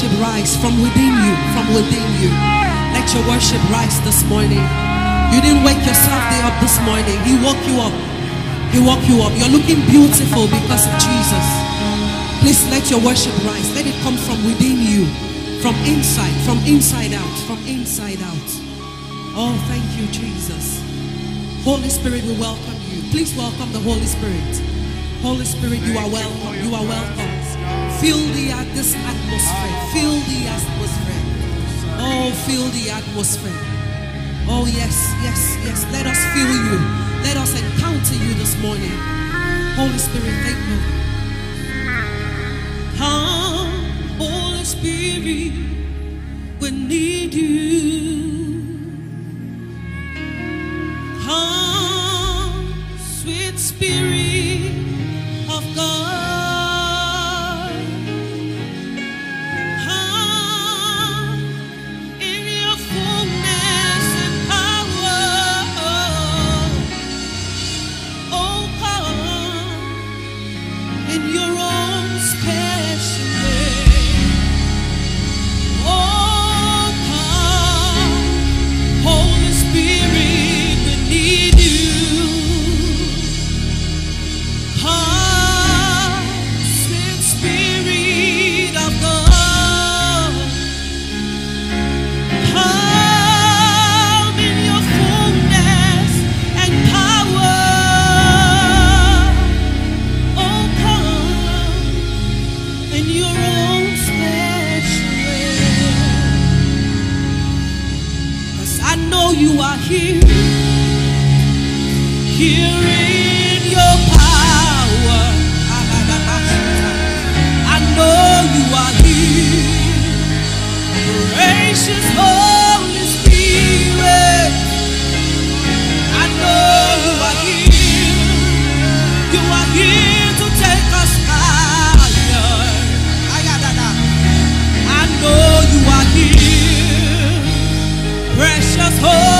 worship rise from within you, from within you. Let your worship rise this morning. You didn't wake yourself up this morning. He woke you up. He woke you up. You're looking beautiful because of Jesus. Please let your worship rise. Let it come from within you, from inside, from inside out, from inside out. Oh, thank you, Jesus. Holy Spirit, we welcome you. Please welcome the Holy Spirit. Holy Spirit, you are welcome. You are welcome. Feel the this atmosphere. Feel the atmosphere. Oh, feel the atmosphere. Oh, yes, yes, yes. Let us feel you. Let us encounter you this morning. Holy Spirit, take over. Come, Holy Spirit, we need you. Come, sweet Spirit Precious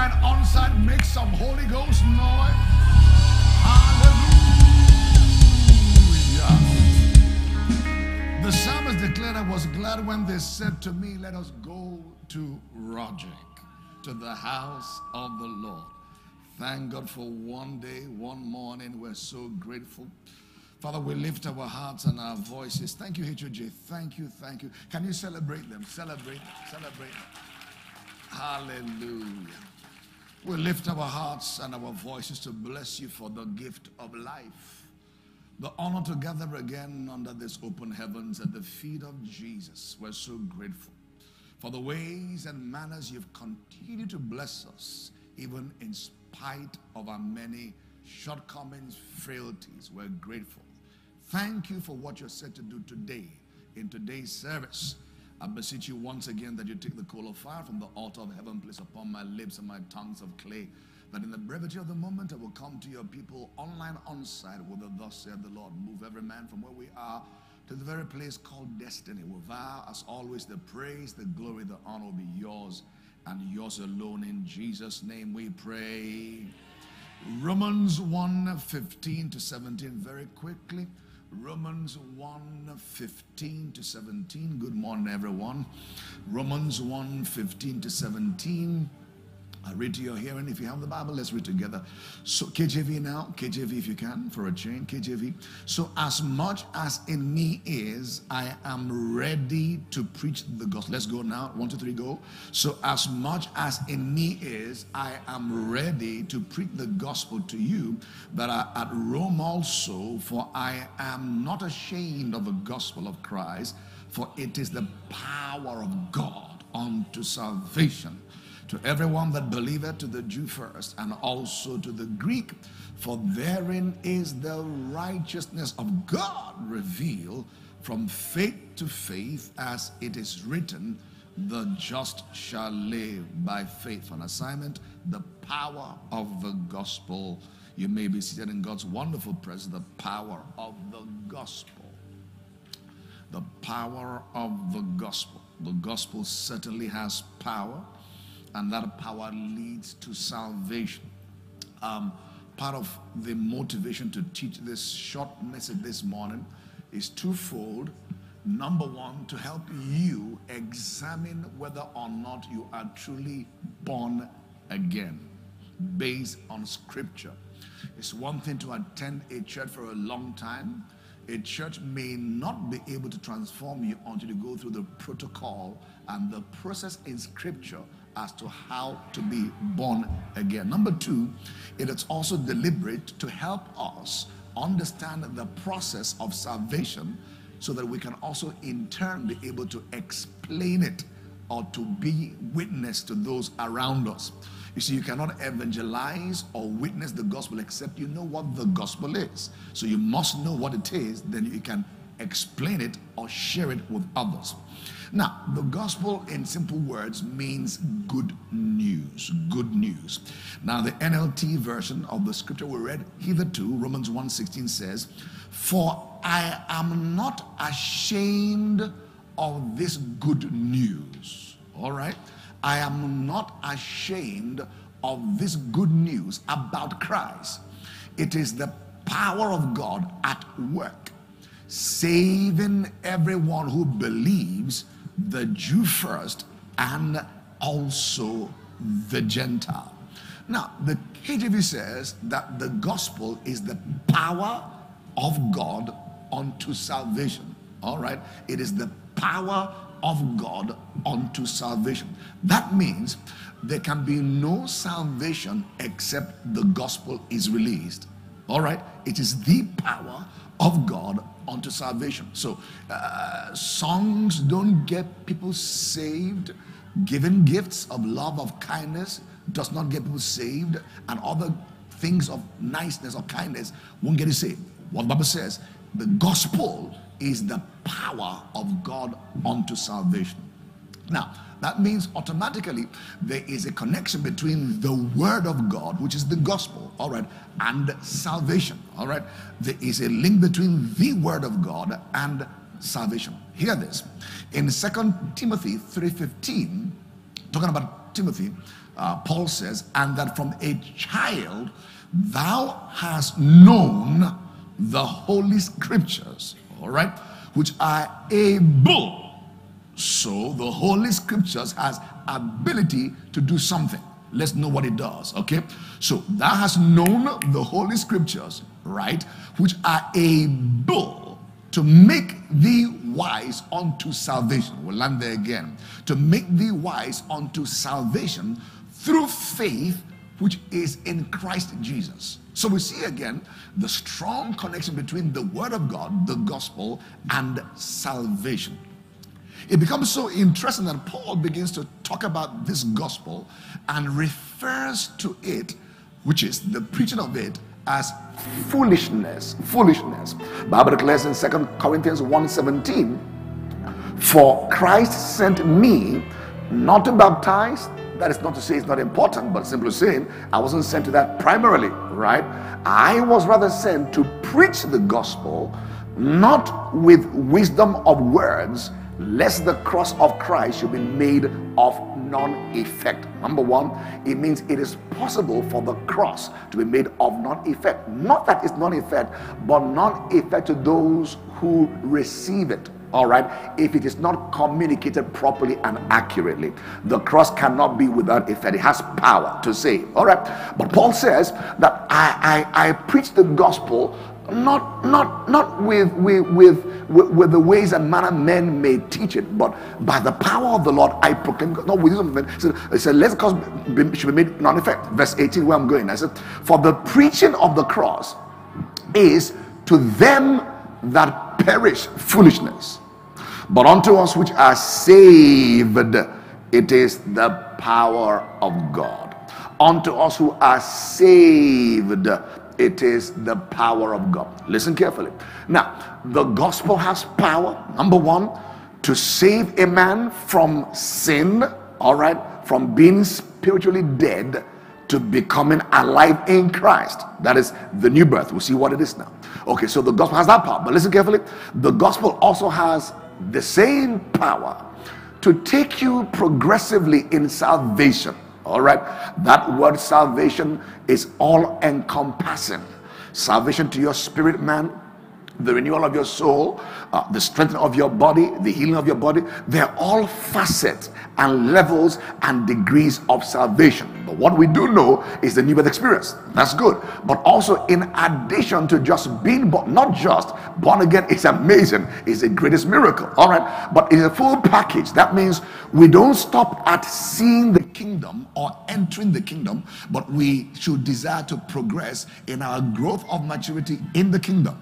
online, on site, make some Holy Ghost noise. Hallelujah. The psalmist declared, I was glad when they said to me, Let us go to RHOGIC, to the house of the Lord. Thank God for one day, one morning. We're so grateful. Father, we lift our hearts and our voices. Thank you, HOJ. Thank you, thank you. Can you celebrate them? Celebrate, celebrate. Hallelujah. We lift our hearts and our voices to bless you for the gift of life. The honor to gather again under this open heavens at the feet of Jesus. We're so grateful for the ways and manners you've continued to bless us, even in spite of our many shortcomings, frailties. We're grateful. Thank you for what you're set to do today in today's service. I beseech you once again that you take the coal of fire from the altar of heaven, place upon my lips and my tongues of clay, that in the brevity of the moment I will come to your people online, on site, with the thus said the Lord. Move every man from where we are to the very place called destiny. We vow, as always, the praise, the glory, the honor will be yours and yours alone. In Jesus' name we pray. Romans 1 15 to 17, very quickly. Romans 1 15 to 17. Good morning, everyone. Romans 1 15 to 17. I read to your hearing. If you have the Bible, let's read together. So, KJV now, KJV if you can, for a change, KJV. So, as much as in me is, I am ready to preach the gospel. Let's go now. One, two, three, go. So, as much as in me is, I am ready to preach the gospel to you that are at Rome also, for I am not ashamed of the gospel of Christ, for it is the power of God unto salvation to everyone that believeth, to the Jew first, and also to the Greek. For therein is the righteousness of God revealed from faith to faith, as it is written, the just shall live by faith. An assignment, the power of the gospel. You may be seated in God's wonderful presence, the power of the gospel. The power of the gospel. The gospel certainly has power and that power leads to salvation. Um, part of the motivation to teach this short message this morning is twofold. Number one, to help you examine whether or not you are truly born again based on scripture. It's one thing to attend a church for a long time. A church may not be able to transform you until you go through the protocol and the process in scripture as to how to be born again. Number two, it is also deliberate to help us understand the process of salvation so that we can also in turn be able to explain it or to be witness to those around us. You see, you cannot evangelize or witness the gospel except you know what the gospel is. So you must know what it is, then you can explain it or share it with others. Now, the gospel in simple words means good news. Good news. Now, the NLT version of the scripture we read hitherto, Romans 1:16 says, "For I am not ashamed of this good news." All right? I am not ashamed of this good news about Christ. It is the power of God at work, saving everyone who believes the Jew first and also the Gentile. Now, the KJV says that the gospel is the power of God unto salvation. All right? It is the power of God unto salvation. That means there can be no salvation except the gospel is released. All right? It is the power of God unto salvation. So, uh, songs don't get people saved. Giving gifts of love, of kindness, does not get people saved, and other things of niceness or kindness won't get you saved. What the Bible says, the gospel is the power of God unto salvation. Now, that means automatically there is a connection between the word of God, which is the gospel, all right, and salvation, all right. There is a link between the word of God and salvation. Hear this. In Second Timothy 3:15, talking about Timothy, uh, Paul says, and that from a child thou hast known the holy scriptures, all right, which are able so the Holy Scriptures has ability to do something. Let's know what it does. Okay. So thou hast known the Holy Scriptures, right? Which are able to make thee wise unto salvation. We'll land there again. To make thee wise unto salvation through faith which is in Christ Jesus. So we see again the strong connection between the Word of God, the gospel, and salvation. It becomes so interesting that Paul begins to talk about this gospel and refers to it, which is the preaching of it, as foolishness. Foolishness. Bible declares in Second Corinthians 1:17, For Christ sent me not to baptize. That is not to say it's not important, but simply saying I wasn't sent to that primarily, right? I was rather sent to preach the gospel, not with wisdom of words lest the cross of Christ should be made of non effect. Number one, it means it is possible for the cross to be made of non effect. Not that it's non effect, but non effect to those who receive it. All right, if it is not communicated properly and accurately, the cross cannot be without effect. It has power to save. All right, but Paul says that I I, I preach the gospel not not not with with with with the ways and manner men may teach it but by the power of the lord i proclaim not with wisdom so it said let the cross should be made non-effect verse 18 where i'm going i said for the preaching of the cross is to them that perish foolishness but unto us which are saved it is the power of god. Unto us who are saved it is the power of God. Listen carefully. Now, the gospel has power, number one, to save a man from sin, all right, from being spiritually dead to becoming alive in Christ. That is the new birth. We'll see what it is now. Okay, so the gospel has that power. But listen carefully. The gospel also has the same power to take you progressively in salvation. All right. That word salvation is all encompassing. Salvation to your spirit man, the renewal of your soul, uh, the strengthening of your body, the healing of your body. They're all facets and levels and degrees of salvation. But what we do know is the new birth experience. That's good. But also, in addition to just being born, not just born again, it's amazing. It's the greatest miracle. All right. But it's a full package. That means we don't stop at seeing the kingdom or entering the kingdom, but we should desire to progress in our growth of maturity in the kingdom.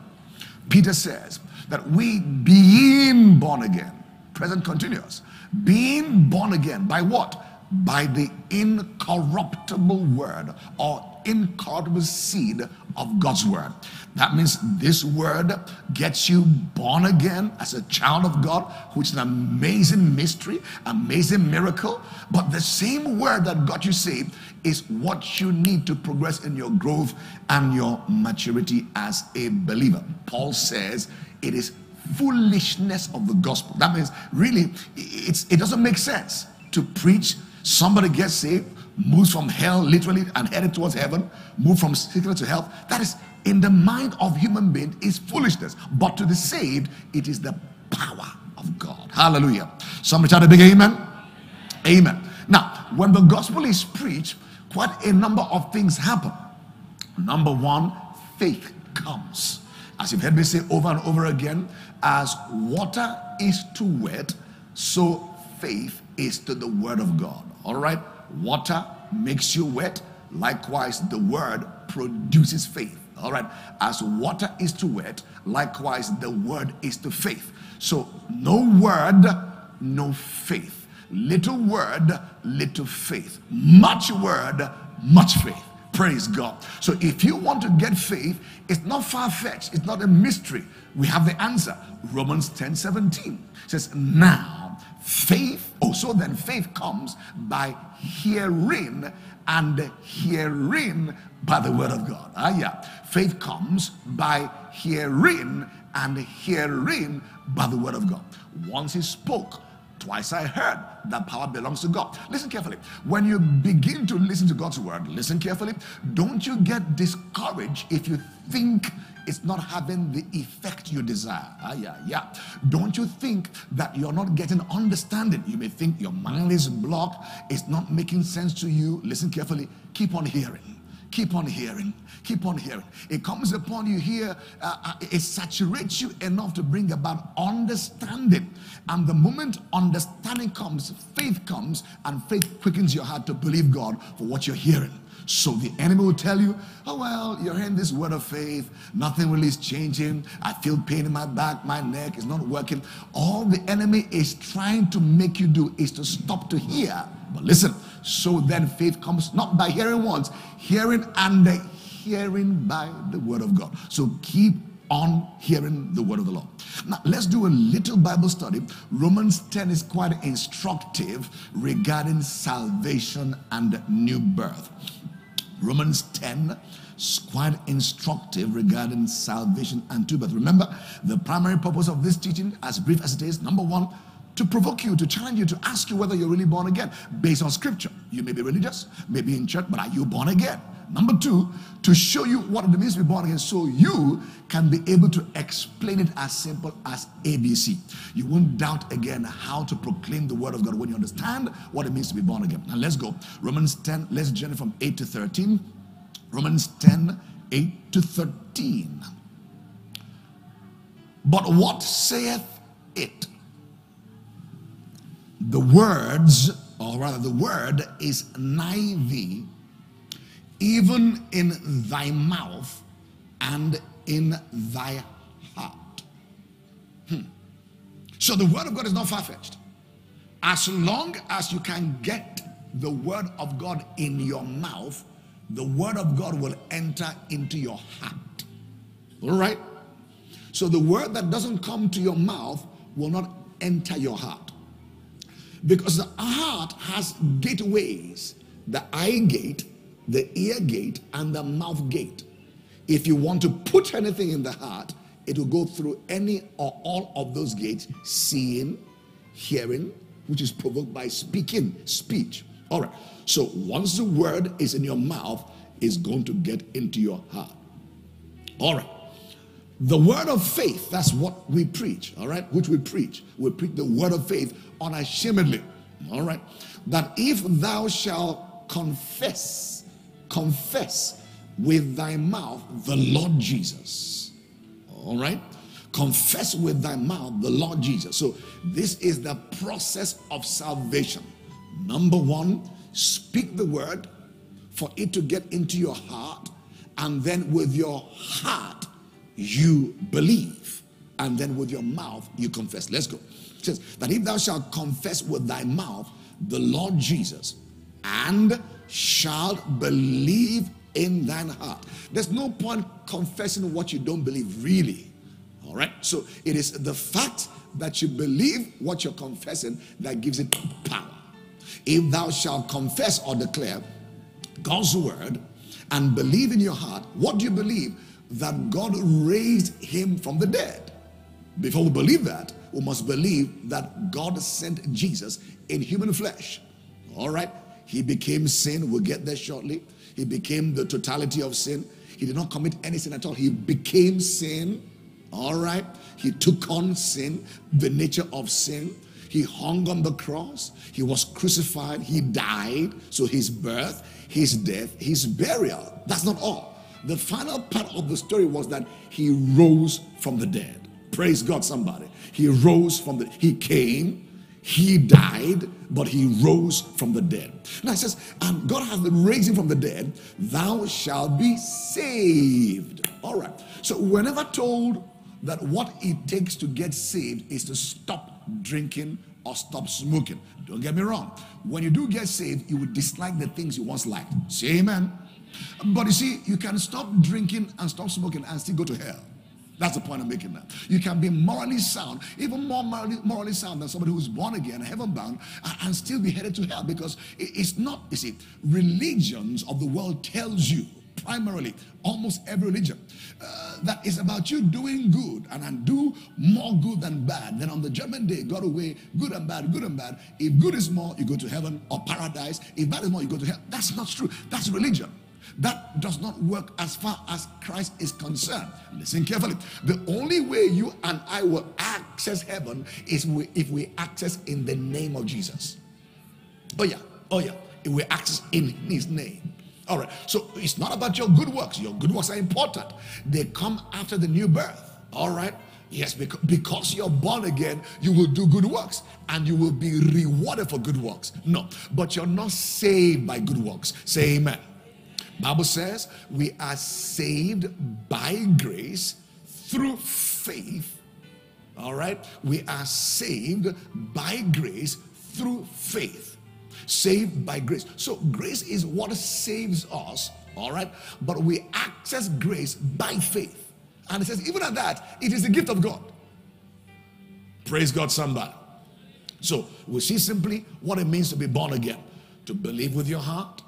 Peter says that we being born again, present continuous, being born again by what? By the incorruptible word or incorruptible seed of God's word. That means this word gets you born again as a child of God, which is an amazing mystery, amazing miracle. But the same word that got you saved is what you need to progress in your growth and your maturity as a believer. Paul says it is foolishness of the gospel. That means really it doesn't make sense to preach somebody gets saved moves from hell literally and headed towards heaven, move from sickness to health. That is in the mind of human being is foolishness. But to the saved, it is the power of God. Hallelujah. Somebody shout a big amen. Amen. Now, when the gospel is preached, quite a number of things happen. Number one, faith comes. As you've heard me say over and over again, as water is to wet, so faith is to the word of God. All right? Water makes you wet. Likewise, the word produces faith. All right. As water is to wet, likewise, the word is to faith. So, no word, no faith. Little word, little faith. Much word, much faith. Praise God. So, if you want to get faith, it's not far fetched, it's not a mystery. We have the answer. Romans 10 17 says, Now Faith, oh, so then faith comes by hearing, and hearing by the word of God. Ah, yeah. Faith comes by hearing, and hearing by the word of God. Once he spoke, Twice I heard that power belongs to God. Listen carefully. When you begin to listen to God's word, listen carefully. Don't you get discouraged if you think it's not having the effect you desire. Ah, yeah, yeah. Don't you think that you're not getting understanding? You may think your mind is blocked, it's not making sense to you. Listen carefully. Keep on hearing. Keep on hearing. Keep on hearing. It comes upon you here, uh, uh, it saturates you enough to bring about understanding. And the moment understanding comes, faith comes, and faith quickens your heart to believe God for what you're hearing. So the enemy will tell you, oh, well, you're hearing this word of faith. Nothing really is changing. I feel pain in my back, my neck is not working. All the enemy is trying to make you do is to stop to hear. But listen, so then faith comes not by hearing once, hearing and hearing by the word of God. So keep on hearing the word of the Lord. Now, let's do a little Bible study. Romans 10 is quite instructive regarding salvation and new birth. Romans 10 is quite instructive regarding salvation and new birth. Remember, the primary purpose of this teaching, as brief as it is, number one, to provoke you, to challenge you, to ask you whether you're really born again based on scripture. You may be religious, maybe in church, but are you born again? Number two, to show you what it means to be born again so you can be able to explain it as simple as ABC. You won't doubt again how to proclaim the word of God when you understand what it means to be born again. Now let's go. Romans 10, let's journey from 8 to 13. Romans 10, 8 to 13. But what saith it? The words, or rather, the word is nigh thee even in thy mouth and in thy heart. Hmm. So the word of God is not far fetched. As long as you can get the word of God in your mouth, the word of God will enter into your heart. All right? So the word that doesn't come to your mouth will not enter your heart. Because the heart has gateways the eye gate, the ear gate, and the mouth gate. If you want to put anything in the heart, it will go through any or all of those gates seeing, hearing, which is provoked by speaking, speech. All right. So once the word is in your mouth, it's going to get into your heart. All right. The word of faith, that's what we preach, all right, which we preach. We preach the word of faith unashamedly, all right, that if thou shalt confess confess with thy mouth the Lord Jesus. All right? Confess with thy mouth the Lord Jesus. So, this is the process of salvation. Number one, speak the word for it to get into your heart, and then with your heart, you believe, and then with your mouth, you confess. Let's go. Says that if thou shalt confess with thy mouth the Lord Jesus and shalt believe in thine heart. There's no point confessing what you don't believe, really. All right? So it is the fact that you believe what you're confessing that gives it power. If thou shalt confess or declare God's word and believe in your heart, what do you believe? That God raised him from the dead. Before we believe that, must believe that God sent Jesus in human flesh. All right? He became sin. We'll get there shortly. He became the totality of sin. He did not commit any sin at all. He became sin. All right. He took on sin, the nature of sin. He hung on the cross. He was crucified. He died. So his birth, his death, his burial. That's not all. The final part of the story was that he rose from the dead. Praise God, somebody. He rose from the, he came, he died, but he rose from the dead. Now it says, and God has raised him from the dead, thou shalt be saved. All right. So we're never told that what it takes to get saved is to stop drinking or stop smoking. Don't get me wrong. When you do get saved, you will dislike the things you once liked. Say amen. But you see, you can stop drinking and stop smoking and still go to hell. That's the point I'm making now. You can be morally sound, even more morally, morally sound than somebody who's born again, heaven bound, and, still be headed to hell because it, it's not, you see, religions of the world tells you primarily almost every religion uh, that is about you doing good and, and do more good than bad. Then on the judgment day god away good and bad good and bad. If good is more you go to heaven or paradise. If bad is more you go to hell. That's not true. That's religion that does not work as far as Christ is concerned. Listen carefully. The only way you and I will access heaven is if we access in the name of Jesus. Oh, yeah. Oh, yeah. If we access in his name. All right. So it's not about your good works. Your good works are important, they come after the new birth. All right. Yes, because, because you're born again, you will do good works and you will be rewarded for good works. No, but you're not saved by good works. Say amen. Bible says we are saved by grace through faith. All right? We are saved by grace through faith. Saved by grace. So grace is what saves us, all right? But we access grace by faith. And it says, even at that, it is the gift of God. Praise God, somebody. So we see simply what it means to be born again to believe with your heart,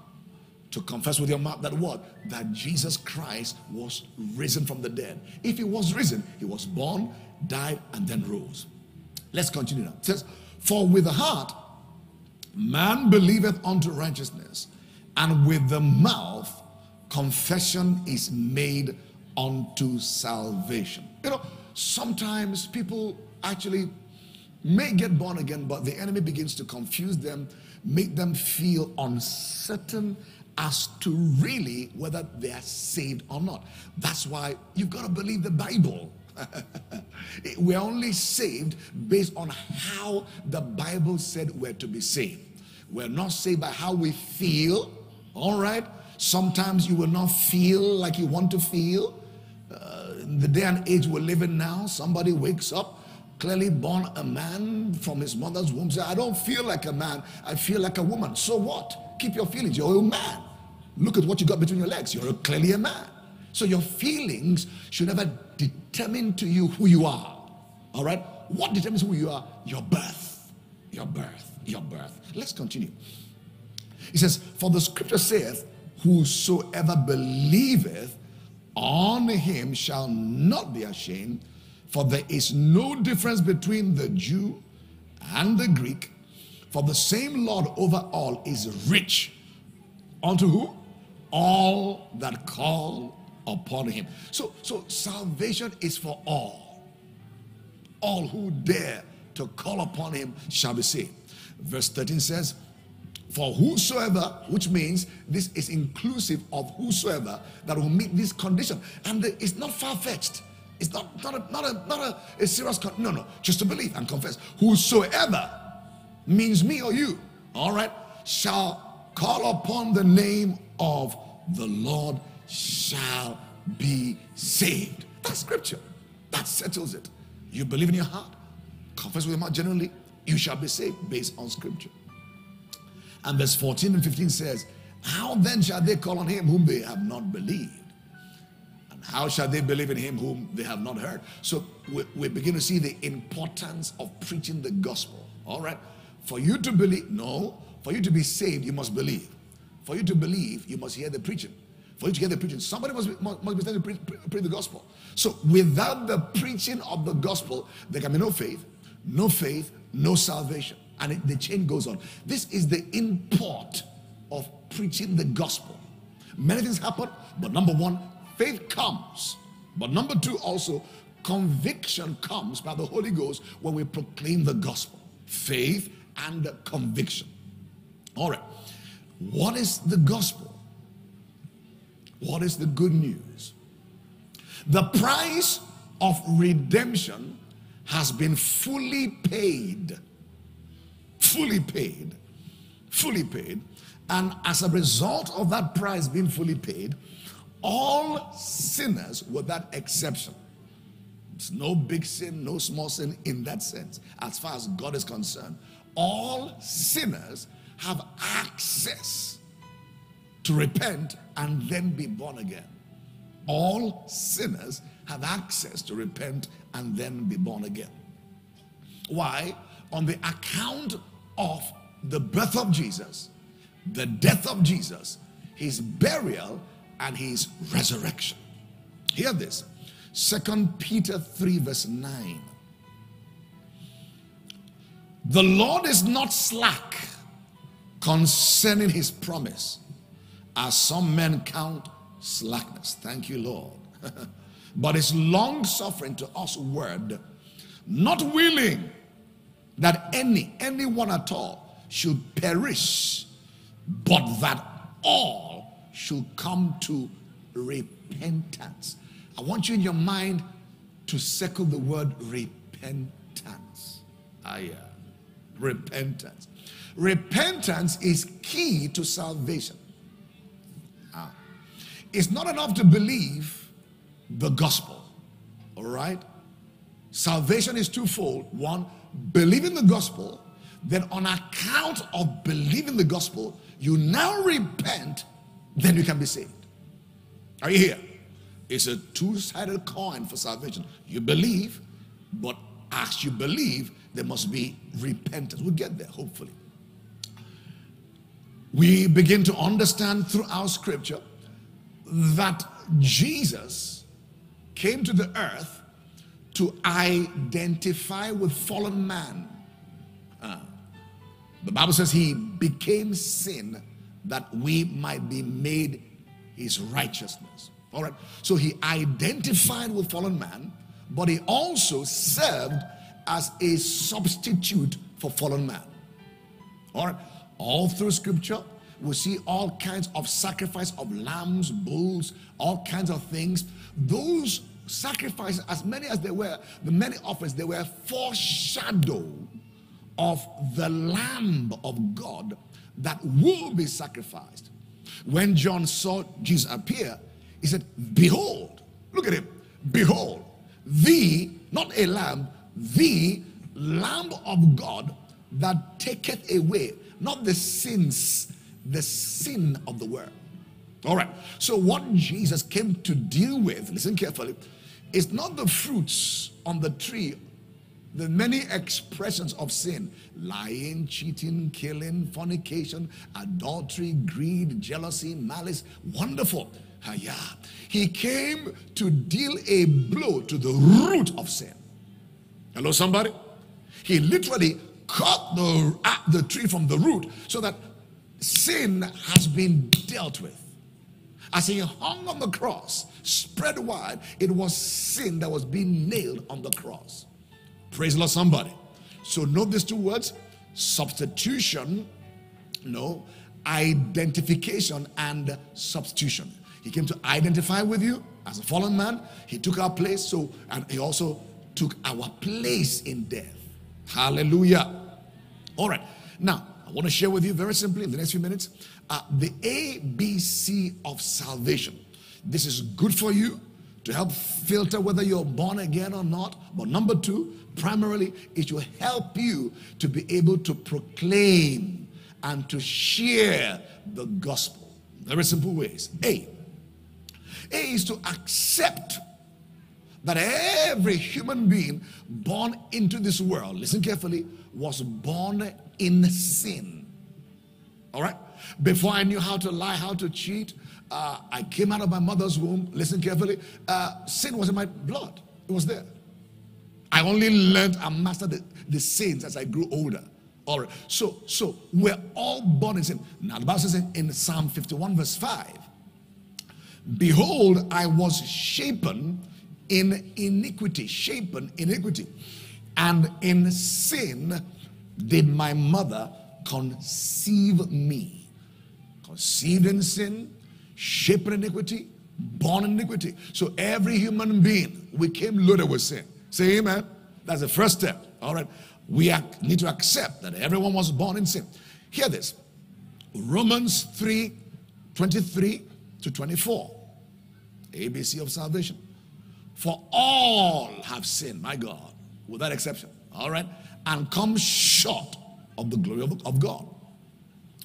to confess with your mouth that what? That Jesus Christ was risen from the dead. If he was risen, he was born, died, and then rose. Let's continue now. It says, For with the heart man believeth unto righteousness, and with the mouth confession is made unto salvation. You know, sometimes people actually may get born again, but the enemy begins to confuse them, make them feel uncertain as to really whether they are saved or not. That's why you've got to believe the Bible. we're only saved based on how the Bible said we're to be saved. We're not saved by how we feel, all right? Sometimes you will not feel like you want to feel. Uh, in the day and age we're living now, somebody wakes up, clearly born a man from his mother's womb, say, I don't feel like a man, I feel like a woman. So what? Keep your feelings, you're a man. Look at what you got between your legs. You're clearly a man. So your feelings should never determine to you who you are. All right? What determines who you are? Your birth. Your birth. Your birth. Let's continue. He says, For the scripture saith, Whosoever believeth on him shall not be ashamed, for there is no difference between the Jew and the Greek, for the same Lord over all is rich. Unto who? all that call upon him. So, so salvation is for all. All who dare to call upon him shall be saved. Verse 13 says, For whosoever, which means this is inclusive of whosoever that will meet this condition. And it's not far fetched. It's not, not, a, not, a, not a, a serious, con- no, no, just to believe and confess. Whosoever means me or you, all right, shall call upon the name of the Lord shall be saved. That's scripture. That settles it. You believe in your heart, confess with your mouth generally, you shall be saved based on scripture. And verse 14 and 15 says, How then shall they call on him whom they have not believed? And how shall they believe in him whom they have not heard? So we, we begin to see the importance of preaching the gospel. All right. For you to believe, no, for you to be saved, you must believe. For you to believe, you must hear the preaching. For you to hear the preaching, somebody must be, must, be standing to preach, preach the gospel. So without the preaching of the gospel, there can be no faith, no faith, no salvation. And it, the chain goes on. This is the import of preaching the gospel. Many things happen, but number one, faith comes. But number two, also, conviction comes by the Holy Ghost when we proclaim the gospel. Faith and conviction. All right. What is the gospel? What is the good news? The price of redemption has been fully paid. Fully paid. Fully paid. And as a result of that price being fully paid, all sinners, without exception, it's no big sin, no small sin in that sense, as far as God is concerned, all sinners have access to repent and then be born again. All sinners have access to repent and then be born again. Why? On the account of the birth of Jesus, the death of Jesus, his burial, and his resurrection. Hear this. Second Peter 3, verse 9. The Lord is not slack concerning his promise, as some men count slackness. Thank you, Lord. but is long suffering to us word, not willing that any, anyone at all should perish, but that all should come to repentance. I want you in your mind to circle the word repentance. Ah, yeah. Repentance. Repentance is key to salvation. Ah. It's not enough to believe the gospel. All right? Salvation is twofold. One, believing the gospel, then on account of believing the gospel, you now repent, then you can be saved. Are you here? It's a two sided coin for salvation. You believe, but as you believe, there must be repentance. We'll get there, hopefully. We begin to understand through our scripture that Jesus came to the earth to identify with fallen man. Uh, the Bible says he became sin that we might be made his righteousness. All right. So he identified with fallen man, but he also served as a substitute for fallen man. All right. All through scripture, we see all kinds of sacrifice of lambs, bulls, all kinds of things. Those sacrifices, as many as they were, the many offerings, they were foreshadow of the Lamb of God that will be sacrificed. When John saw Jesus appear, he said, Behold, look at him, behold, the, not a lamb, the Lamb of God that taketh away, not the sins, the sin of the world. All right. So, what Jesus came to deal with, listen carefully, is not the fruits on the tree, the many expressions of sin lying, cheating, killing, fornication, adultery, greed, jealousy, malice. Wonderful. Yeah. He came to deal a blow to the root of sin. Hello, somebody? He literally cut the, uh, the tree from the root so that sin has been dealt with. As he hung on the cross, spread wide, it was sin that was being nailed on the cross. Praise the Lord, somebody. So note these two words substitution, no, identification and substitution. He came to identify with you as a fallen man. He took our place, so and he also took our place in death. Hallelujah. All right. Now, I want to share with you very simply in the next few minutes uh, the ABC of salvation. This is good for you to help filter whether you're born again or not. But number two, primarily, it will help you to be able to proclaim and to share the gospel. Very simple ways. A, a is to accept that every human being born into this world, listen carefully, was born in sin. All right? Before I knew how to lie, how to cheat, uh, I came out of my mother's womb, listen carefully, uh, sin was in my blood. It was there. I only learned and mastered the, the sins as I grew older. All right. So, so we're all born in sin. Now the Bible says in, in Psalm 51, verse 5, Behold, I was shapen in iniquity, shapen iniquity, and in sin did my mother conceive me. Conceived in sin, shapen in iniquity, born in iniquity. So every human being, we came loaded with sin. Say amen. That's the first step. All right. We need to accept that everyone was born in sin. Hear this. Romans 3 23 to 24. ABC of salvation. For all have sinned, my God, without exception. All right. And come short of the glory of, of God.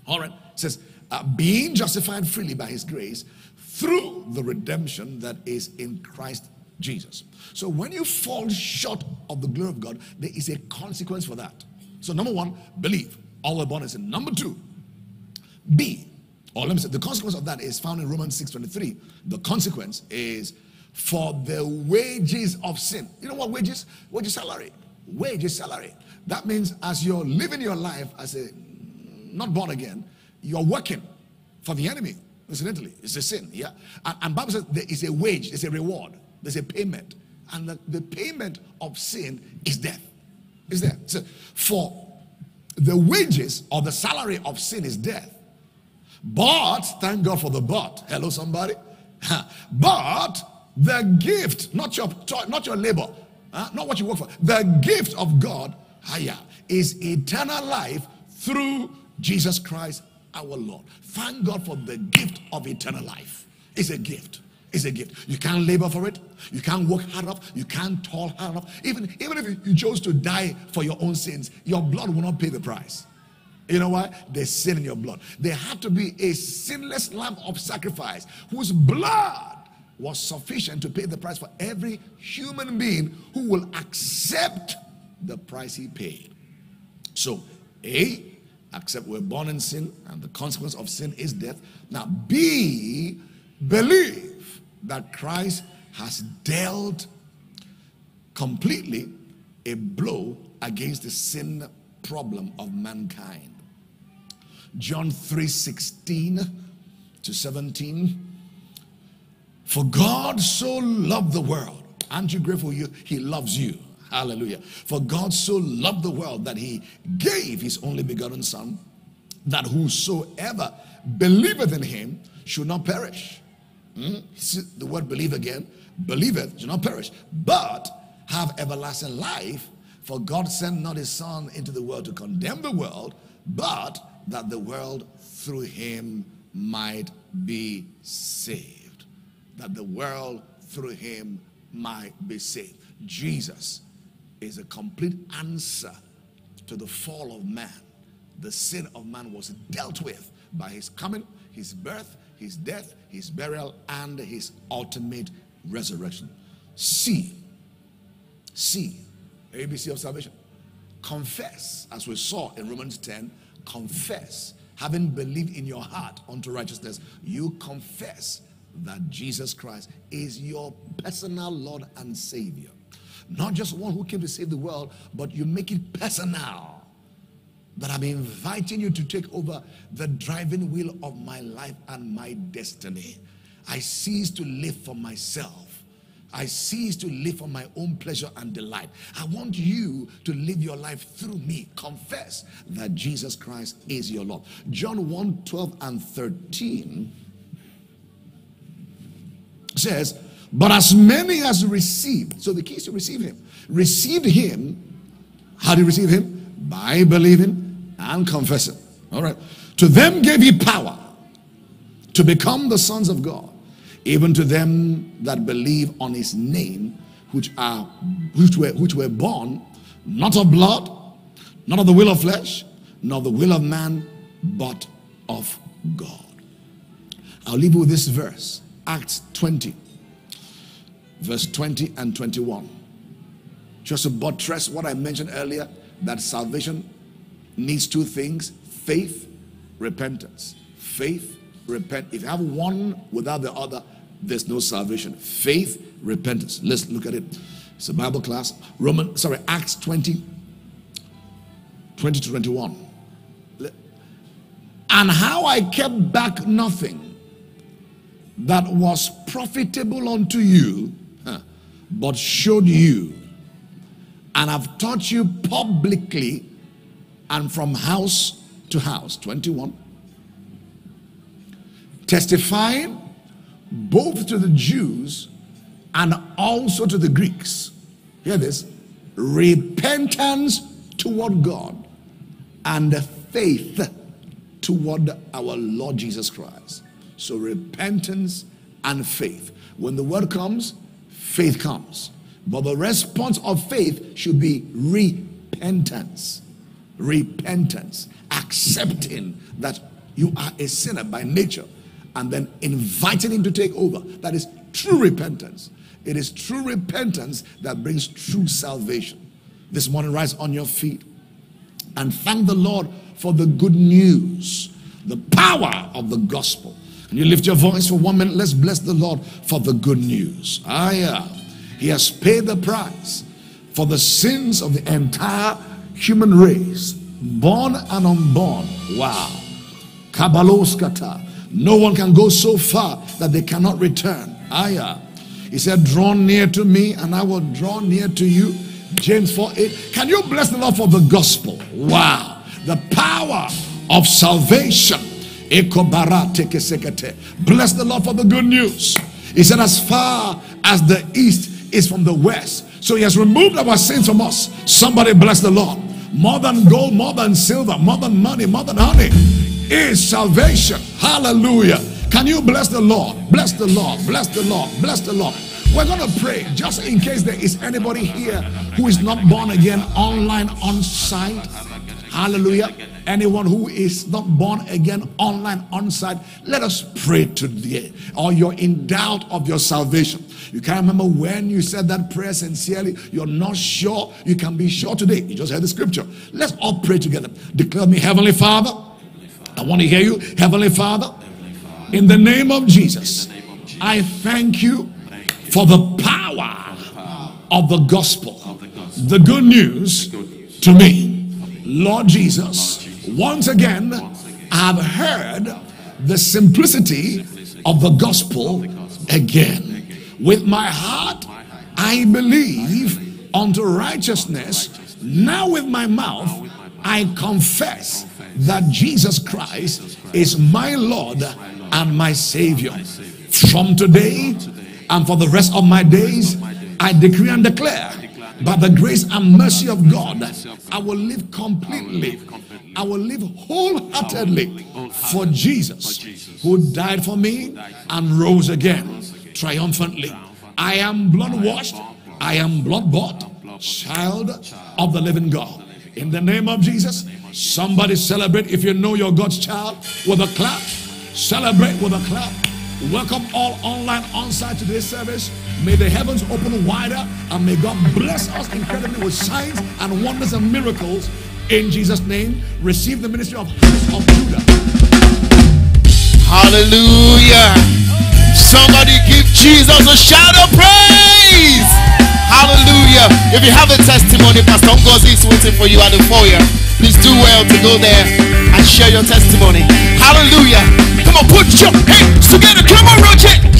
All right. It says, uh, being justified freely by his grace through the redemption that is in Christ Jesus. So when you fall short of the glory of God, there is a consequence for that. So number one, believe. All were born in sin. Number two, be. Or let me say, the consequence of that is found in Romans 6.23. The consequence is for the wages of sin. You know what wages? Wages salary. Wages salary. That means as you're living your life as a not born again, you're working for the enemy. Incidentally, it's a sin, yeah. And, and Bible says there is a wage, there's a reward, there's a payment, and the, the payment of sin is death. Is there? So for the wages or the salary of sin is death. But thank God for the but. Hello, somebody. but the gift, not your not your labor, huh? not what you work for. The gift of God, higher, is eternal life through Jesus Christ our Lord. Thank God for the gift of eternal life. It's a gift. It's a gift. You can't labor for it. You can't work hard enough. You can't toil hard enough. Even, even if you chose to die for your own sins, your blood will not pay the price. You know why? There's sin in your blood. There had to be a sinless lamb of sacrifice whose blood was sufficient to pay the price for every human being who will accept the price he paid. So, A, accept we're born in sin and the consequence of sin is death. Now, B, believe that Christ has dealt completely a blow against the sin problem of mankind. John 3 16 to 17. For God so loved the world. Aren't you grateful you, he loves you? Hallelujah. For God so loved the world that he gave his only begotten Son, that whosoever believeth in him should not perish. Hmm? The word believe again, believeth should not perish, but have everlasting life. For God sent not his Son into the world to condemn the world, but that the world through him might be saved. That the world through him might be saved. Jesus is a complete answer to the fall of man. The sin of man was dealt with by his coming, his birth, his death, his burial, and his ultimate resurrection. C. C. ABC of salvation. Confess, as we saw in Romans 10, confess, having believed in your heart unto righteousness, you confess that Jesus Christ is your personal Lord and Savior. Not just one who came to save the world, but you make it personal. That I'm inviting you to take over the driving wheel of my life and my destiny. I cease to live for myself. I cease to live for my own pleasure and delight. I want you to live your life through me. Confess that Jesus Christ is your Lord. John 1 12 and 13 says, But as many as received, so the key is to receive him, received him. How do you receive him? By believing and confessing. All right. To them gave he power to become the sons of God even to them that believe on his name, which are which were which were born not of blood, not of the will of flesh, nor the will of man, but of God. I'll leave you with this verse, Acts 20, verse 20 and 21. Just to buttress what I mentioned earlier, that salvation needs two things faith, repentance. Faith, repent. If you have one without the other, there's no salvation. Faith, repentance. Let's look at it. It's a Bible class. Roman, sorry, Acts 20, 20 to 21. And how I kept back nothing that was profitable unto you, but showed you, and have taught you publicly and from house to house. 21. Testifying both to the Jews and also to the Greeks. Hear this repentance toward God and faith toward our Lord Jesus Christ. So, repentance and faith. When the word comes, faith comes. But the response of faith should be repentance. Repentance. Accepting that you are a sinner by nature and then inviting him to take over. That is true repentance. It is true repentance that brings true salvation. This morning, rise on your feet and thank the Lord for the good news, the power of the gospel. And you lift your voice for one minute. Let's bless the Lord for the good news. Ah. He has paid the price for the sins of the entire human race, born and unborn. Wow. Kabaloskata. No one can go so far that they cannot return. Ah, yeah. He said, Draw near to me, and I will draw near to you. James 4 8. Can you bless the Lord for the gospel? Wow. The power of salvation. Bless the Lord for the good news. He said, As far as the east is from the west, so he has removed our sins from us. Somebody bless the Lord. More than gold, more than silver, more than money, more than honey is salvation. Hallelujah. Can you bless the Lord? Bless the Lord. Bless the Lord. Bless the Lord. We're going to pray just in case there is anybody here who is not born again online on site. Hallelujah. Anyone who is not born again online on site, let us pray today. Or you're in doubt of your salvation. You can't remember when you said that prayer sincerely. You're not sure. You can be sure today. You just heard the scripture. Let's all pray together. Declare me, Heavenly Father. I want to hear you. Heavenly Father, in the name of Jesus, I thank you for the power of the gospel, the good news to me. Lord Jesus, once again, I've heard the simplicity of the gospel again. With my heart, I believe unto righteousness. Now, with my mouth, I confess that Jesus Christ is my Lord and my Savior. From today and for the rest of my days, I decree and declare by the grace and mercy of God, I will live completely. I will live wholeheartedly for Jesus, who died for me and rose again triumphantly. I am blood washed, I am blood bought, child of the living God. In the name of Jesus, somebody celebrate if you know you're God's child with a clap. Celebrate with a clap. Welcome all online on site to this service. May the heavens open wider and may God bless us incredibly with signs and wonders and miracles. In Jesus' name, receive the ministry of House of Judah. Hallelujah. Somebody give Jesus a shout of praise. Hallelujah. If you have a testimony, Pastor Ngozi is waiting for you at the foyer. Please do well to go there share your testimony. Hallelujah. Come on, put your hands together. Come on, Roger.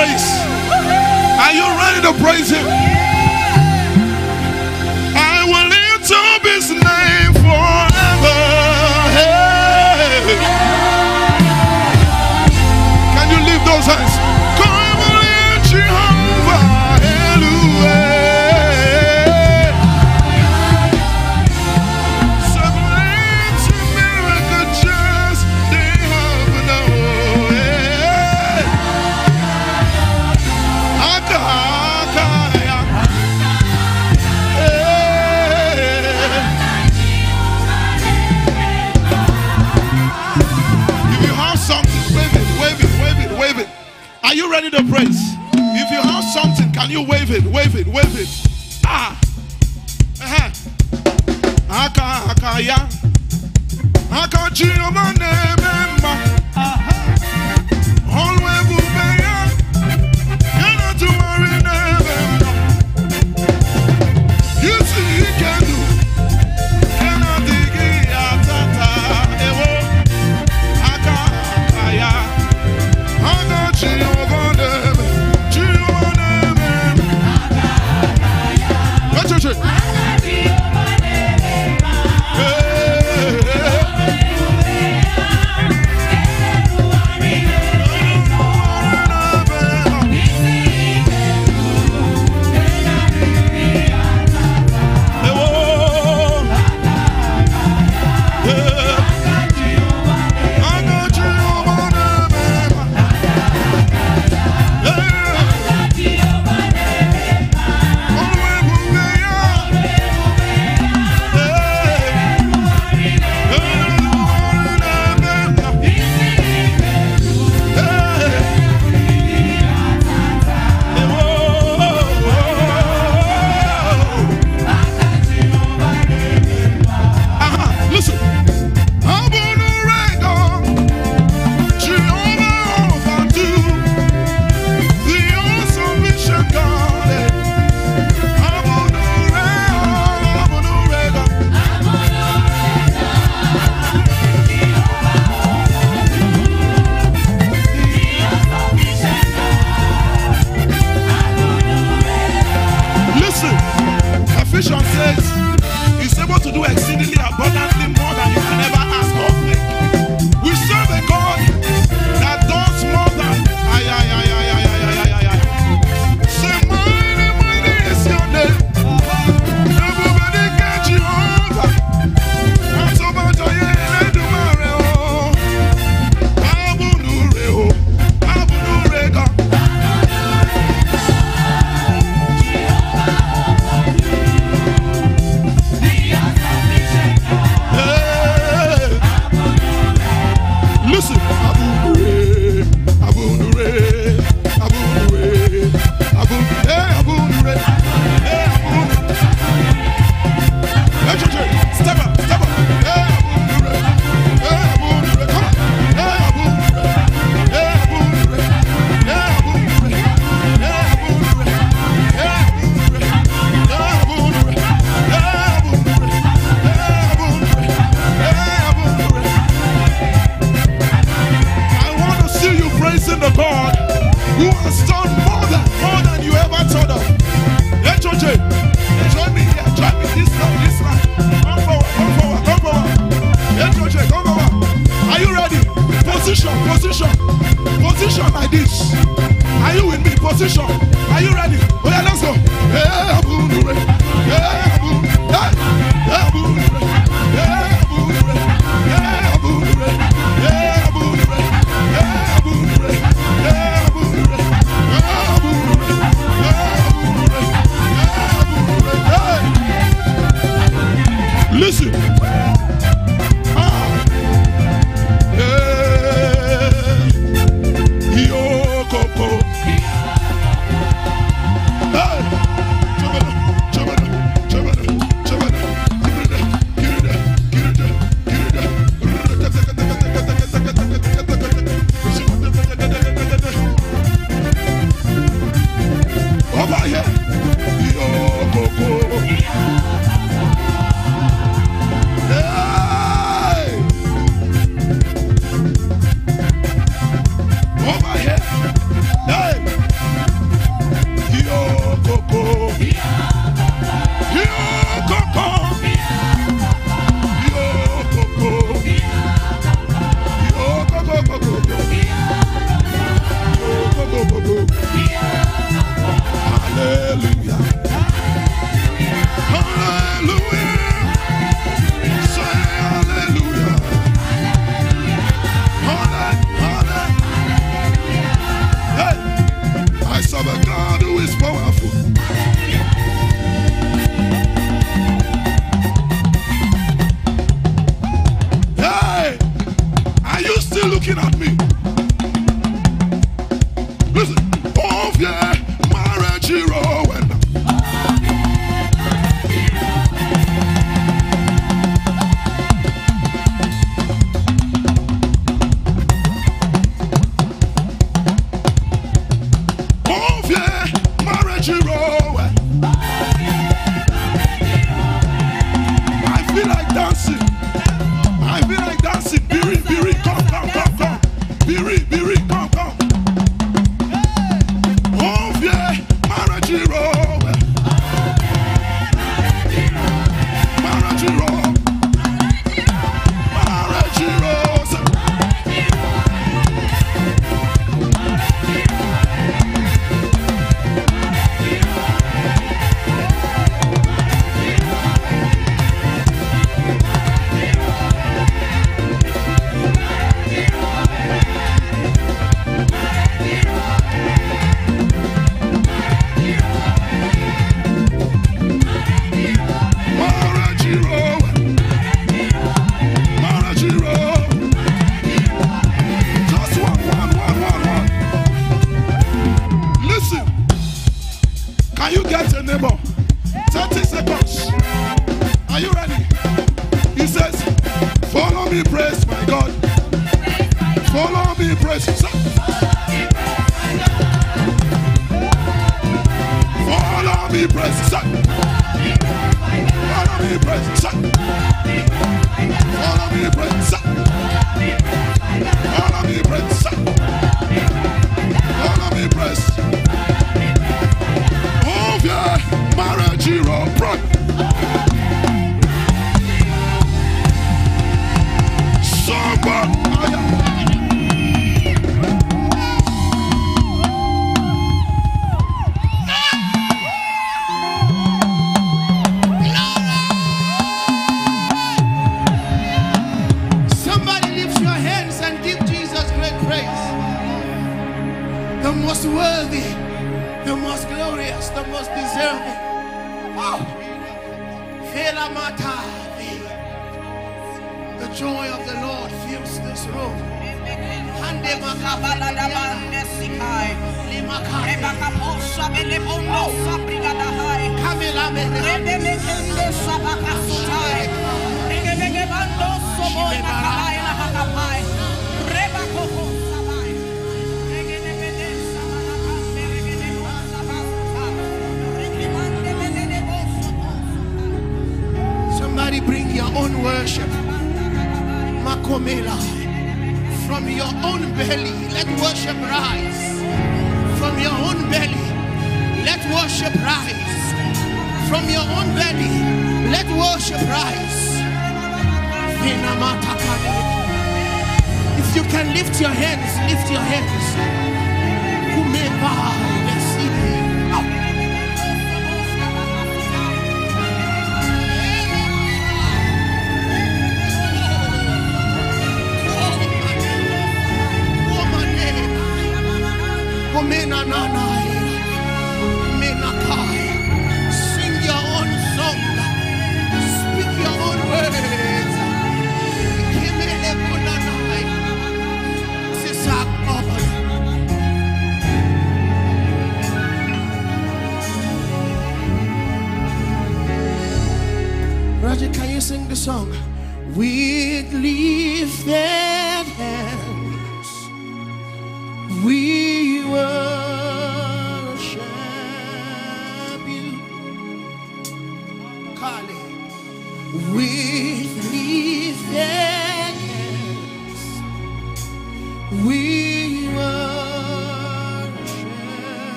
praise? Are you ready to praise Him? you wave it, wave it, wave it.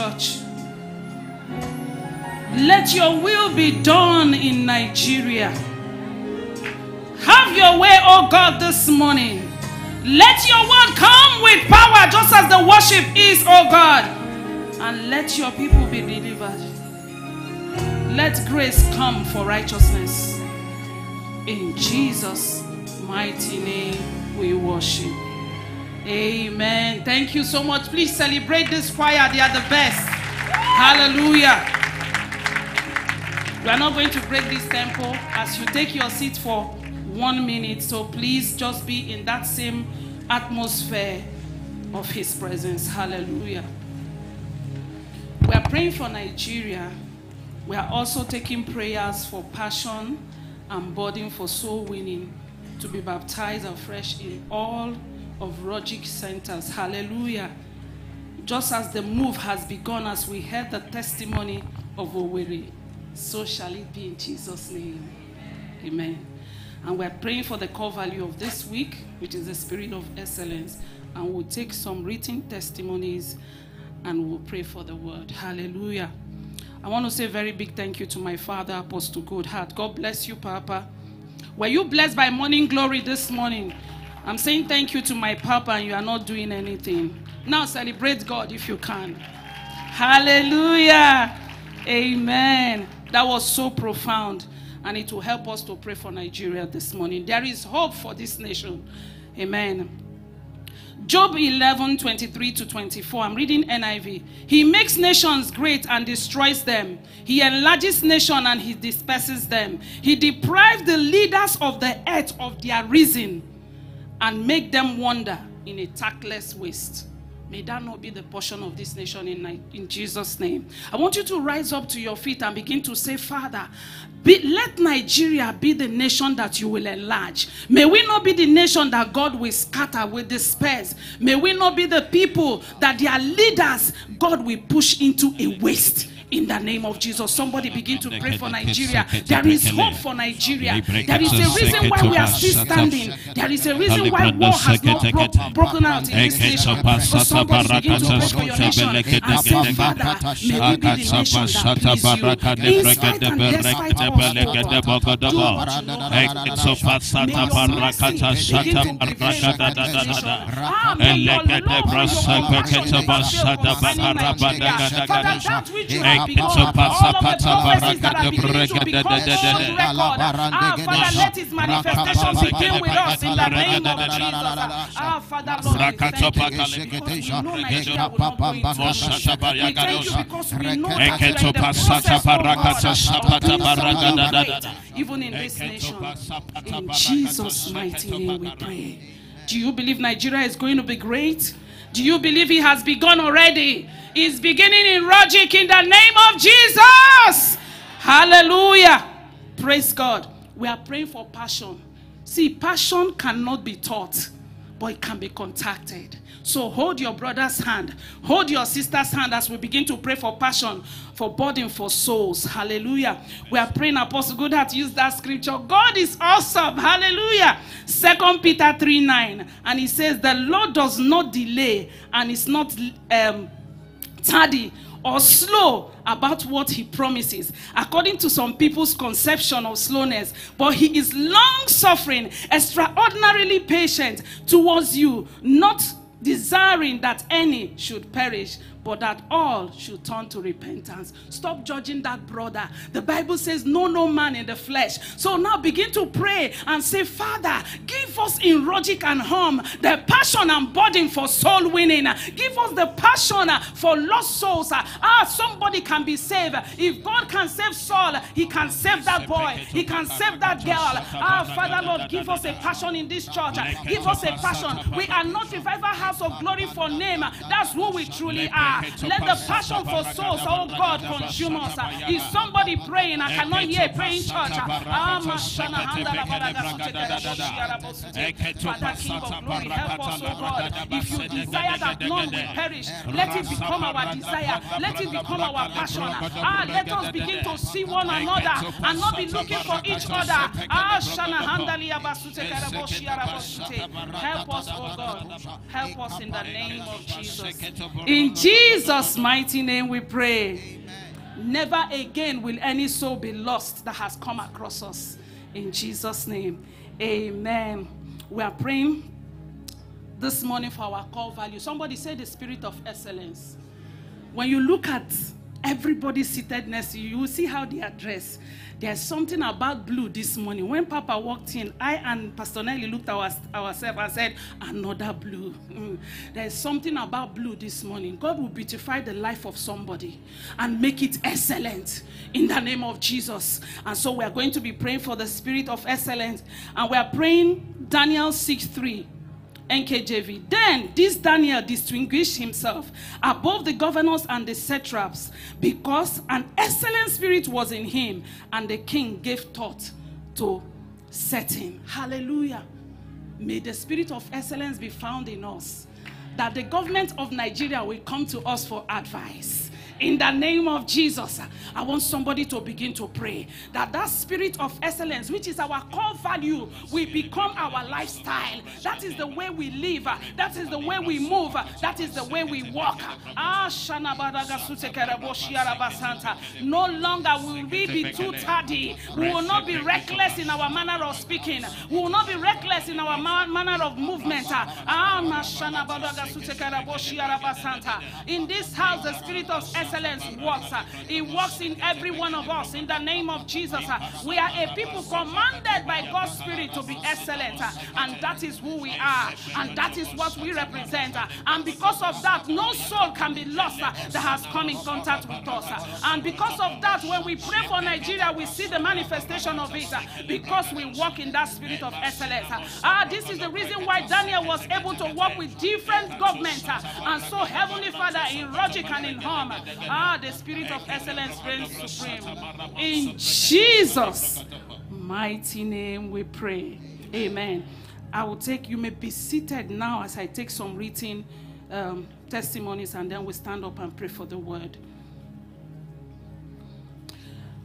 Church. Let your will be done in Nigeria. Have your way, oh God, this morning. Let your word come with power, just as the worship is, oh God. And let your people be delivered. Let grace come for righteousness. In Jesus' mighty name, we worship. Amen. Thank you so much. Please celebrate this choir. They are the best. Hallelujah. We are not going to break this tempo as you take your seat for one minute. So please just be in that same atmosphere of His presence. Hallelujah. We are praying for Nigeria. We are also taking prayers for passion and burden for soul winning to be baptized afresh in all of RHOGIC centers. Hallelujah. Just as the move has begun, as we heard the testimony of Owerri, so shall it be in Jesus' name. Amen. And we're praying for the core value of this week, which is the spirit of excellence. And we'll take some written testimonies and we'll pray for the word. Hallelujah. I want to say a very big thank you to my father, Apostle Goodheart. God bless you, Papa. Were you blessed by morning glory this morning? I'm saying thank you to my Papa, and you are not doing anything. Now celebrate God if you can. Hallelujah. Amen. That was so profound, and it will help us to pray for Nigeria this morning. There is hope for this nation. Amen. Job 11, 23 to 24. I'm reading NIV. He makes nations great and destroys them. He enlarges nations and he disperses them. He deprives the leaders of the earth of their reason and make them wander in a tactless waste. May that not be the portion of this nation in, in Jesus' name. I want you to rise up to your feet and begin to say, Father, be, let Nigeria be the nation that you will enlarge. May we not be the nation that God will scatter with disperse. May we not be the people that their leaders God will push into a waste. In the name of Jesus, somebody begin to pray for Nigeria. There is hope for Nigeria. There is a reason why we are still standing. There is a reason why war has not bro- broken out in this nation. So begin to pray for your nation and say, Father, may we be the nation that please you. In spite and despite oh God. Do what you. Ah, begun, all of the prophecies that are beginning to become on record. Ah, Father, let His manifestation begin with us in the name of Jesus. Ah, Father, Lord, we thank you because we know Nigeria will not go into depression. We thank you because we know that are the process, oh God, of doing something great, even in this nation. In Jesus' mighty name we pray. Do you believe Nigeria is going to be great? Do you believe he has begun already? It's beginning in RHOGIC in the name of Jesus. Hallelujah. Praise God. We are praying for passion. See, passion cannot be taught, but it can be contacted. So hold your brother's hand, hold your sister's hand as we begin to pray for passion, for burden for souls. Hallelujah. We are praying, Apostle Good Goodheart used that scripture. God is awesome. Hallelujah. Second Peter 3 9. And he says, The Lord does not delay and is not um, tardy or slow about what he promises, according to some people's conception of slowness. But he is long suffering, extraordinarily patient towards you, not desiring that any should perish, but that all should turn to repentance. Stop judging that brother. The Bible says, Know, no man in the flesh. So now begin to pray and say, Father, give us in RHOGIC and home the passion and burden for soul winning. Give us the passion for lost souls. Ah, somebody can be saved. If God can save Saul, he can save that boy, he can save that girl. Ah, Father, Lord, give us a passion in this church. Give us a passion. We are not a Revival House of Glory for name. That's who we truly are. Let the passion for souls, oh God, consume us. Is somebody praying? I cannot hear praying church. Ah, of glory, help us, oh God. If you desire that none will perish, let it become our desire. Let it become our passion. Ah, let us begin to see one another and not be looking for each other. Ah. Help us, oh God. Help us in the name of Jesus. In Jesus' mighty name we pray. Never again will any soul be lost that has come across us. In Jesus' name, amen. We are praying this morning for our core value. Somebody say the spirit of excellence. When you look at everybody seated next to you, you see how they are dressed. There's something about blue this morning. When Papa walked in, I and Pastor Nelly looked at our, ourselves and said, Another blue. Mm. There's something about blue this morning. God will beautify the life of somebody and make it excellent in the name of Jesus. And so we are going to be praying for the spirit of excellence. And we are praying Daniel 6 3. NKJV. Then this Daniel distinguished himself above the governors and the satraps because an excellent spirit was in him, and the king gave thought to set him. Hallelujah. May the spirit of excellence be found in us, that the government of Nigeria will come to us for advice in the name of Jesus, I want somebody to begin to pray that that spirit of excellence, which is our core value, will become our lifestyle. That is the way we live. That is the way we move. That is the way we walk. Ah, no longer will we be too tardy. We will not be reckless in our manner of speaking. We will not be reckless in our manner of movement. Ah, in this house, the spirit of excellence excellence works. It works in every one of us. In the name of Jesus, we are a people commanded by God's Spirit to be excellent. And that is who we are. And that is what we represent. And because of that, no soul can be lost that has come in contact with us. And because of that, when we pray for Nigeria, we see the manifestation of it because we walk in that spirit of excellence. Ah, this is the reason why Daniel was able to work with different governments. And so, Heavenly Father, in RHOGIC and in home, Ah, the spirit of excellence reigns supreme. In Jesus' mighty name we pray. Amen. I will take, you may be seated now as I take some written um, testimonies and then we stand up and pray for the word.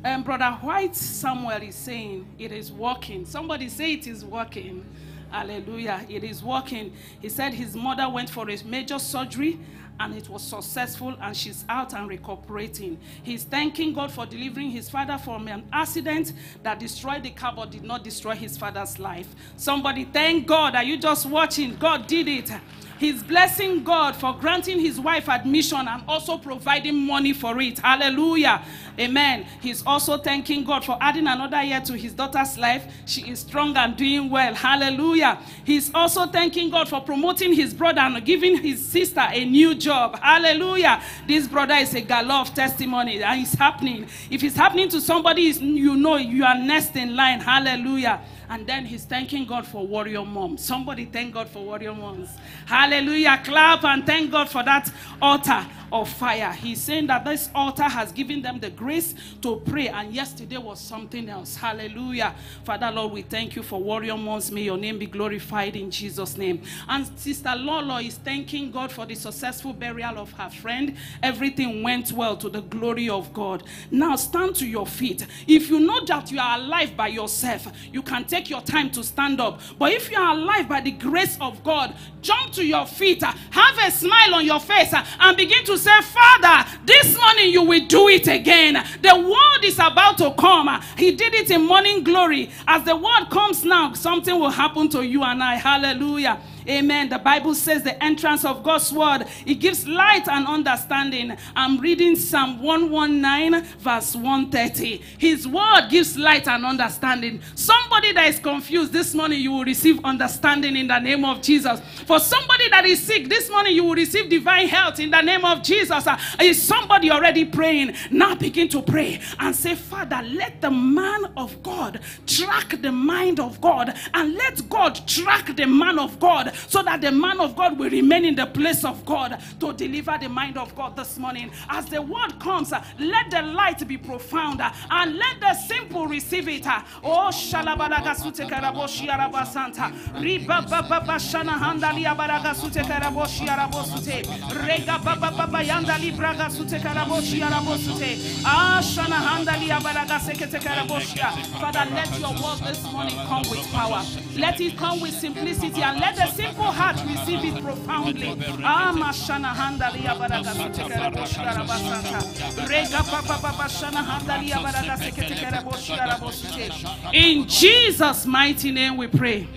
And um, Brother White Samuel is saying it is working. Somebody say it is working. Hallelujah. It is working. He said his mother went for a major surgery and it was successful and she's out and recuperating. He's thanking God for delivering his father from an accident that destroyed the car but did not destroy his father's life. Somebody thank God. Are you just watching? God did it. He's blessing God for granting his wife admission and also providing money for it. Hallelujah. Amen. He's also thanking God for adding another year to his daughter's life. She is strong and doing well. Hallelujah. He's also thanking God for promoting his brother and giving his sister a new job. Hallelujah. This brother is a gala of testimony and it's happening. If it's happening to somebody, you know you are next in line. Hallelujah. And then he's thanking God for warrior moms. Somebody thank God for warrior moms. Hallelujah. Clap and thank God for that altar of fire. He's saying that this altar has given them the grace to pray. And yesterday was something else. Hallelujah. Father, Lord, we thank you for warrior moms. May your name be glorified in Jesus' name. And Sister Lolo is thanking God for the successful burial of her friend. Everything went well to the glory of God. Now stand to your feet. If you know that you are alive by yourself, you can take your time to stand up. But if you are alive by the grace of God, jump to your feet, have a smile on your face, and begin to say, Father, this morning you will do it again. The word is about to come. He did it in morning glory. As the word comes now, something will happen to you and I. Hallelujah. Amen. The Bible says the entrance of God's word, it gives light and understanding. I'm reading Psalm 119, verse 130. His word gives light and understanding. Somebody that is confused this morning, you will receive understanding in the name of Jesus. For somebody that is sick this morning, you will receive divine health in the name of Jesus. Uh, is somebody already praying? Now begin to pray and say, Father, let the man of God track the mind of God and let God track the man of God so that the man of God will remain in the place of God to deliver the mind of God this morning. As the word comes, let the light be profound uh, and let the simple receive it. uh. Oh, shalabalaga sute karaboshi arabasanta. Riba baba shana handali abaraga sute karaboshi arabosute. Rega baba baba yandali braga sute karaboshi arabosute. Ah, shana handali abaraga sekete karaboshia. Father, let your word this morning come with power. Let it come with simplicity and let the heart receive it profoundly. Mashana handali abaraga sute karaboshi arabasanta. Rega baba baba shana handali abaraga sekete karaboshi arabosute. In Jesus' mighty name we pray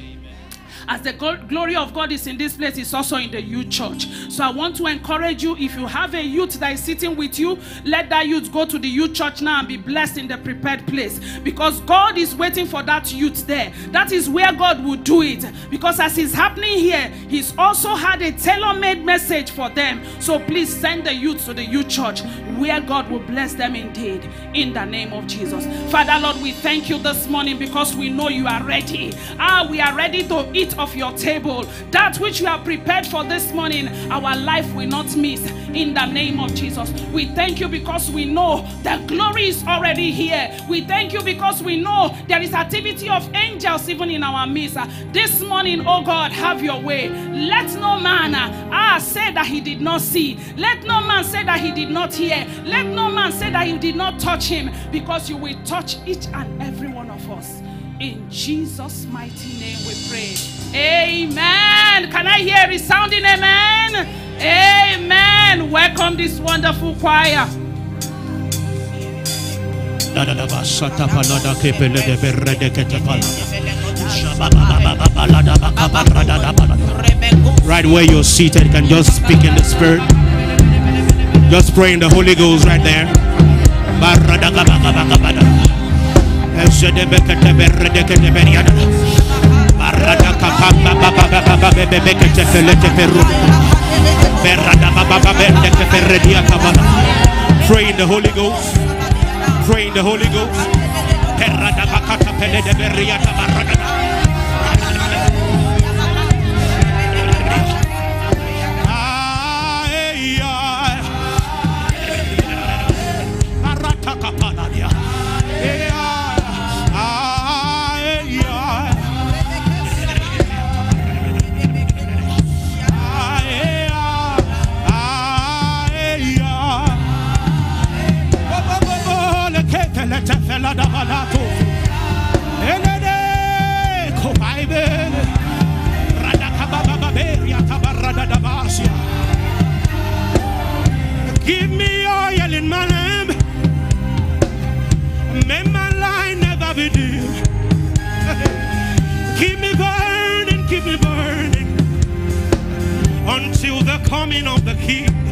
as the glory of God is in this place, it's also in the youth church. So I want to encourage you if you have a youth that is sitting with you, let that youth go to the youth church now and be blessed in the prepared place because God is waiting for that youth there. That is where God will do it because as it's happening here, He's also had a tailor made message for them. So please send the youth to the youth church where God will bless them indeed in the name of Jesus. Father, Lord, we thank you this morning because we know you are ready. Ah, we are ready to eat of your table. That which you have prepared for this morning, our life will not miss in the name of Jesus. We thank you because we know the glory is already here. We thank you because we know there is activity of angels even in our midst. This morning, oh God, have your way. Let no man ah, say that he did not see. Let no man say that he did not hear. Let no man say that he did not touch him because you will touch each and every one of us. In Jesus' mighty name we pray. Amen. Can I hear a resounding amen? Amen. Welcome this wonderful choir. Right where you're seated, can just speak in the spirit. Just pray in the Holy Ghost right there. Pray in the Holy Ghost. Pray in the Holy Ghost. Give me oil in my lamp. May my light never be dim. keep me burning, keep me burning until the coming of the King.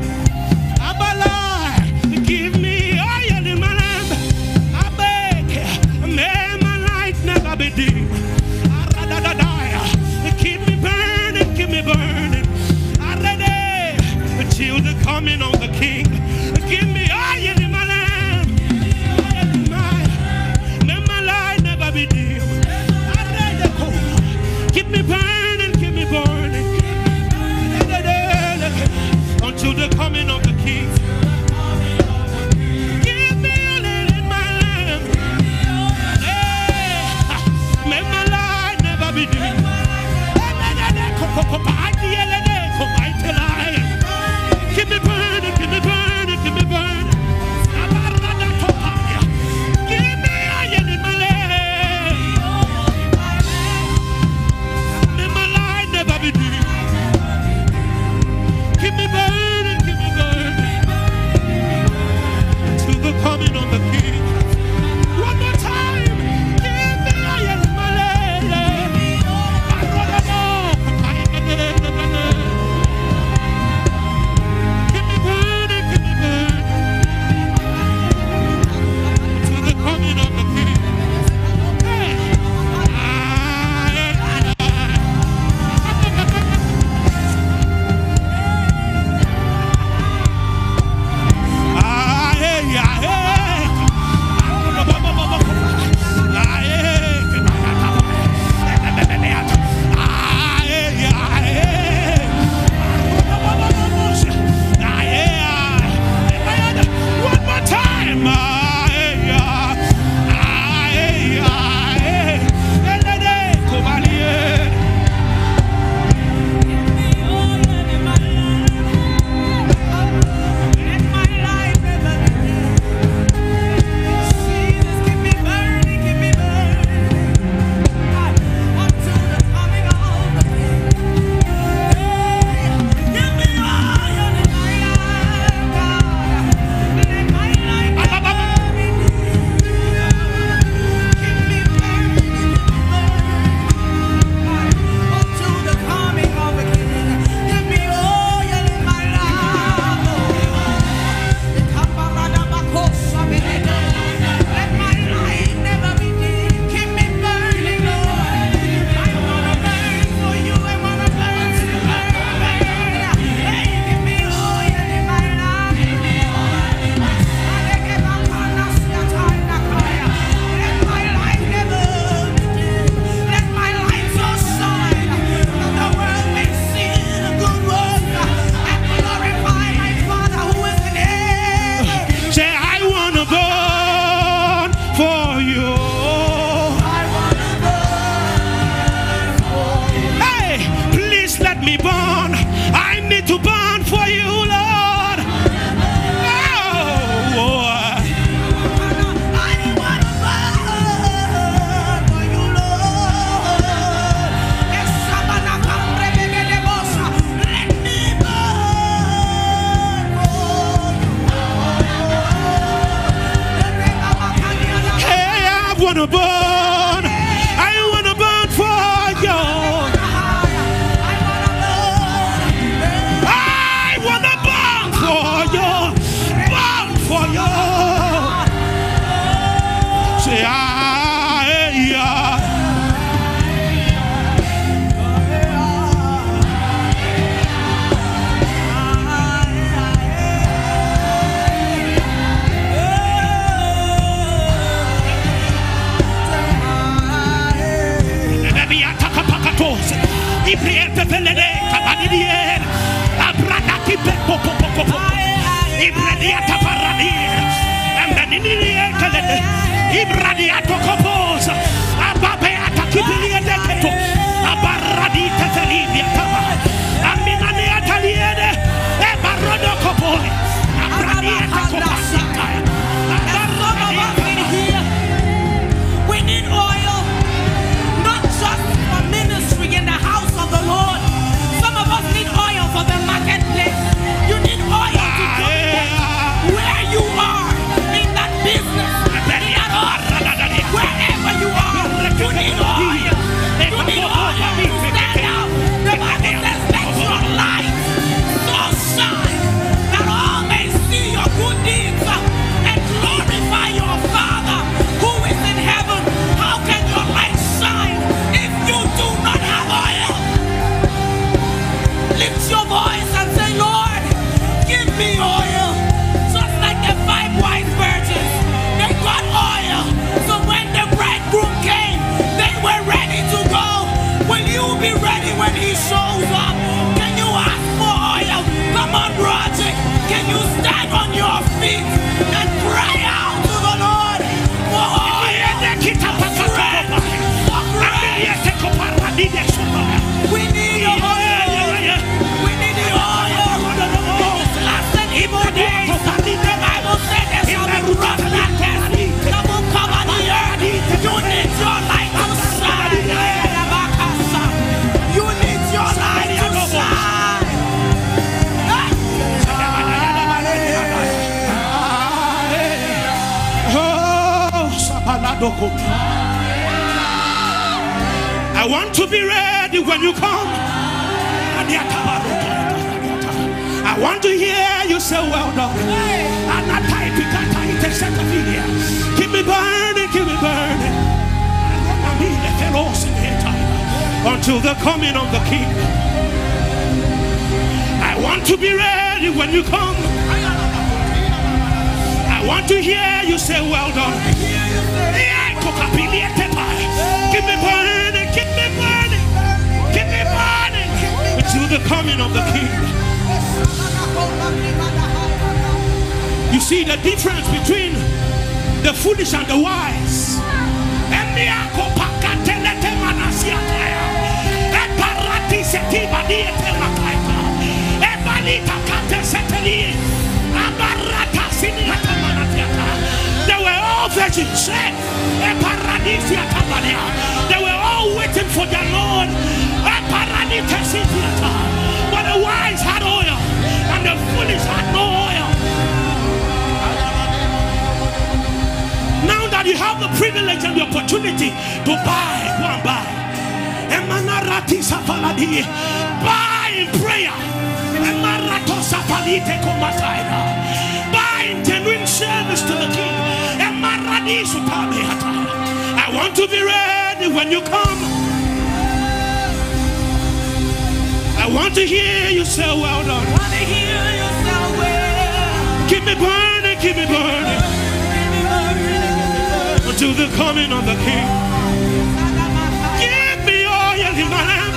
Give me all your my lamp.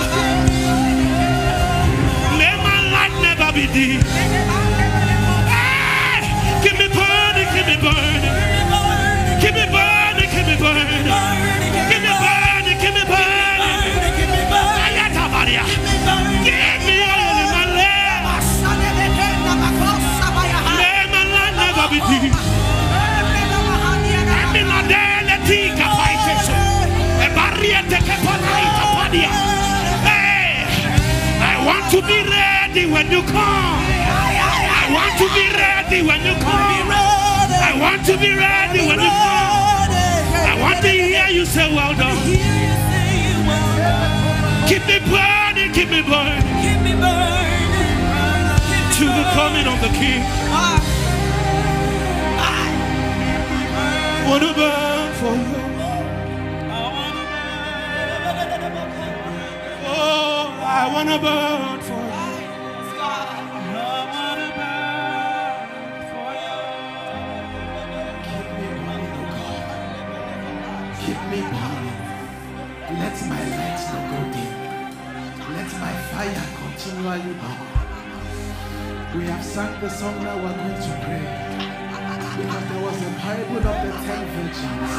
May my light never be dim. Hey, I want to be ready when you come. I want to be ready when you come. I want to be ready when you come. I want to hear you say well done. Keep me burning, keep me burning. To the coming of the King. I wanna burn for you. I burn love a bird for you. Keep me burning. Let my light not go dim. Let my fire continually burn. We have sung the song now we're going to pray. Because there was a parable of the ten virgins.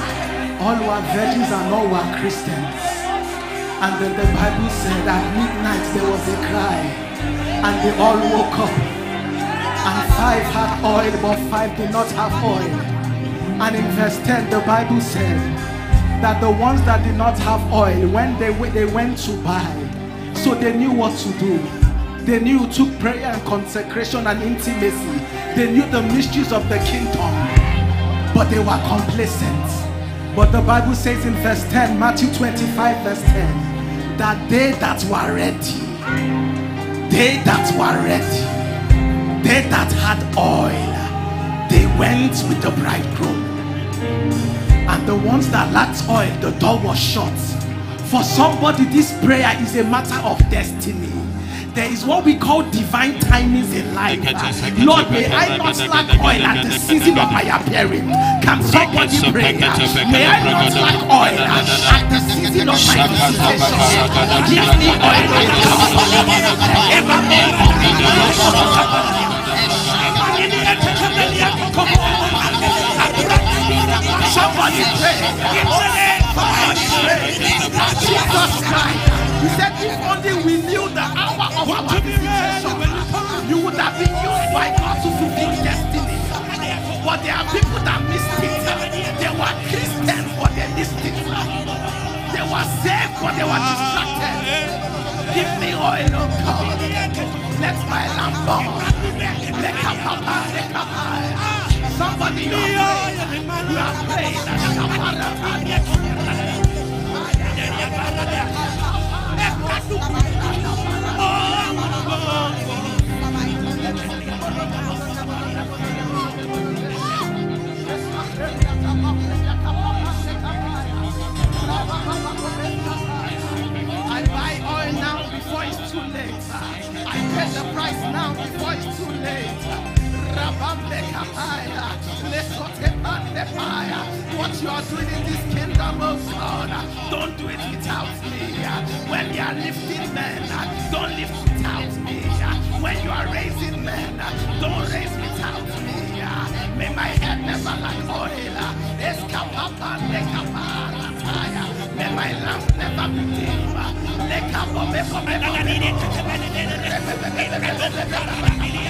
All were virgins and all were Christians. And then the Bible said at midnight there was a cry. And they all woke up. And five had oil, but five did not have oil. And in verse 10, the Bible said that the ones that did not have oil, when they, they went to buy, so they knew what to do. They knew it took prayer and consecration and intimacy. They knew the mysteries of the kingdom, but they were complacent. But the Bible says in verse 10, Matthew 25, verse 10, that they that were ready, they that were ready, they that had oil, they went with the bridegroom. And the ones that lacked oil, the door was shut. For somebody, this prayer is a matter of destiny. There is what we call divine timings in life. Lord, may I not lack oil at the season of my appearing. Can somebody pray? May I not lack oil at the season of my visitation. Give me oil. Somebody pray. Jesus Christ. He said, if only we our visitation, you would have been used by God to fulfill destiny. But there are people that missed it. They were Christians, but they missed it. They were saved, but they were distracted. Give me oil, oh God. Let my lamp burn. Let a papa, let a papa. Somebody you are praying. You are praying. I buy oil now I pay the price now before it's too late. What you are doing in this kingdom of God, don't do it without me. When you are lifting men, don't lift without me. When you are raising men, don't raise without me. May my head never lack oil. May my lamp never be dim. Lamp. May my light never be dim.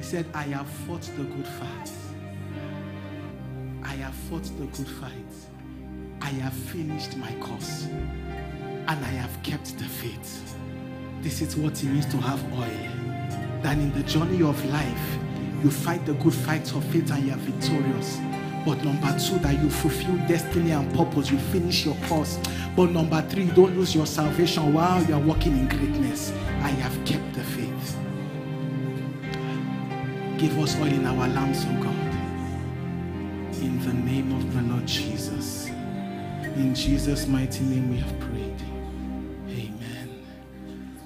he said, I have fought the good fight. I have fought the good fight. I have finished my course. And I have kept the faith. This is what it means to have oil. That in the journey of life, you fight the good fight of faith and you are victorious. But number two, that you fulfill destiny and purpose, you finish your course. But number three, don't lose your salvation while you are walking in greatness. I have kept the faith. Give us oil in our lamps, O God. In the name of the Lord Jesus. In Jesus' mighty name we have prayed. Amen.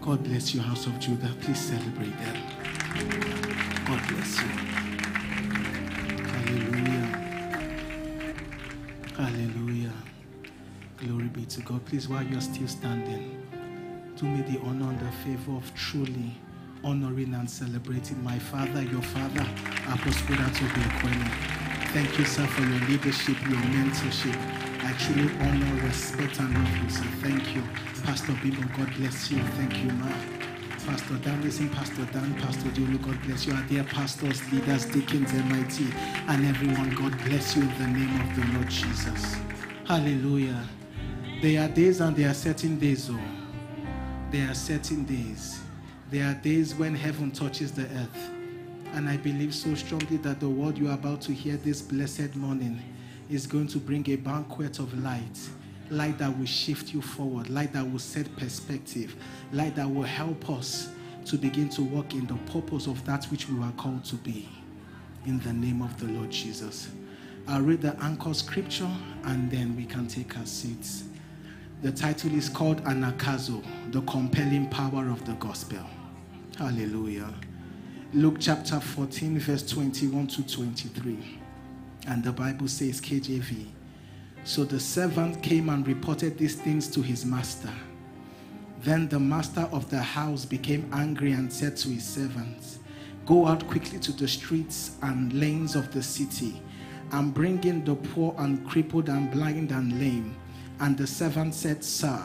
God bless you, House of Judah. Please celebrate them. God bless you. Hallelujah. Hallelujah. Glory be to God. Please, while you're still standing, do me the honor and the favor of truly honoring and celebrating my father, your father, Apostle Tobi Ekwene. Thank you, sir, for your leadership, your mentorship. I truly honor, respect, and love you. So thank you. Pastor Bibo, God bless you. Thank you, ma. Pastor Dan, listen, Pastor Dan, Pastor Diolo, God bless you. Our dear pastors, leaders, deacons, MIT, and everyone, God bless you in the name of the Lord Jesus. Hallelujah. There are days and there are certain days, oh. There are certain days. There are days when heaven touches the earth. And I believe so strongly that the word you are about to hear this blessed morning is going to bring a banquet of light. Light that will shift you forward, light that will set perspective, light that will help us to begin to walk in the purpose of that which we were called to be. In the name of the Lord Jesus. I'll read the anchor scripture and then we can take our seats. The title is called Anakazo, the compelling power of the gospel. Hallelujah. Luke chapter 14, verse 21 to 23. And the Bible says, KJV. So the servant came and reported these things to his master. Then the master of the house became angry and said to his servants, Go out quickly to the streets and lanes of the city and bring in the poor and crippled and blind and lame. And the servant said, Sir,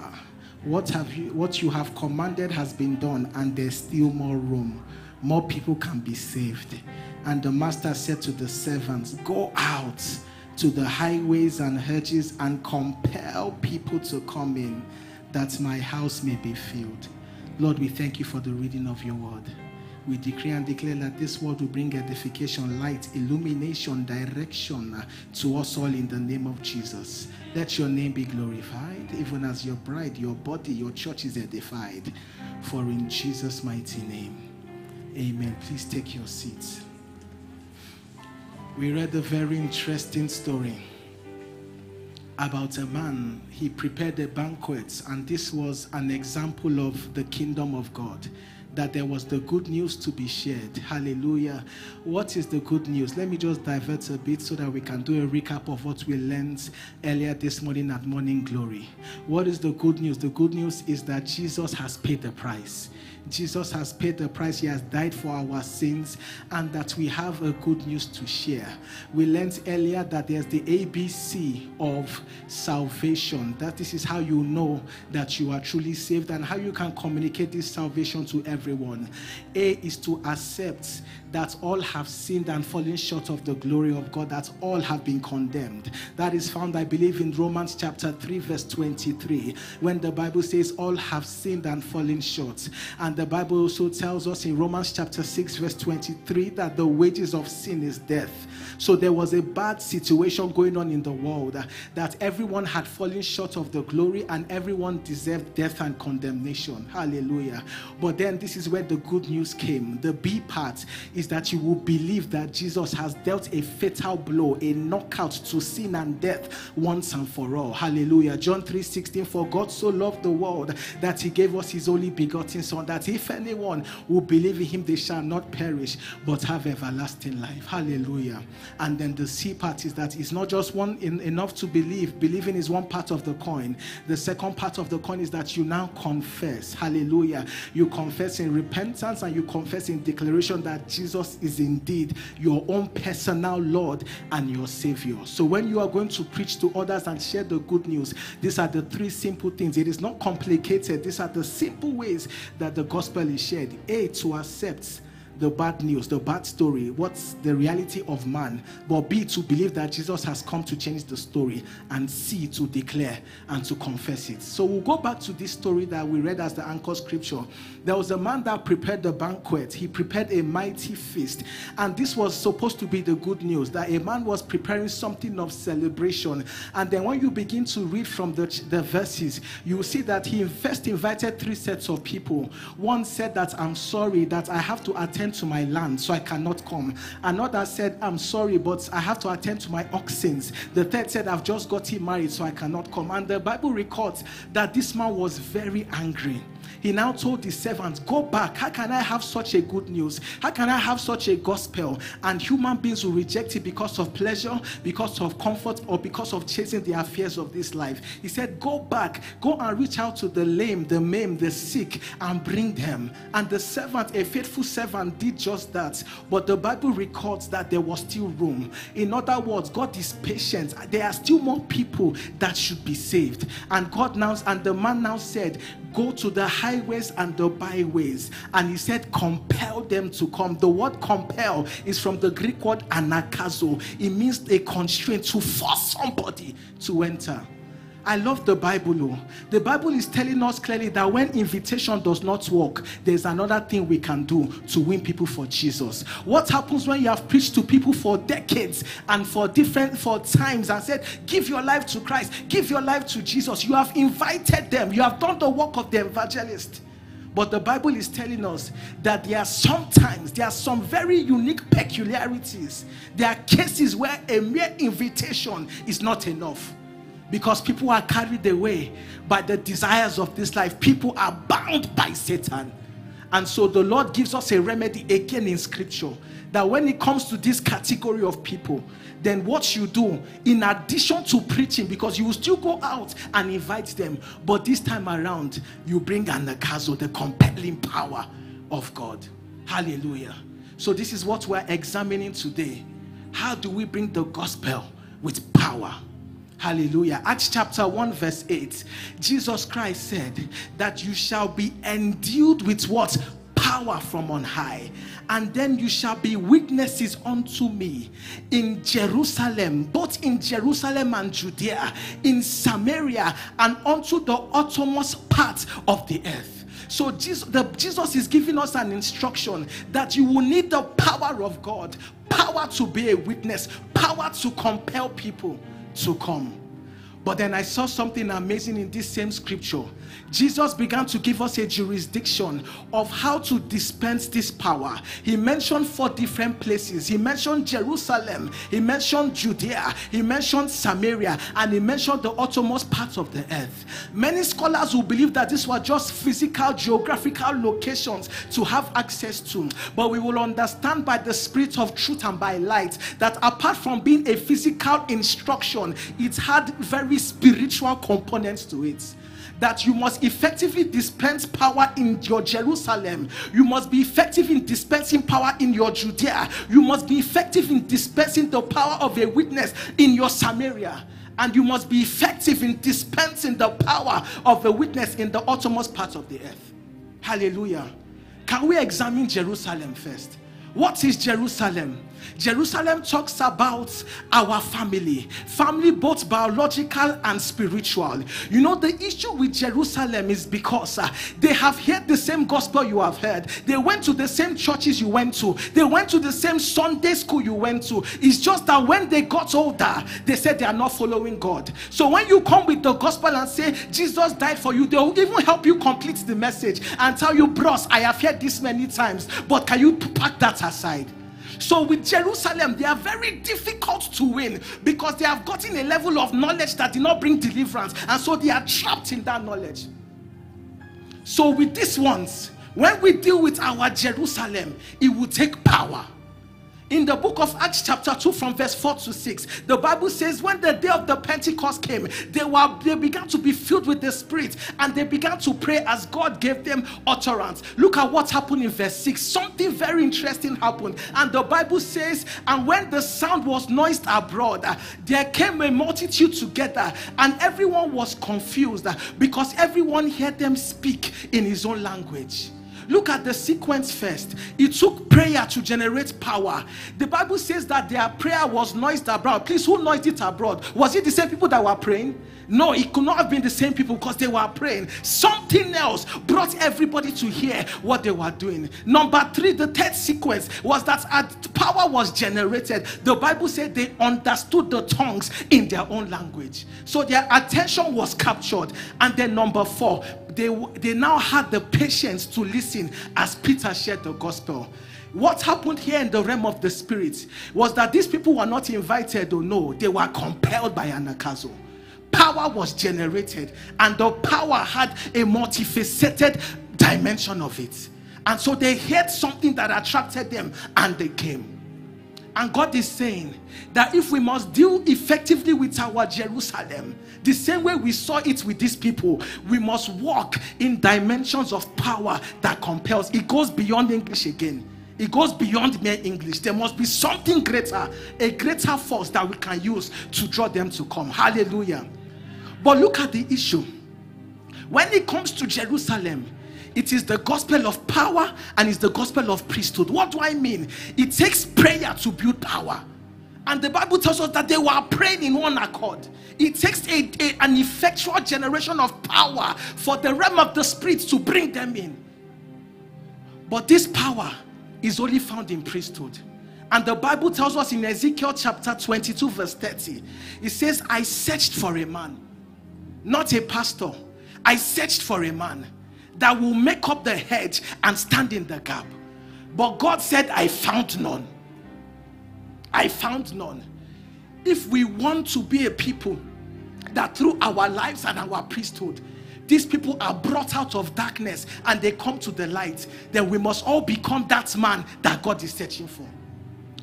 what have you what you have commanded has been done, and there's still more room. More people can be saved. And the master said to the servants, Go out to the highways and hedges and compel people to come in, that my house may be filled. Lord, we thank you for the reading of your word. We decree and declare that this word will bring edification, light, illumination, direction to us all in the name of Jesus. Let your name be glorified, even as your bride, your body, your church is edified. For in Jesus' mighty name, amen. Please take your seats. We read a very interesting story about a man. He prepared a banquet, and this was an example of the kingdom of God. That there was the good news to be shared. Hallelujah. What is the good news? Let me just divert a bit so that we can do a recap of what we learned earlier this morning at Morning Glory. What is the good news? The good news is that Jesus has paid the price. Jesus has paid the price. He has died for our sins, and that we have a good news to share. We learned earlier that there's the ABC of salvation. That this is how you know that you are truly saved and how you can communicate this salvation to everyone. A is to accept that all have sinned and fallen short of the glory of God, that all have been condemned. That is found, I believe, in Romans chapter 3, verse 23, when the Bible says, All have sinned and fallen short. And the Bible also tells us in Romans chapter 6, verse 23, that the wages of sin is death. So there was a bad situation going on in the world that everyone had fallen short of the glory and everyone deserved death and condemnation. Hallelujah. But then this is where the good news came. The B part is that you will believe that Jesus has dealt a fatal blow, a knockout to sin and death once and for all. Hallelujah. John 3:16 For God so loved the world that he gave us his only begotten son that if anyone will believe in him they shall not perish but have everlasting life. Hallelujah. And then the C part is that it's not just one in, enough to believe. Believing is one part of the coin. The second part of the coin is that you now confess. Hallelujah. You confess in repentance and you confess in declaration that Jesus is indeed your own personal Lord and your Savior. So when you are going to preach to others and share the good news, these are the three simple things. It is not complicated. These are the simple ways that the gospel is shared. A, to accept the bad news, the bad story, what's the reality of man, but B, to believe that Jesus has come to change the story, and C, to declare and to confess it. So we'll go back to this story that we read as the anchor scripture. There was a man that prepared the banquet, he prepared a mighty feast, and this was supposed to be the good news that a man was preparing something of celebration. And then when you begin to read from the, the verses, you see that he first invited three sets of people. One said that I'm sorry that I have to attend to my land, so I cannot come. Another said, I'm sorry, but I have to attend to my oxens. The third said, I've just got him married, so I cannot come. And the Bible records that this man was very angry. He now told his servants, Go back. How can I have such a good news? How can I have such a gospel? And human beings will reject it because of pleasure, because of comfort, or because of chasing the affairs of this life. He said, Go back, go and reach out to the lame, the maimed, the sick, and bring them. And the servant, a faithful servant, did just that. But the Bible records that there was still room. In other words, God is patient. There are still more people that should be saved. And God now, and the man now said, Go to the highways and the byways. And he said, Compel them to come. The word compel is from the Greek word anakazo. It means a constraint to force somebody to enter. I love the Bible. The Bible is telling us clearly that when invitation does not work, there's another thing we can do to win people for Jesus. What happens when you have preached to people for decades and for different for times and said, "Give your life to Christ, give your life to Jesus." You have invited them. You have done the work of the evangelist. But the Bible is telling us that there are sometimes there are some very unique peculiarities. There are cases where a mere invitation is not enough because people are carried away by the desires of this life. People are bound by Satan. And so the Lord gives us a remedy again in scripture that when it comes to this category of people, then what you do, in addition to preaching, because you will still go out and invite them, but this time around, you bring anakazo, the compelling power of God. Hallelujah. So, this is what we're examining today. How do we bring the gospel with power? Hallelujah. Acts chapter 1, verse 8. Jesus Christ said that you shall be endued with what? Power from on high. And then you shall be witnesses unto me in Jerusalem, both in Jerusalem and Judea, in Samaria, and unto the uttermost part of the earth. So Jesus, the, Jesus is giving us an instruction that you will need the power of God, power to be a witness, power to compel people to come. But then I saw something amazing in this same scripture. Jesus began to give us a jurisdiction of how to dispense this power. He mentioned four different places. He mentioned Jerusalem, he mentioned Judea, he mentioned Samaria, and he mentioned the uttermost parts of the earth. Many scholars will believe that these were just physical, geographical locations to have access to. But we will understand by the spirit of truth and by light that apart from being a physical instruction, it had very spiritual components to it that you must effectively dispense power in your Jerusalem. You must be effective in dispensing power in your Judea. You must be effective in dispensing the power of a witness in your Samaria. And you must be effective in dispensing the power of a witness in the uttermost parts of the earth. Hallelujah. Can we examine Jerusalem first? What is Jerusalem? Jerusalem talks about our family, family both biological and spiritual. You know, the issue with Jerusalem is because uh, they have heard the same gospel you have heard, they went to the same churches you went to, they went to the same Sunday school you went to. It's just that when they got older, they said they are not following God. So when you come with the gospel and say Jesus died for you, they will even help you complete the message and tell you, bros, I have heard this many times, but can you pack that aside? So with Jerusalem, they are very difficult to win because they have gotten a level of knowledge that did not bring deliverance, and so they are trapped in that knowledge. So with these ones, when we deal with our Jerusalem, it will take power. In the book of Acts, chapter 2, from verse 4 to 6, the Bible says, When the day of the Pentecost came, they were they began to be filled with the Spirit and they began to pray as God gave them utterance. Look at what happened in verse 6. Something very interesting happened. And the Bible says, And when the sound was noised abroad, there came a multitude together, and everyone was confused because everyone heard them speak in his own language. Look at the sequence first. It took prayer to generate power. The Bible says that their prayer was noised abroad. Please, who noised it abroad? Was it the same people that were praying? No, it could not have been the same people because they were praying. Something else brought everybody to hear what they were doing. Number three, the third sequence was that as power was generated, the Bible said they understood the tongues in their own language. So their attention was captured. And then number four, they, they now had the patience to listen as Peter shared the gospel. What happened here in the realm of the spirit was that these people were not invited or no, they were compelled by anakazo power was generated, and the power had a multifaceted dimension of it. And so they heard something that attracted them and they came. And God is saying that if we must deal effectively with our Jerusalem, the same way we saw it with these people, we must walk in dimensions of power that compels. It goes beyond English again. It goes beyond mere English. There must be something greater, a greater force that we can use to draw them to come. Hallelujah. But look at the issue. When it comes to Jerusalem, it is the gospel of power and it's the gospel of priesthood. What do I mean? It takes prayer to build power. And the Bible tells us that they were praying in one accord. It takes a, a- an effectual generation of power for the realm of the spirit to bring them in. But this power is only found in priesthood. And the Bible tells us in Ezekiel chapter 22, verse 30, it says, I searched for a man, not a pastor. I searched for a man that will make up the hedge and stand in the gap. But God said, I found none. I found none. If we want to be a people that through our lives and our priesthood, these people are brought out of darkness and they come to the light, then we must all become that man that God is searching for.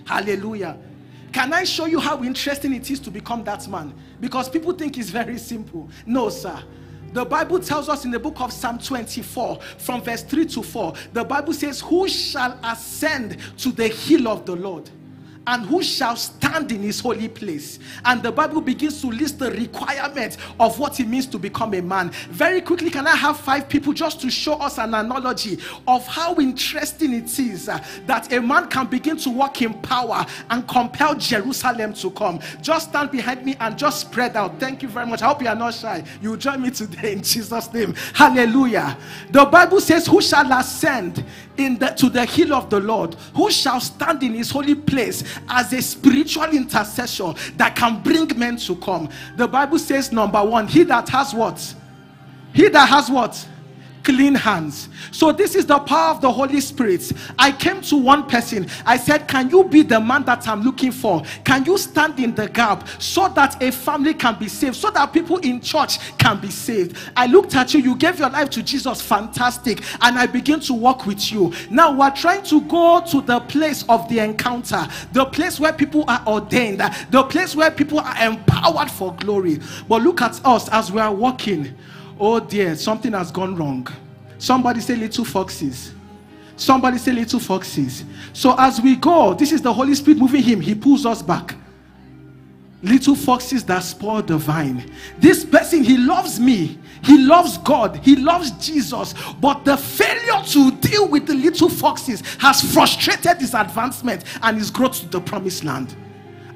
Hallelujah. Can I show you how interesting it is to become that man? Because people think it's very simple. No, sir. The Bible tells us in the book of Psalm 24, from verse 3 to 4, the Bible says, Who shall ascend to the hill of the Lord? And who shall stand in his holy place. And the bible begins to list the requirements of what it means to become a man. Very quickly can i have five people just to show us an analogy of how interesting it is uh, that a man can begin to walk in power and compel jerusalem to come? Just stand behind me and just spread out. Thank you very much. I hope you are not shy. You join me today in jesus name. Hallelujah. The bible says who shall ascend in the to the hill of the Lord, who shall stand in his holy place as a spiritual intercession that can bring men to come. The Bible says, number one, he that has what? He that has what? Clean hands. So, this is the power of the Holy Spirit. I came to one person. I said, Can you be the man that I'm looking for? Can you stand in the gap so that a family can be saved, so that people in church can be saved? I looked at you, you gave your life to Jesus, fantastic. And I begin to walk with you. Now, we're trying to go to the place of the encounter, the place where people are ordained, the place where people are empowered for glory. But look at us as we are walking. Oh dear, something has gone wrong. Somebody say little foxes. Somebody say little foxes. So as we go, this is the Holy Spirit moving him. He pulls us back. Little foxes that spoil the vine. This person, he loves me. He loves God. He loves Jesus. But the failure to deal with the little foxes has frustrated his advancement and his growth to the promised land.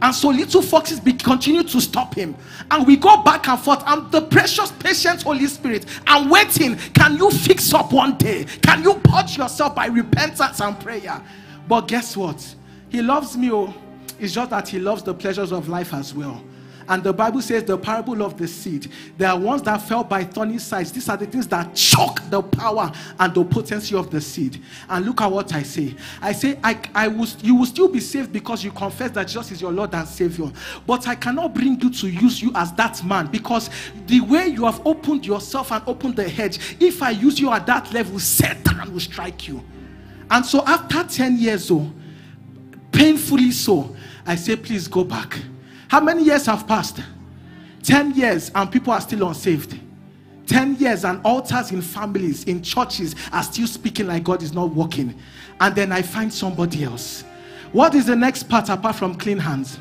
And so little foxes be, continue to stop him. And we go back and forth. And the precious, patient Holy Spirit, I'm waiting. Can you fix up one day? Can you purge yourself by repentance and prayer? But guess what? He loves me. Oh, it's just that he loves the pleasures of life as well. And the Bible says the parable of the seed. There are ones that fell by thorny sides. These are the things that choke the power and the potency of the seed. And look at what I say. I say, I, I will, you will still be saved because you confess that Jesus is your Lord and Savior. But I cannot bring you to use you as that man because the way you have opened yourself and opened the hedge, if I use you at that level, Satan will strike you. And so after 10 years, oh, painfully so, I say, please go back. How many years have passed? 10 years, and people are still unsaved. 10 years, and altars in families, in churches are still speaking like God is not working. And then I find somebody else. What is the next part apart from clean hands?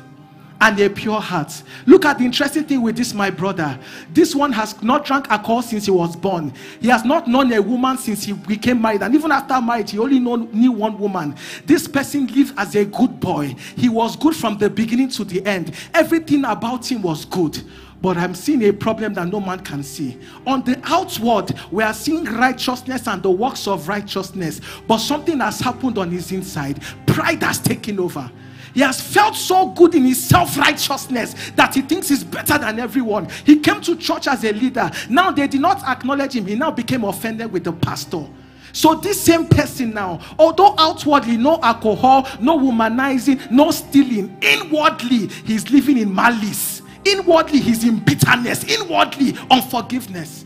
And a pure heart. Look at the interesting thing with this, my brother. This one has not drank alcohol since he was born. He has not known a woman since he became married. And even after marriage, he only knew one woman. This person lived as a good boy. He was good from the beginning to the end. Everything about him was good. But I'm seeing a problem that no man can see. On the outward, we are seeing righteousness and the works of righteousness. But something has happened on his inside. Pride has taken over. He has felt so good in his self righteousness that he thinks he's better than everyone. He came to church as a leader. Now they did not acknowledge him. He now became offended with the pastor. So this same person now, although outwardly no alcohol, no womanizing, no stealing, inwardly he's living in malice, Inwardly, he's in bitterness. Inwardly, unforgiveness.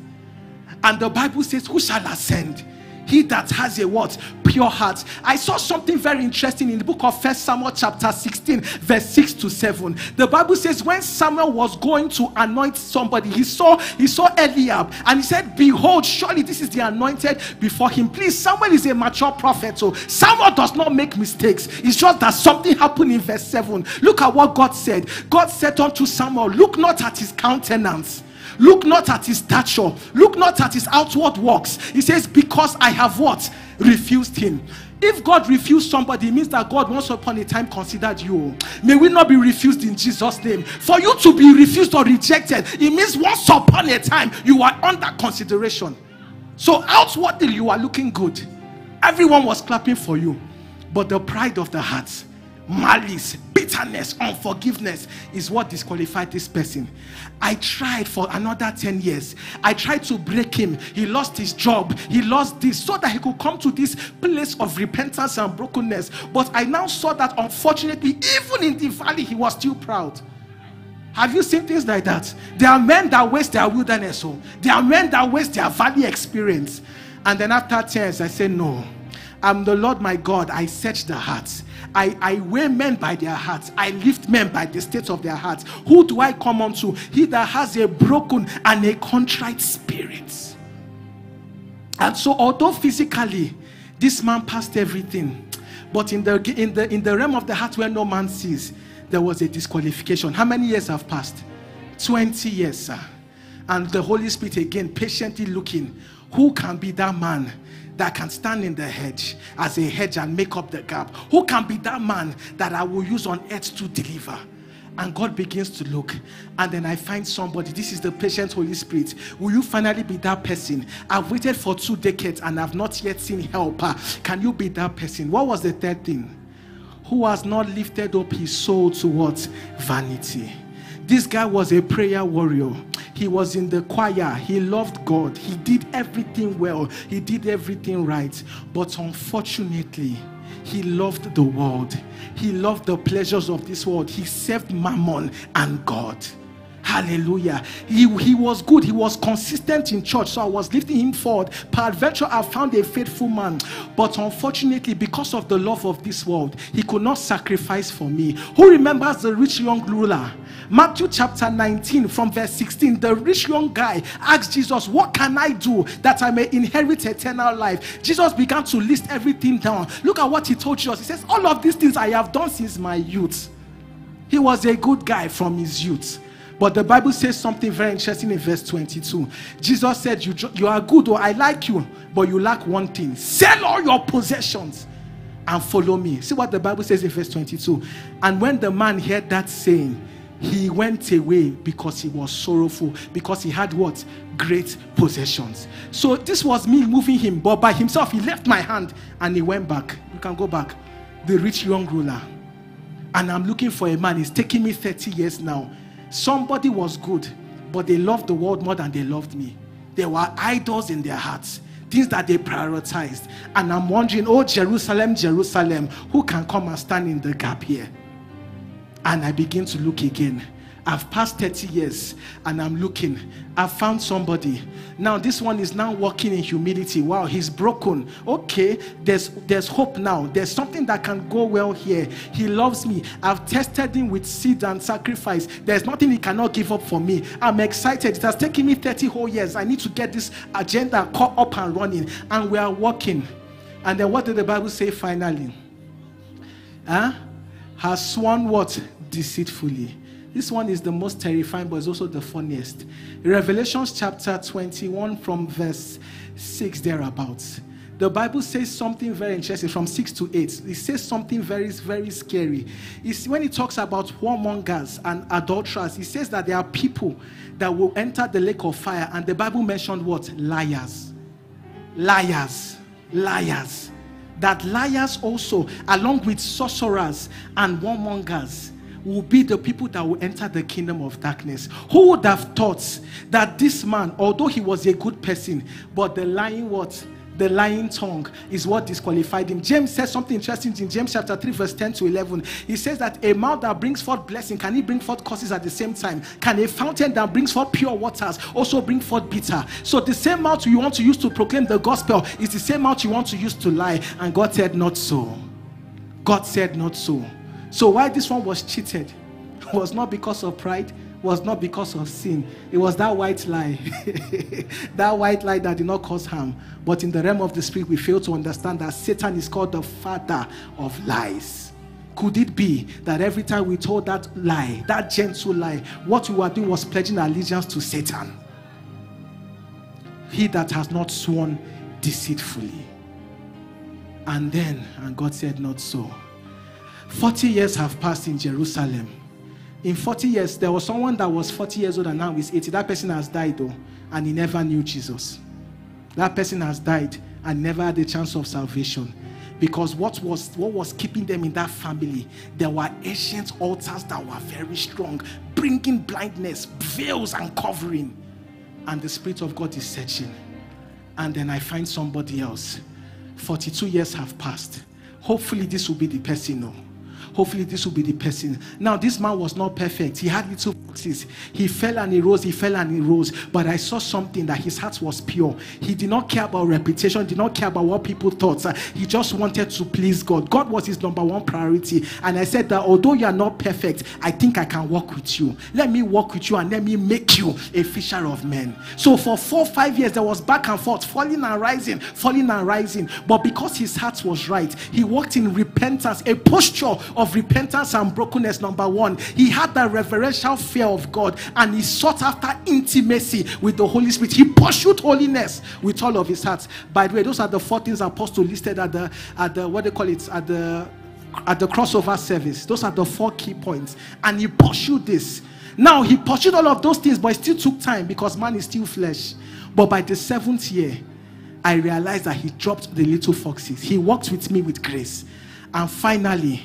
And the Bible says, Who shall ascend? He that has a what? Pure heart. I saw something very interesting in the book of First Samuel, chapter 16, verse 6 to 7. The Bible says, when Samuel was going to anoint somebody, he saw he saw Eliab and he said, Behold, surely this is the anointed before him. Please, Samuel is a mature prophet, so Samuel does not make mistakes. It's just that something happened in verse 7. Look at what God said. God said unto Samuel, Look not at his countenance Look not at his stature, look not at his outward works. He says, Because I have what? Refused him. If God refused somebody, it means that God once upon a time considered you. May we not be refused in Jesus' name. For you to be refused or rejected, it means once upon a time you are under consideration. So outwardly you are looking good. Everyone was clapping for you. But the pride of the heart malice, bitterness, unforgiveness is what disqualified this person. I tried for another 10 years. I tried to break him. He lost his job. He lost this so that he could come to this place of repentance and brokenness. But I now saw that unfortunately, even in the valley, he was still proud. Have you seen things like that? There are men that waste their wilderness home. Oh. There are men that waste their valley experience. And then after 10 years, I say, No, I'm the Lord my God. I search the hearts. I, I weigh men by their hearts. I lift men by the state of their hearts. Who do I come unto? He that has a broken and a contrite spirit. And so, although physically this man passed everything, but in the in the in the realm of the heart where no man sees, there was a disqualification. How many years have passed? 20 years, sir. And the Holy Spirit again patiently looking. Who can be that man that can stand in the hedge as a hedge and make up the gap? Who can be that man that I will use on earth to deliver? And God begins to look, and then I find somebody. This is the patient Holy Spirit. Will you finally be that person? I've waited for two decades and I've not yet seen help. Ah, can you be that person? What was the third thing? Who has not lifted up his soul towards vanity? This guy was a prayer warrior. He was in the choir. He loved God. He did everything well. He did everything right. But unfortunately, he loved the world. He loved the pleasures of this world. He served Mammon and God. Hallelujah. He, he was good. He was consistent in church. So I was lifting him forward. Peradventure, I found a faithful man. But unfortunately, because of the love of this world, he could not sacrifice for me. Who remembers the rich young ruler? Matthew chapter 19, from verse 16. The rich young guy asked Jesus, What can I do that I may inherit eternal life? Jesus began to list everything down. Look at what he told Jesus. He says, All of these things I have done since my youth. He was a good guy from his youth. But the Bible says something very interesting in verse 22. Jesus said, You, you are good, or I like you, but you lack one thing. Sell all your possessions and follow me. See what the Bible says in verse 22. And when the man heard that saying, he went away because he was sorrowful, because he had what? Great possessions. So this was me moving him, but by himself, he left my hand and he went back. You can go back. The rich young ruler. And I'm looking for a man. It's taking me 30 years now. Somebody was good, but they loved the world more than they loved me. There were idols in their hearts, things that they prioritized. And I'm wondering, oh, Jerusalem, Jerusalem, who can come and stand in the gap here? And I begin to look again. I've passed 30 years and I'm looking. I've found somebody. Now this one is now walking in humility. Wow, he's broken. Okay, there's there's hope now. There's something that can go well here. He loves me. I've tested him with seed and sacrifice. There's nothing he cannot give up for me. I'm excited. It has taken me 30 whole years. I need to get this agenda caught up and running. And we are walking. And then what did the Bible say finally? Huh? Has sworn what? Deceitfully this one is the most terrifying, but it's also the funniest. Revelations chapter 21, from verse 6 thereabouts. The Bible says something very interesting from 6 to 8. It says something very, very scary. It's when it talks about whoremongers and adulterers, it says that there are people that will enter the lake of fire. And the Bible mentioned what? Liars. Liars. Liars. That liars also, along with sorcerers and whoremongers, will be the people that will enter the kingdom of darkness. Who would have thought that this man, although he was a good person, but the lying what? The lying tongue is what disqualified him. James says something interesting in James chapter 3, verse 10 to 11. He says that a mouth that brings forth blessing, can it bring forth curses at the same time? Can a fountain that brings forth pure waters also bring forth bitter? So the same mouth you want to use to proclaim the gospel is the same mouth you want to use to lie. And God said, Not so. God said, Not so. So why this one was cheated was not because of pride, was not because of sin. It was that white lie. that white lie that did not cause harm. But in the realm of the spirit, we fail to understand that Satan is called the father of lies. Could it be that every time we told that lie, that gentle lie, what we were doing was pledging allegiance to Satan? He that has not sworn deceitfully. And then, and God said, Not so. 40 years have passed in Jerusalem in 40 years, there was someone that was 40 years old and now is 80. That person has died though, and he never knew Jesus. That person has died and never had a chance of salvation. Because what was what was keeping them in that family? There were ancient altars that were very strong, bringing blindness, veils, and covering. And the Spirit of God is searching. And then I find somebody else. 42 years have passed. Hopefully, this will be the person. No hopefully this will be the person. Now, this man was not perfect. He had little foxes. He fell and he rose, he fell and he rose. But I saw something that his heart was pure. He did not care about reputation, did not care about what people thought. Uh, he just wanted to please God. God was his number one priority. And I said that although you are not perfect, I think I can work with you. Let me work with you and let me make you a fisher of men. So for four, five years, there was back and forth, falling and rising, falling and rising. But because his heart was right, he walked in repentance, a posture of of repentance and brokenness, number one, he had that reverential fear of God and he sought after intimacy with the Holy Spirit. He pursued holiness with all of his heart. By the way, those are the four things apostle listed at the at the what they call it at the at the crossover service. Those are the four key points. And he pursued this. Now he pursued all of those things, but it still took time because man is still flesh. But by the seventh year, I realized that he dropped the little foxes. He walked with me with grace. And finally,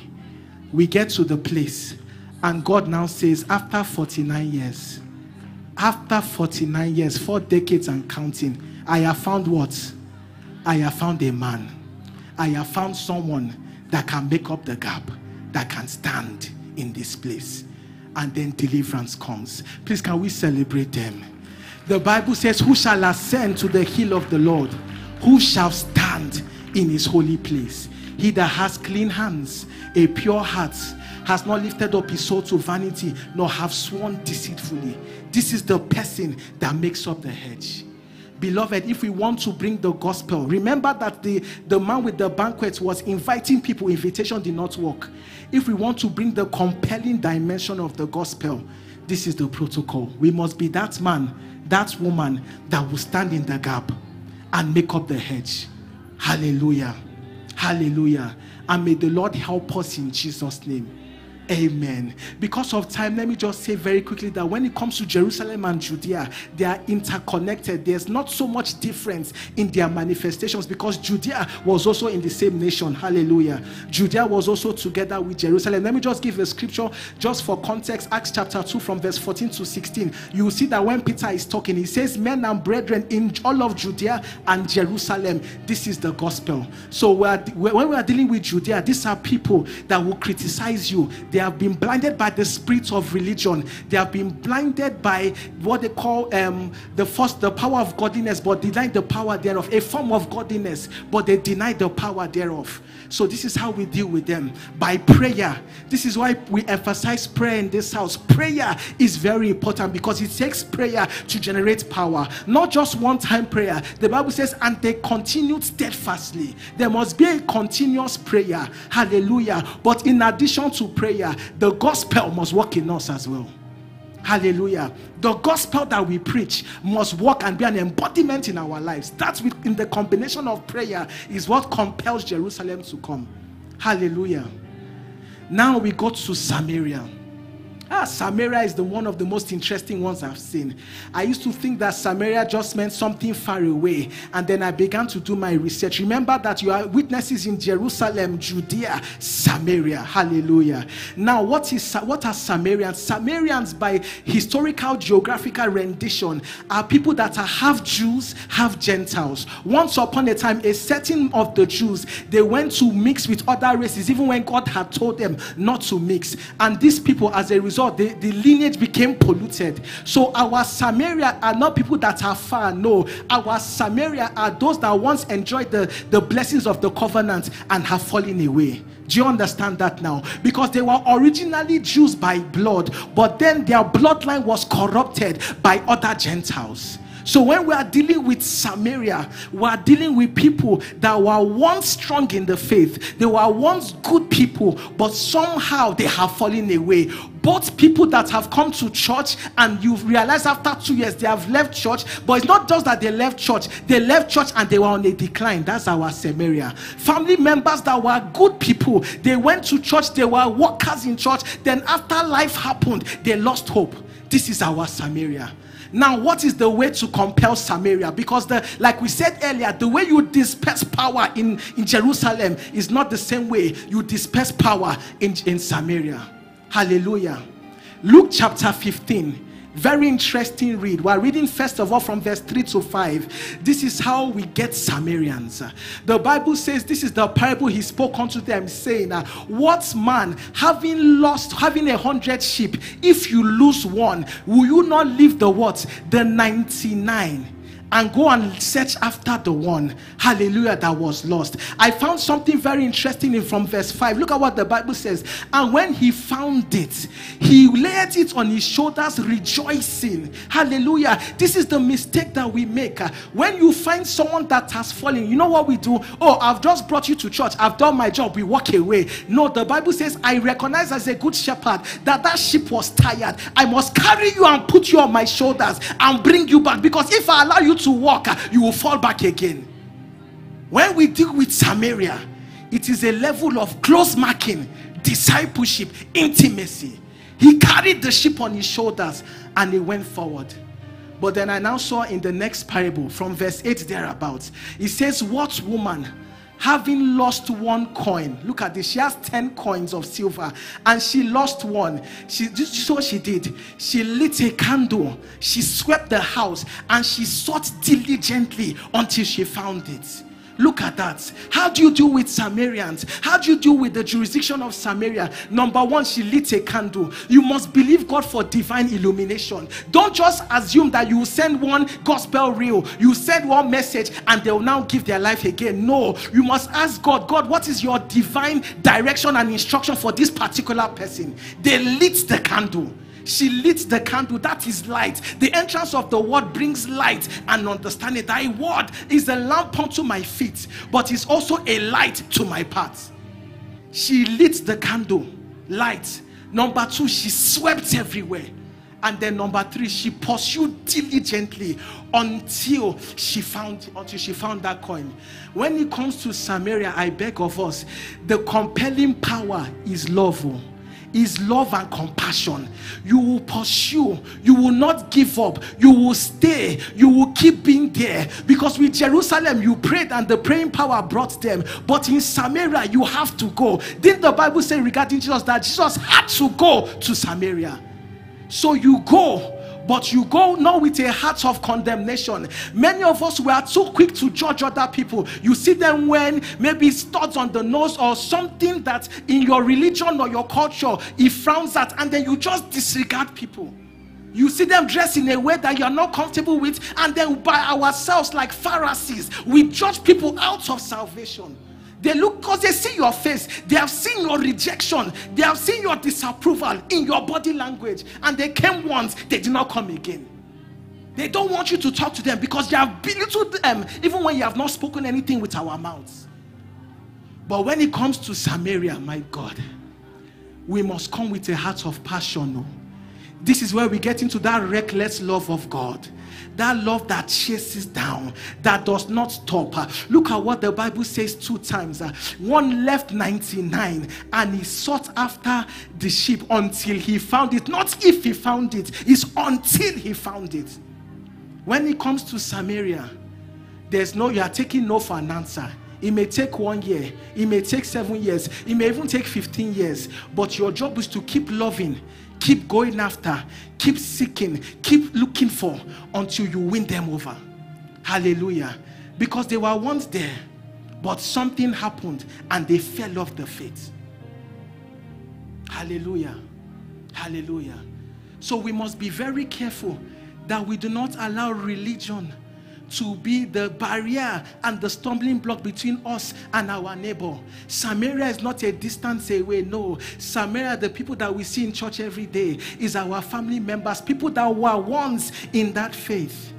we get to the place, and God now says, after 49 years, after 49 years, four decades and counting, I have found what? I have found a man. I have found someone that can make up the gap, that can stand in this place. And then deliverance comes. Please, can we celebrate them? The Bible says, Who shall ascend to the hill of the Lord? Who shall stand in his holy place? He that has clean hands a pure heart has not lifted up his soul to vanity, nor have sworn deceitfully. This is the person that makes up the hedge. Beloved, if we want to bring the gospel, remember that the, the man with the banquet was inviting people, invitation did not work. If we want to bring the compelling dimension of the gospel, this is the protocol. We must be that man, that woman that will stand in the gap and make up the hedge. Hallelujah. Hallelujah. And may the Lord help us in Jesus' name. Amen. Because of time, let me just say very quickly that when it comes to Jerusalem and Judea, they are interconnected. There's not so much difference in their manifestations because Judea was also in the same nation. Hallelujah. Judea was also together with Jerusalem. Let me just give a scripture just for context Acts chapter 2 from verse 14 to 16. You will see that when Peter is talking, he says, Men and brethren in all of Judea and Jerusalem, this is the gospel. So we are, when we are dealing with Judea, these are people that will criticize you. They they have been blinded by the spirit of religion. They have been blinded by what they call um, the first, the power of godliness, but deny the power thereof. A form of godliness, but they deny the power thereof. So this is how we deal with them by prayer. This is why we emphasize prayer in this house. Prayer is very important because it takes prayer to generate power, not just one time prayer. The Bible says, and they continued steadfastly. There must be a continuous prayer. Hallelujah. But in addition to prayer, the gospel must work in us as well. Hallelujah. The gospel that we preach must work and be an embodiment in our lives. That's in the combination of prayer is what compels Jerusalem to come. Hallelujah. Now we go to Samaria. Ah, Samaria is the one of the most interesting ones I've seen. I used to think that Samaria just meant something far away, and then I began to do my research. Remember that you are witnesses in Jerusalem, Judea, Samaria. Hallelujah. Now, what is what are Samaritans? Samaritans, by historical geographical rendition, are people that are half Jews, half Gentiles. Once upon a time, a certain of the Jews they went to mix with other races, even when God had told them not to mix. And these people, as a result, the, the lineage became polluted. So our Samaria are not people that are far. No, our Samaria are those that once enjoyed the, the blessings of the covenant and have fallen away. Do you understand that now? Because they were originally Jews by blood, but then their bloodline was corrupted by other Gentiles. So when we are dealing with Samaria, we are dealing with people that were once strong in the faith. They were once good people, but somehow they have fallen away. Both people that have come to church and you realize after two years they have left church, but it's not just that they left church, they left church and they were on a decline. That's our Samaria. Family members that were good people, they went to church, they were workers in church. Then after life happened, they lost hope. This is our Samaria. Now, what is the way to compel Samaria? Because the like we said earlier, the way you disperse power in, in Jerusalem is not the same way you disperse power in, in Samaria. Hallelujah. Luke chapter 15. Very interesting read. We're reading first of all from verse 3 to 5. This is how we get Samaritans. The Bible says this is the parable he spoke unto them, saying, What man having lost, having a hundred sheep, if you lose one, will you not leave the what? The 99? And go and search after the one, hallelujah, that was lost. I found something very interesting in from verse 5. Look at what the Bible says. And when he found it, he laid it on his shoulders, rejoicing. Hallelujah. This is the mistake that we make. When you find someone that has fallen, you know what we do? Oh, I've just brought you to church, I've done my job, we walk away. No, the Bible says, I recognize as a good shepherd that that sheep was tired. I must carry you and put you on my shoulders and bring you back because if I allow you to walk, uh, you will fall back again. When we deal with Samaria, it is a level of close marking, discipleship, intimacy. He carried the sheep on his shoulders and he went forward. But then I now saw in the next parable from verse 8 thereabouts, it says, What woman having lost one coin. Look at this. She has 10 coins of silver and she lost one. She this is what she did. She lit a candle, she swept the house, and she sought diligently until she found it. Look at that. How do you deal with Samaritans? How do you deal with the jurisdiction of Samaria? Number one, she lit a candle. You must believe God for divine illumination. Don't just assume that you send one gospel reel, you send one message, and they'll now give their life again. No, you must ask God, God, what is your divine direction and instruction for this particular person? They lit the candle. She lit the candle. That is light. The entrance of the word brings light and understanding. Thy word is a lamp unto my feet, but is also a light to my path. She lit the candle, light. Number two, she swept everywhere. And then number three, she pursued diligently until she found until she found that coin. When it comes to Samaria, I beg of us, the compelling power is love. Is love and compassion. You will pursue, you will not give up, you will stay, you will keep being there. Because with Jerusalem, you prayed and the praying power brought them. But in Samaria, you have to go. Didn't the Bible say regarding Jesus that Jesus had to go to Samaria? So you go but you go not with a heart of condemnation. Many of us we are too quick to judge other people. You see them when maybe studs on the nose or something that in your religion or your culture it frowns at, and then you just disregard people. You see them dressed in a way that you're not comfortable with, and then by ourselves, like Pharisees, we judge people out of salvation. They look because they see your face, they have seen your rejection, they have seen your disapproval in your body language, and they came once, they did not come again. They don't want you to talk to them because they have belittled them even when you have not spoken anything with our mouths. But when it comes to Samaria, my God, we must come with a heart of passion. No? This is where we get into that reckless love of God That love that chases down, that does not stop. Uh, Look at what the Bible says two times. Uh, One left 99 and he sought after the sheep until he found it. Not if he found it, it's until he found it. When it comes to Samaria, there's no, you are taking no for an answer. It may take one year, it may take seven years, it may even take 15 years, but your job is to keep loving, keep going after, keep seeking, keep looking for until you win them over. Hallelujah. Because they were once there, but something happened and they fell off the faith. Hallelujah. Hallelujah. So we must be very careful that we do not allow religion to be the barrier and the stumbling block between us and our neighbor. Samaria is not a distance away. No. Samaria, the people that we see in church every day, is our family members, people that were once in that faith.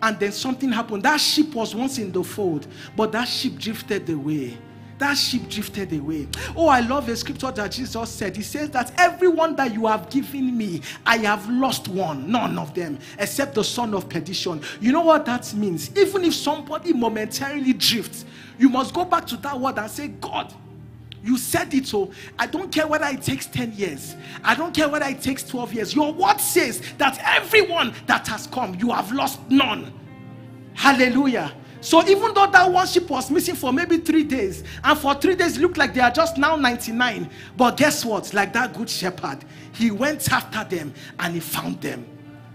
And then something happened. That sheep was once in the fold, but that sheep drifted away. That sheep drifted away. Oh, I love a scripture that Jesus said. He says that everyone that you have given me, I have lost one, none of them, except the son of perdition. You know what that means? Even if somebody momentarily drifts, you must go back to that word and say, God, you said it so. I don't care whether it takes 10 years. I don't care whether it takes 12 years. Your word says that everyone that has come, you have lost none. Hallelujah. So even though that one sheep was missing for maybe three days, and for three days looked like they are just now 99. But guess what? Like that good shepherd, he went after them and he found them.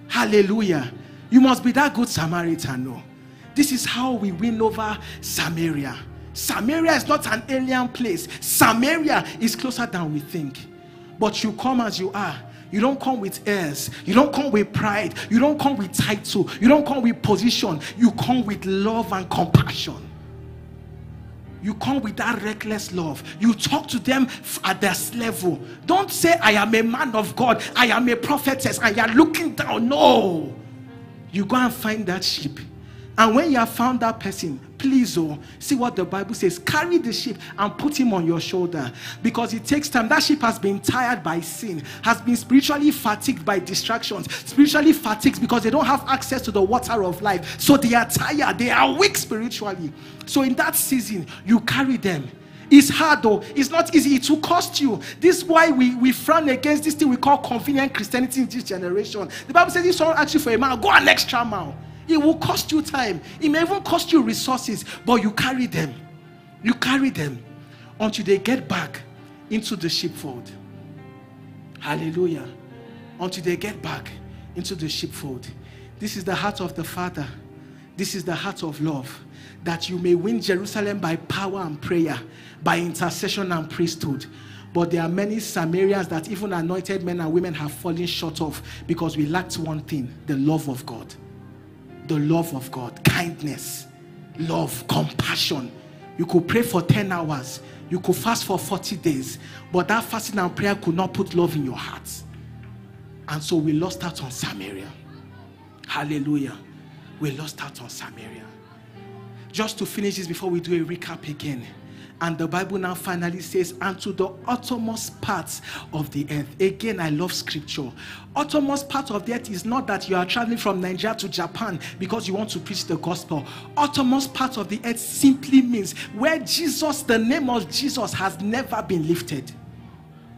Hallelujah. You must be that good Samaritan. No. This is how we win over Samaria. Samaria is not an alien place. Samaria is closer than we think. But you come as you are. You don't come with airs. You don't come with pride. You don't come with title. You don't come with position. You come with love and compassion. You come with that reckless love. You talk to them at their level. Don't say, I am a man of God. I am a prophetess. And you're looking down. No. You go and find that sheep. And when you have found that person, please, oh, see what the Bible says. Carry the sheep and put him on your shoulder because it takes time. That sheep has been tired by sin, has been spiritually fatigued by distractions, spiritually fatigued because they don't have access to the water of life. So they are tired, they are weak spiritually. So in that season, you carry them. It's hard though. It's not easy. It will cost you. This is why we, we frown against this thing we call convenient Christianity in this generation. The Bible says if someone asks you for a mile, go an extra mile. It will cost you time. It may even cost you resources, but you carry them. You carry them until they get back into the sheepfold. Hallelujah. Until they get back into the sheepfold. This is the heart of the Father. This is the heart of love. That you may win Jerusalem by power and prayer, by intercession and priesthood. But there are many Samarians that even anointed men and women have fallen short of because we lacked one thing the love of God. The love of God, kindness, love, compassion. You could pray for 10 hours, you could fast for 40 days, but that fasting and prayer could not put love in your heart. And so we lost out on Samaria. Hallelujah. We lost out on Samaria. Just to finish this before we do a recap again. And the Bible now finally says, and to the uttermost parts of the earth. Again, I love scripture. Uttermost part of the earth is not that you are traveling from Nigeria to Japan because you want to preach the gospel. Uttermost part of the earth simply means where Jesus, the name of Jesus, has never been lifted.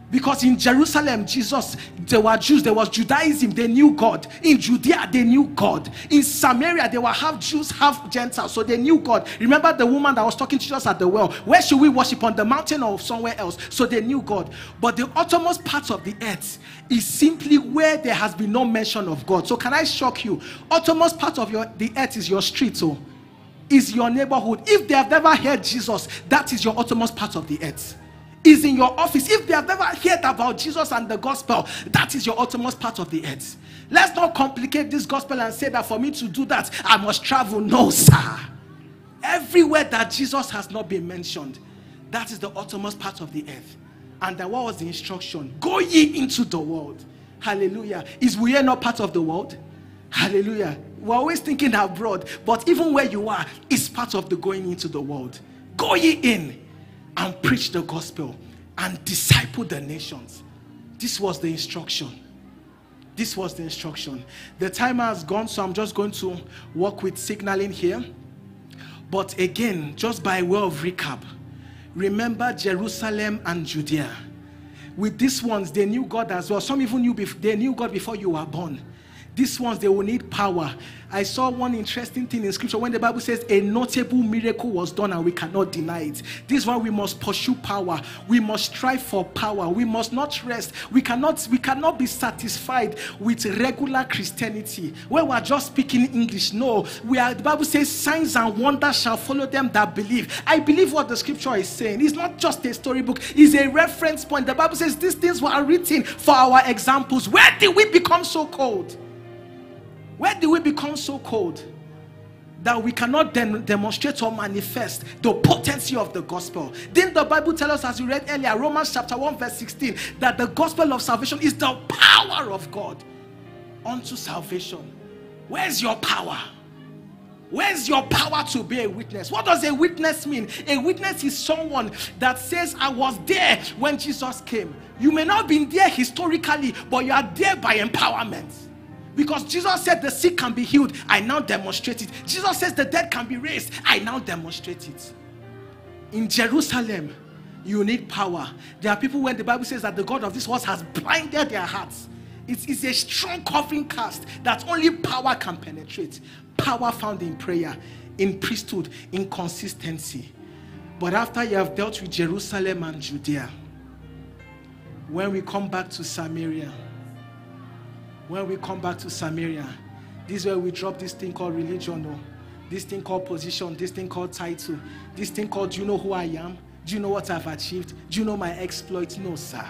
Because in Jerusalem, Jesus, there were Jews, there was Judaism, they knew God. In Judea, they knew God. In Samaria, they were half Jews, half Gentiles, so they knew God. Remember the woman that was talking to Jesus at the well? Where should we worship? On the mountain or somewhere else? So they knew God. But the uttermost part of the earth is simply where there has been no mention of God. So can I shock you? Uttermost part of your the earth is your street, so is your neighborhood. If they have never heard Jesus, that is your uttermost part of the earth is in your office, if they have never heard about Jesus and the gospel, that is your uttermost part of the earth. Let's not complicate this gospel and say that for me to do that, I must travel. No, sir. Everywhere that Jesus has not been mentioned, that is the uttermost part of the earth. And then what was the instruction? Go ye into the world. Hallelujah. Is we are not part of the world? Hallelujah. We're always thinking abroad, but even where you are is part of the going into the world. Go ye in and preach the gospel and disciple the nations. This was the instruction. This was the instruction. The time has gone, so I'm just going to work with signaling here. But again, just by way of recap, remember Jerusalem and Judea. With these ones, they knew God as well. Some even knew they knew God before you were born. These ones, they will need power. I saw one interesting thing in scripture when the Bible says a notable miracle was done and we cannot deny it. This is why we must pursue power. We must strive for power. We must not rest. We cannot, we cannot be satisfied with regular Christianity where we are just speaking English. No, we are the Bible says signs and wonders shall follow them that believe. I believe what the scripture is saying. It's not just a storybook, it's a reference point. The Bible says these things were written for our examples. Where did we become so cold? Where do we become so cold that we cannot then demonstrate or manifest the potency of the gospel? Didn't the Bible tell us, as we read earlier, Romans chapter 1, verse 16, that the gospel of salvation is the power of God unto salvation? Where's your power? Where's your power to be a witness? What does a witness mean? A witness is someone that says, I was there when Jesus came. You may not have been there historically, but you are there by empowerment. Because Jesus said the sick can be healed, I now demonstrate it. Jesus says the dead can be raised, I now demonstrate it. In Jerusalem, you need power. There are people when the Bible says that the God of this world has blinded their hearts. It's, it's a strong covering cast that only power can penetrate. Power found in prayer, in priesthood, in consistency. But after you have dealt with Jerusalem and Judea, when we come back to Samaria, when we come back to Samaria, this is where we drop this thing called religion, no? this thing called position, this thing called title, this thing called do you know who I am? Do you know what I've achieved? Do you know my exploits? No, sir.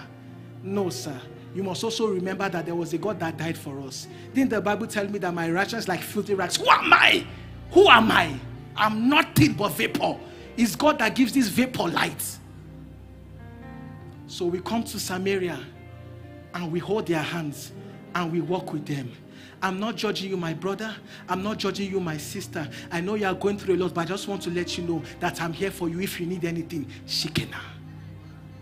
No, sir. You must also remember that there was a God that died for us. Didn't the Bible tell me that my righteousness like filthy rags? Who am I? Who am I? I'm nothing but vapor. It's God that gives this vapor light. So we come to Samaria and we hold their hands and we walk with them. I'm not judging you, my brother. I'm not judging you, my sister. I know you are going through a lot, but I just want to let you know that I'm here for you if you need anything. Shikena.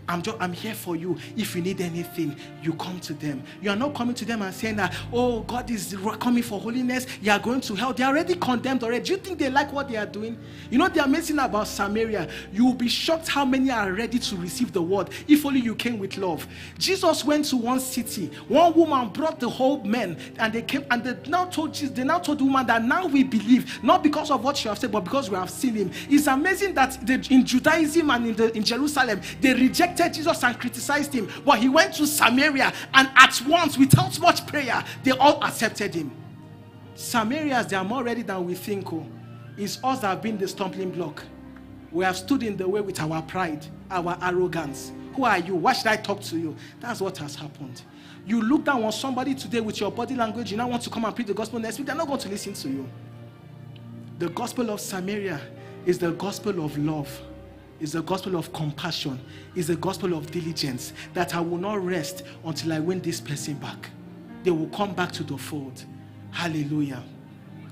I'm just I'm here for you. If you need anything, you come to them. You are not coming to them and saying that, oh, God is coming for holiness. You are going to hell. They are already condemned already. Do you think they like what they are doing? You know the amazing about Samaria. You will be shocked how many are ready to receive the word if only you came with love. Jesus went to one city. One woman brought the whole men, and they came and they now told Jesus, they now told the woman that now we believe, not because of what she have said, but because we have seen him. It's amazing that in Judaism and in, the, in Jerusalem, they reject rejected Jesus and criticized him. But he went to Samaria and at once, without much prayer, they all accepted him. Samarians, they are more ready than we think. Oh. It's us that have been the stumbling block. We have stood in the way with our pride, our arrogance. Who are you? Why should I talk to you? That's what has happened. You look down on somebody today with your body language, you now want to come and preach the gospel next week, they're not going to listen to you. The gospel of Samaria is the gospel of love is the gospel of compassion, is the gospel of diligence that I will not rest until I win this person back. They will come back to the fold. Hallelujah.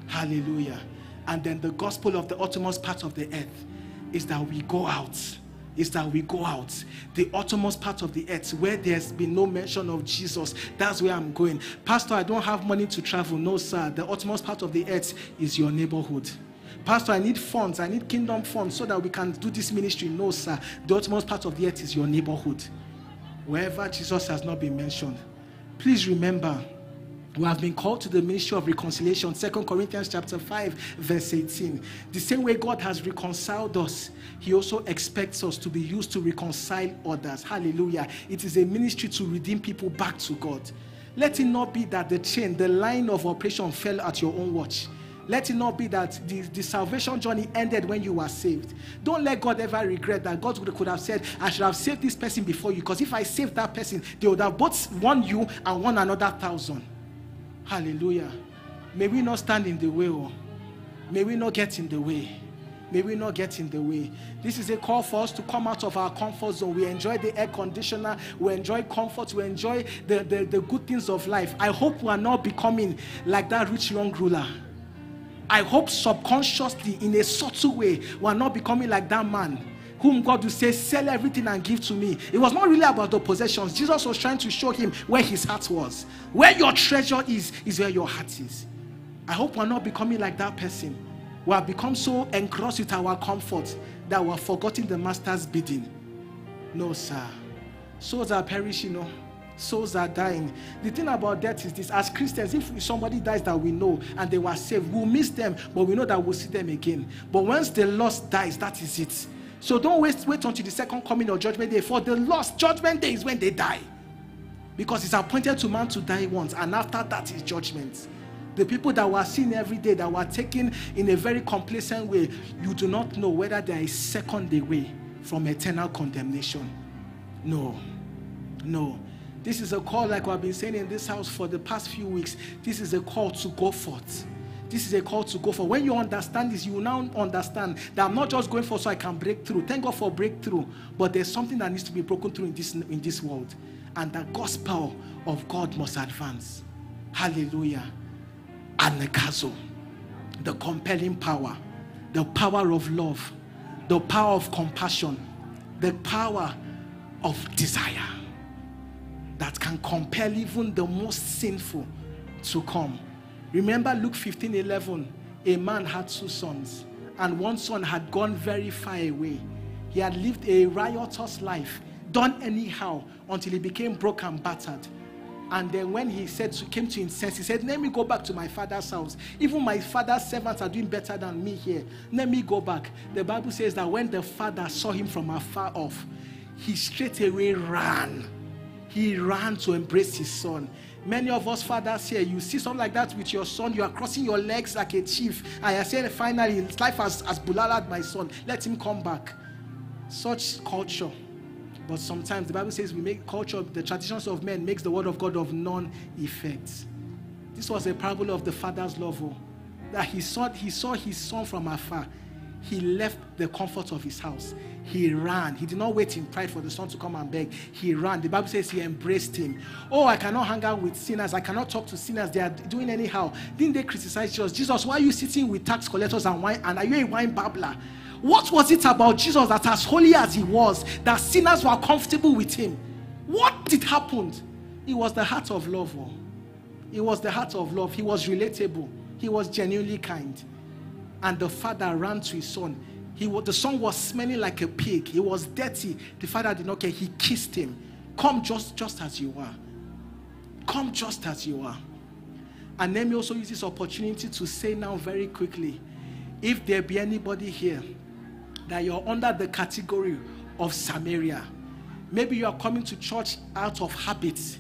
Hallelujah. And then the gospel of the uttermost part of the earth is that we go out. Is that we go out. The uttermost part of the earth where there's been no mention of Jesus. That's where I'm going. Pastor, I don't have money to travel. No, sir. The uttermost part of the earth is your neighborhood. Pastor, I need funds. I need kingdom funds so that we can do this ministry. No, sir. The utmost part of the earth is your neighborhood. Wherever Jesus has not been mentioned. Please remember, we have been called to the ministry of reconciliation. Second Corinthians chapter 5, verse 18. The same way God has reconciled us, He also expects us to be used to reconcile others. Hallelujah. It is a ministry to redeem people back to God. Let it not be that the chain, the line of operation fell at your own watch. Let it not be that the, the salvation journey ended when you were saved. Don't let God ever regret that God could have said, I should have saved this person before you. Because if I saved that person, they would have both won you and won another thousand. Hallelujah. May we not stand in the way. Oh. May we not get in the way. May we not get in the way. This is a call for us to come out of our comfort zone. We enjoy the air conditioner, we enjoy comfort, we enjoy the, the, the good things of life. I hope we are not becoming like that rich young ruler. I hope subconsciously, in a subtle way, we are not becoming like that man whom God would say, Sell everything and give to me. It was not really about the possessions. Jesus was trying to show him where his heart was. Where your treasure is, is where your heart is. I hope we're not becoming like that person. We have become so engrossed with our comfort that we're forgetting the master's bidding. No, sir. Souls are perishing, you know. Souls are dying. The thing about death is this as Christians, if somebody dies that we know and they were saved, we'll miss them, but we know that we'll see them again. But once the lost dies, that is it. So don't wait, wait until the second coming of judgment day. For the lost, judgment day is when they die. Because it's appointed to man to die once, and after that is judgment. The people that were seen every day, that were taken in a very complacent way, you do not know whether there is second away from eternal condemnation. No. No. This is a call, like I've been saying in this house for the past few weeks. This is a call to go forth. This is a call to go for. When you understand this, you now understand that I'm not just going for so I can break through. Thank God for breakthrough, but there's something that needs to be broken through in this in this world, and the gospel of God must advance. Hallelujah. And the castle, the compelling power, the power of love, the power of compassion, the power of desire that can compel even the most sinful to come. Remember Luke 15 11. A man had two sons, and one son had gone very far away. He had lived a riotous life, done anyhow until he became broke and battered. And then when he said to, came to his he said, Let me go back to my father's house. Even my father's servants are doing better than me here. Let me go back. The Bible says that when the father saw him from afar off, he straight away ran. He ran to embrace his son. Many of us fathers here, you see something like that with your son, you are crossing your legs like a chief. I say, finally, life has, has bulalaed my son. Let him come back. Such culture. But sometimes the Bible says we make culture, the traditions of men makes the word of God of none effect. This was a parable of the father's love. oh, That he saw, he saw his son from afar. He left the comfort of his house. He ran. He did not wait in pride for the son to come and beg. He ran. The Bible says he embraced him. Oh, I cannot hang out with sinners. I cannot talk to sinners. They are doing anyhow. Didn't they criticize Jesus? Jesus, why are you sitting with tax collectors and wine? And are you a wine babbler? What was it about Jesus that, as holy as he was, that sinners were comfortable with him? What did happen? It was the heart of love. oh. It was the heart of love. He was relatable. He was genuinely kind. And the father ran to his son. He was, the son was smelling like a pig. He was dirty. The father did not care. He kissed him. Come just, just as you are. Come just as you are. And let me also use this opportunity to say now very quickly if there be anybody here that you're under the category of Samaria, maybe you are coming to church out of habit.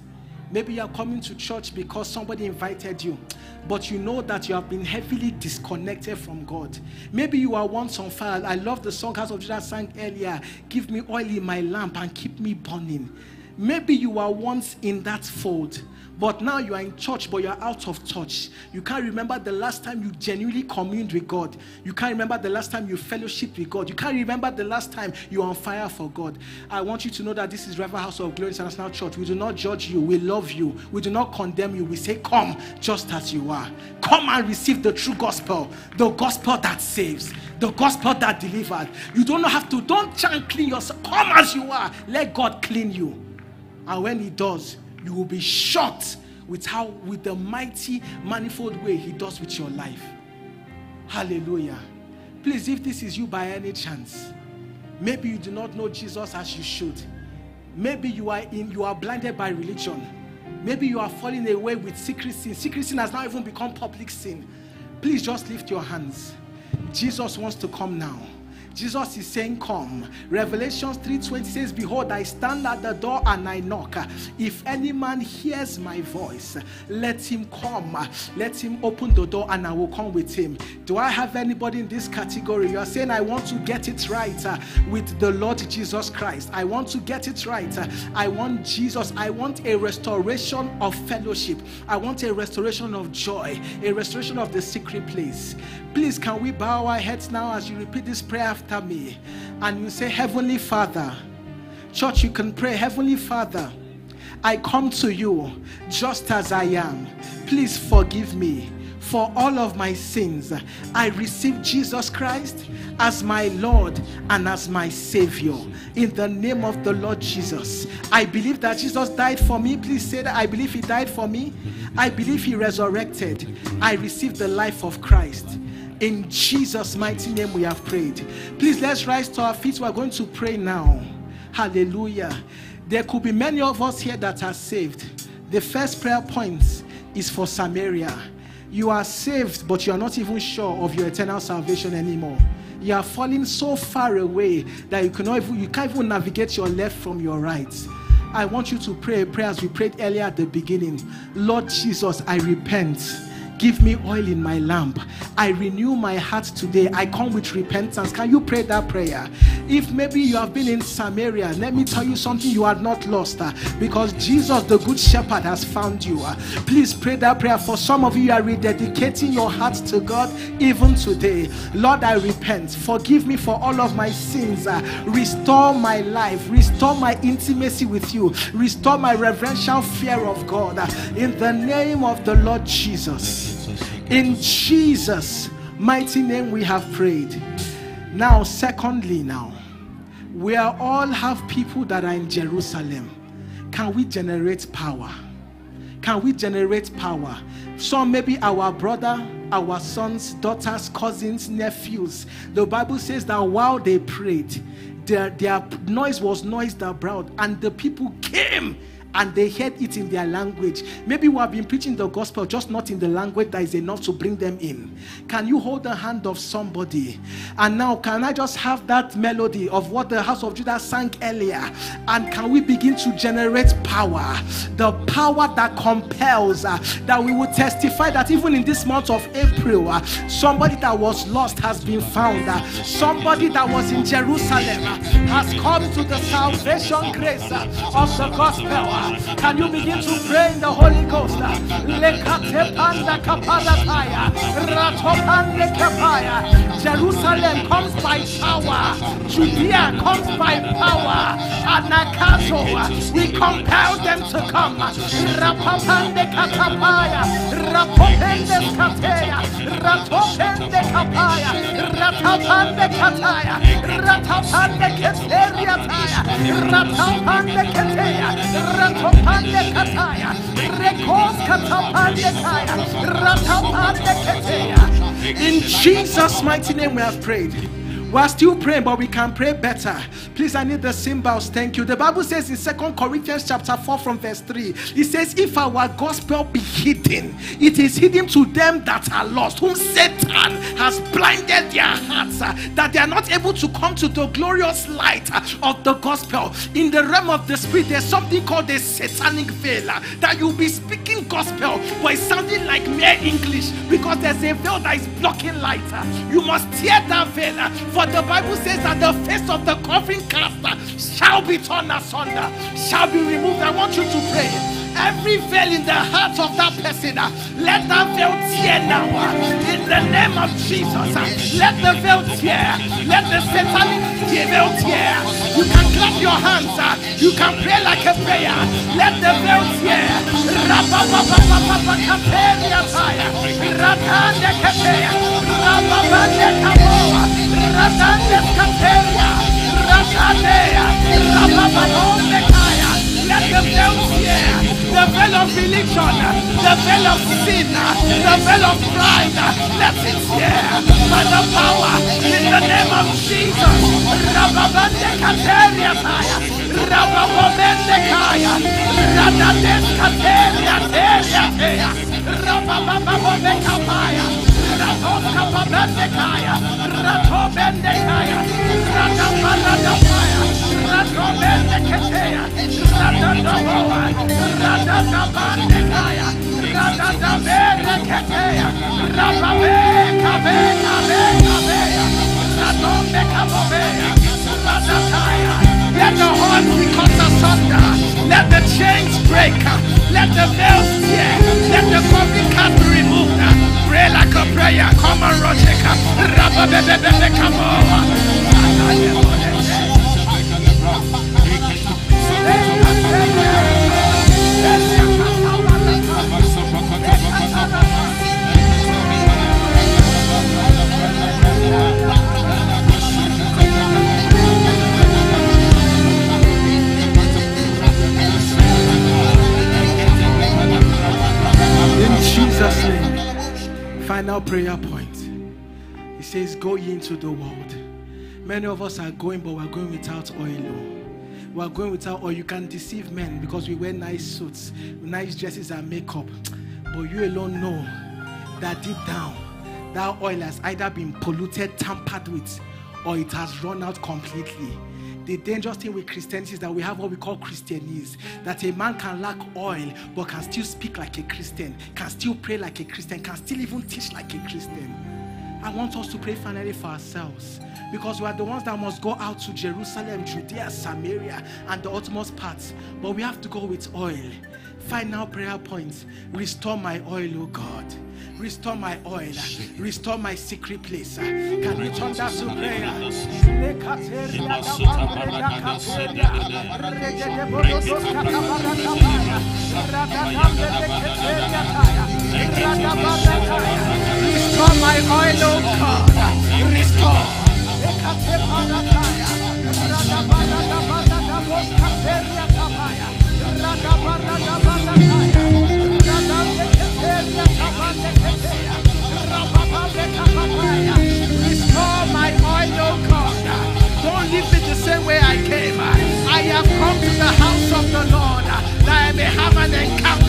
Maybe you are coming to church because somebody invited you, but you know that you have been heavily disconnected from God. Maybe you are once on fire. I love the song House of Judah sang earlier Give me oil in my lamp and keep me burning. Maybe you were once in that fold, but now you are in church, but you are out of touch. You can't remember the last time you genuinely communed with God. You can't remember the last time you fellowshiped with God. You can't remember the last time you were on fire for God. I want you to know that this is Revival House of Glory International Church. We do not judge you, we love you. We do not condemn you. We say, Come just as you are. Come and receive the true gospel, the gospel that saves, the gospel that delivers. You don't have to, don't try and clean yourself. Come as you are. Let God clean you. And when He does, you will be shocked with how, with the mighty, manifold way He does with your life. Hallelujah. Please, if this is you by any chance, maybe you do not know Jesus as you should. Maybe you are in, you are blinded by religion. Maybe you are falling away with secret sin. Secret sin has now even become public sin. Please just lift your hands. Jesus wants to come now. Jesus is saying, Come. Revelations 3:20 says, Behold, I stand at the door and I knock. If any man hears my voice, let him come. Let him open the door and I will come with him. Do I have anybody in this category? You are saying, I want to get it right uh, with the Lord Jesus Christ. I want to get it right. Uh, I want Jesus. I want a restoration of fellowship. I want a restoration of joy, a restoration of the secret place. Please, can we bow our heads now as you repeat this prayer after me? And you say, Heavenly Father, church, you can pray, Heavenly Father, I come to you just as I am. Please forgive me for all of my sins. I receive Jesus Christ as my Lord and as my Savior. In the name of the Lord Jesus. I believe that Jesus died for me. Please say that I believe He died for me. I believe He resurrected. I receive the life of Christ. In Jesus' mighty name, we have prayed. Please let's rise to our feet. We are going to pray now. Hallelujah. There could be many of us here that are saved. The first prayer point is for Samaria. You are saved, but you are not even sure of your eternal salvation anymore. You are falling so far away that you cannot even, you can't even navigate your left from your right. I want you to pray a prayer as we prayed earlier at the beginning. Lord Jesus, I repent. Give me oil in my lamp. I renew my heart today. I come with repentance. Can you pray that prayer? If maybe you have been in Samaria, let me tell you something you are not lost uh, because Jesus, the Good Shepherd, has found you. Uh, please pray that prayer. For some of you, you are rededicating your heart to God even today. Lord, I repent. Forgive me for all of my sins. Uh, restore my life. Restore my intimacy with you. Restore my reverential fear of God. in the name of the Lord Jesus. In Jesus' mighty name, we have prayed. Now, secondly, now, we all have people that are in Jerusalem. Can we generate power? Can we generate power? Some maybe our brother, our sons, daughters, cousins, nephews. The Bible says that while they prayed, their, their noise was noised abroad, and the people came and they heard it in their language. Maybe we have been preaching the gospel, just not in the language that is enough to bring them in. Can you hold the hand of somebody? And now, can I just have that melody of what the house of Judah sang earlier? And can we begin to generate power? The power that compels, uh, that we will testify that even in this month of April, uh, somebody that was lost has been found. uh, somebody that was in Jerusalem uh, has come to the salvation grace uh, of the gospel. Can you begin to pray in the Holy Ghost? Lekatepanda kapalataya, ratopande kapaya. Jerusalem comes by power. Judea comes by power. Anakazo, we compel them to come. Rapapande katapaya, rapopende skateya, ratopende kapaya, ratapande kataya, ratapande keteriataya, ratapande keteya, In Jesus' mighty name we have prayed. We are still praying, but we can pray better. Please, I need the cymbals. Thank you. The Bible says in Second Corinthians chapter 4 from verse 3, it says, If our gospel be hidden, it is hidden to them that are lost, whom Satan has blinded their hearts, uh, that they are not able to come to the glorious light uh, of the gospel. In the realm of the spirit, there's something called a satanic veil uh, that you'll be speaking gospel, but it's sounding like mere English because there's a veil that is blocking light. You must tear that veil, uh, for the Bible says that the face of the coffin caster shall be torn asunder, shall be removed. I want you to pray. Every veil in the heart of that person, uh, let that veil tear now. uh, in the name of Jesus, uh, let the veil tear. Let the satanic veil tear. You can clap your hands. you can pray like a prayer. Let the veil tear. Rapapapapapapakateriataya, ratandeketeya, rapapandekaboa, ratandeskateria, rataneya, rapapapondekaya. Let the veil tear. The veil of religion, the veil of sin, the veil of pride. Let it tear by the power in the name of Jesus. Rababande kateria taya. Rababomende kaya. Radades kateria teria teya. Rababababombe kapaya. Ratos kapabende kaya. Ratobende kaya. Radabalada kaya. Let the heart be cut asunder. Let the chains break. Let the veils tear. Let the covering cast be removed. Pray like a prayer. Come on, Rosheka. Rababebebebe final prayer point. He says, Go ye into the world Many of us are going, but we're going without oil. oh. We're going without oil. You can deceive men because we wear nice suits, nice dresses, and makeup. But you alone know that deep down, that oil has either been polluted, tampered with, or it has run out completely. The dangerous thing with Christianity is that we have what we call Christianese. That a man can lack oil, but can still speak like a Christian, can still pray like a Christian, can still even teach like a Christian. I want us to pray finally for ourselves because we are the ones that must go out to Jerusalem, Judea, Samaria, and the utmost parts. But we have to go with oil. Final prayer points. Restore my oil, oh God. Restore my oil. Restore my secret place. Can we turn that to prayer? Restore my oil, oh God. Restore. May have an encounter,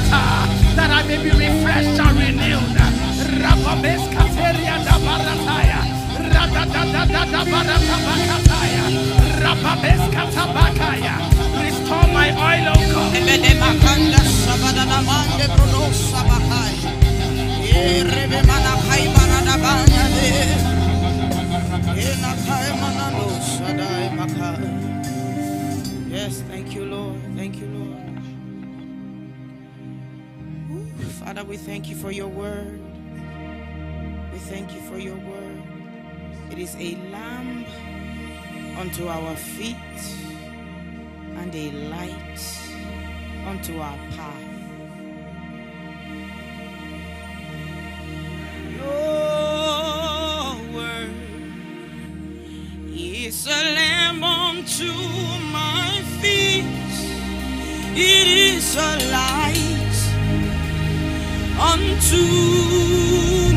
that I may be refreshed and renewed. Da barataya. Yes, thank you, Lord. Thank you, Lord. Father, we thank you for your word. We thank you for your word. It is a lamp unto our feet and a light unto our path. Your word is a lamp unto my feet. It is a light unto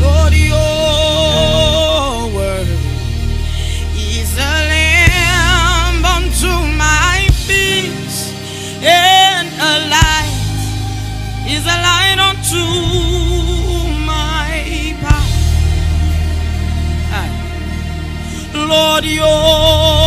Lord, your word is a lamp unto my feet and a light is a light unto my path. Lord, your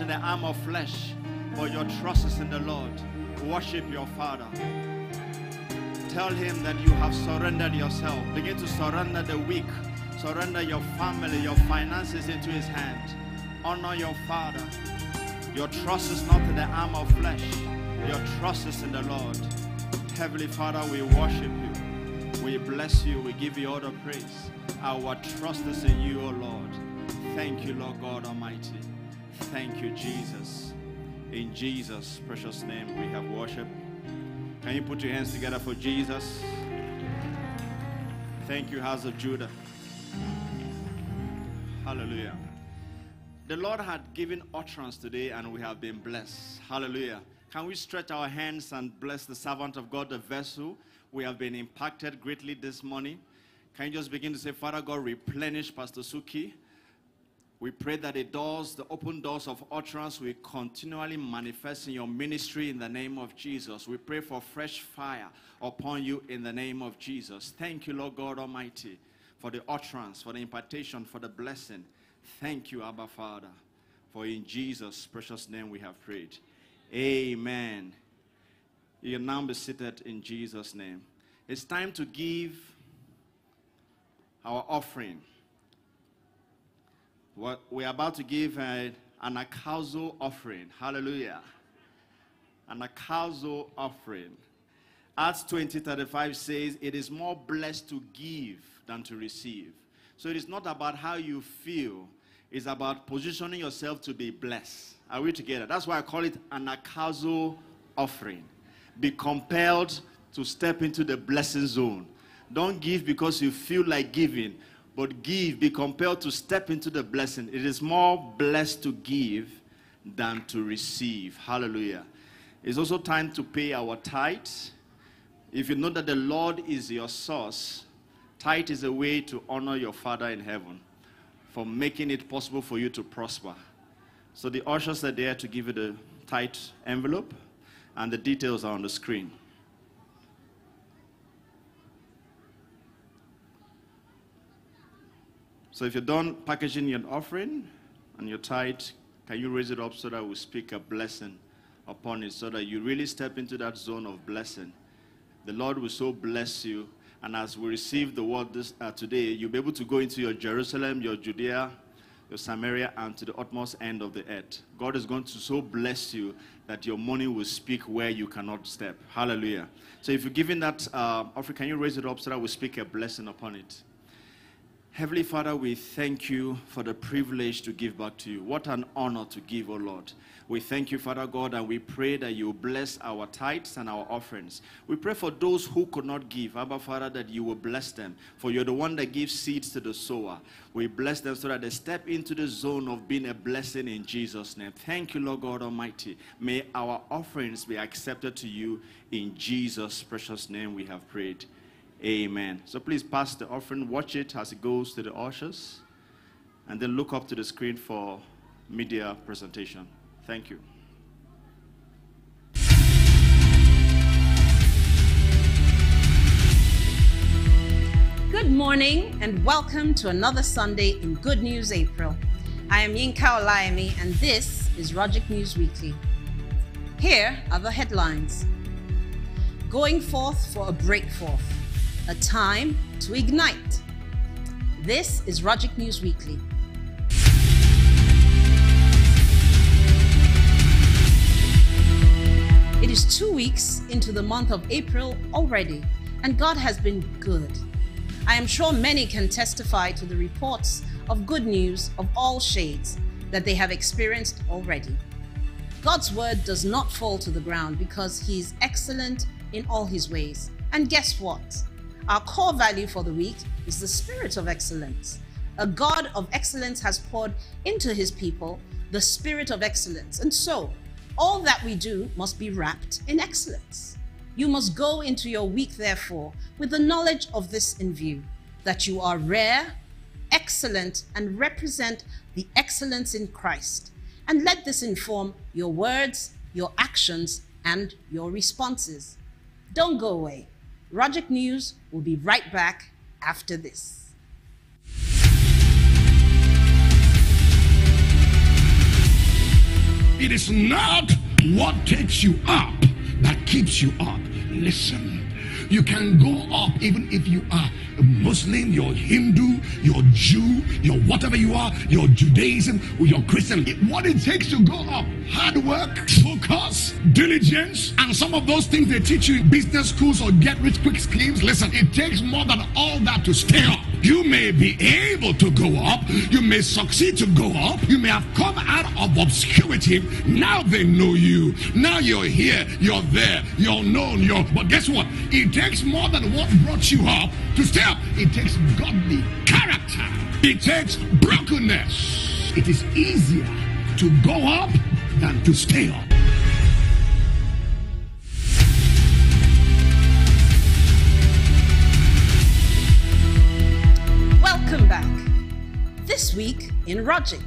in the arm of flesh, but your trust is in the Lord. Worship your Father. Tell Him that you have surrendered yourself. Begin to surrender the weak, surrender your family, your finances into His hand. Honor your Father. Your trust is not in the arm of flesh, your trust is in the Lord. Heavenly Father, we worship you. We bless you. We give you all the praise. Our trust is in you, O Lord. Thank you, Lord God Almighty. Thank you, Jesus. In Jesus' precious name, we have worship. Can you put your hands together for Jesus? Thank you, House of Judah. Hallelujah. The Lord had given utterance today, and we have been blessed. Hallelujah. Can we stretch our hands and bless the servant of God, the vessel? We have been impacted greatly this morning. Can you just begin to say, Father God, replenish Pastor Suki? We pray that the doors, the open doors of utterance will continually manifest in your ministry in the name of Jesus. We pray for fresh fire upon you in the name of Jesus. Thank you, Lord God Almighty, for the utterance, for the impartation, for the blessing. Thank you, Abba Father, for in Jesus' precious name we have prayed. Amen. You can now be seated in Jesus' name. It's time to give our offering. What we're about to give uh, an akazo offering. Hallelujah. An akazo offering. Acts 20 35 says, It is more blessed to give than to receive. So it is not about how you feel, it's about positioning yourself to be blessed. Are we together? That's why I call it an akazo offering. Be compelled to step into the blessing zone. Don't give because you feel like giving, but give, be compelled to step into the blessing. It is more blessed to give than to receive. Hallelujah. It's also time to pay our tithe. If you know that the Lord is your source, tithe is a way to honor your Father in heaven for making it possible for you to prosper. So the ushers are there to give you the tithe envelope, and the details are on the screen. So if you're done packaging your offering and your tithe, can you raise it up so that we speak a blessing upon it so that you really step into that zone of blessing? The Lord will so bless you. And as we receive the word this, uh, today, you'll be able to go into your Jerusalem, your Judea, your Samaria, and to the utmost end of the earth. God is going to so bless you that your money will speak where you cannot step. Hallelujah. So if you're giving that uh, offering, can you raise it up so that we speak a blessing upon it? Heavenly Father, we thank you for the privilege to give back to you. What an honor to give, O Lord. We thank you, Father God, and we pray that you bless our tithes and our offerings. We pray for those who could not give, Abba Father, that you will bless them. For you're the one that gives seeds to the sower. We bless them so that they step into the zone of being a blessing in Jesus' name. Thank you, Lord God Almighty. May our offerings be accepted to you in Jesus' precious name. We have prayed. Amen. So please pass the offering, watch it as it goes to the ushers, and then look up to the screen for media presentation. Thank you. Good morning and welcome to another Sunday in Good News April. I am Yinka Olayemi and this is RHOGIC News Weekly. Here are the headlines. Going forth for a breakforth, a time to ignite. This is RHOGIC News Weekly. It is two weeks into the month of April already, and God has been good. I am sure many can testify to the reports of good news of all shades that they have experienced already. God's word does not fall to the ground because He is excellent in all His ways. And guess what? Our core value for the week is the spirit of excellence. A God of excellence has poured into His people the spirit of excellence. And so, all that we do must be wrapped in excellence. You must go into your week, therefore, with the knowledge of this in view that you are rare, excellent, and represent the excellence in Christ. And let this inform your words, your actions, and your responses. Don't go away. RHOGIC News will be right back after this. It is not what takes you up that keeps you up. Listen, you can go up even if you are Muslim, you're Hindu, you're Jew, you're whatever you are, you're Judaism, or you're Christian. What it takes to go up hard work, focus, diligence, and some of those things they teach you in business schools or get rich quick schemes. Listen, it takes more than all that to stay up. You may be able to go up, you may succeed to go up, you may have come out of obscurity. Now they know you. Now you're here, you're there, you're known, you're. But guess what? It takes more than what brought you up to stay up. It takes godly character, it takes brokenness. It is easier to go up than to stay up. This week in RHOGIC.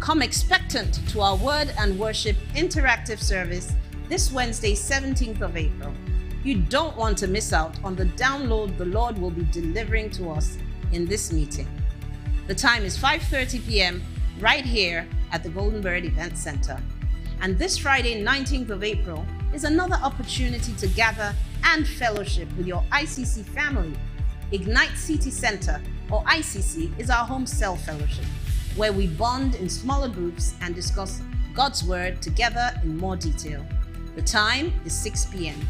Come expectant to our Word and Worship interactive service this Wednesday, 17th of April. You don't want to miss out on the download the Lord will be delivering to us in this meeting. The time is 5:30 p.m. right here at the Golden Bird Event Center. And this Friday, 19th of April, is another opportunity to gather and fellowship with your ICC family. Ignite City Center, or ICC, is our home cell fellowship, where we bond in smaller groups and discuss God's Word together in more detail. The time is 6 p.m.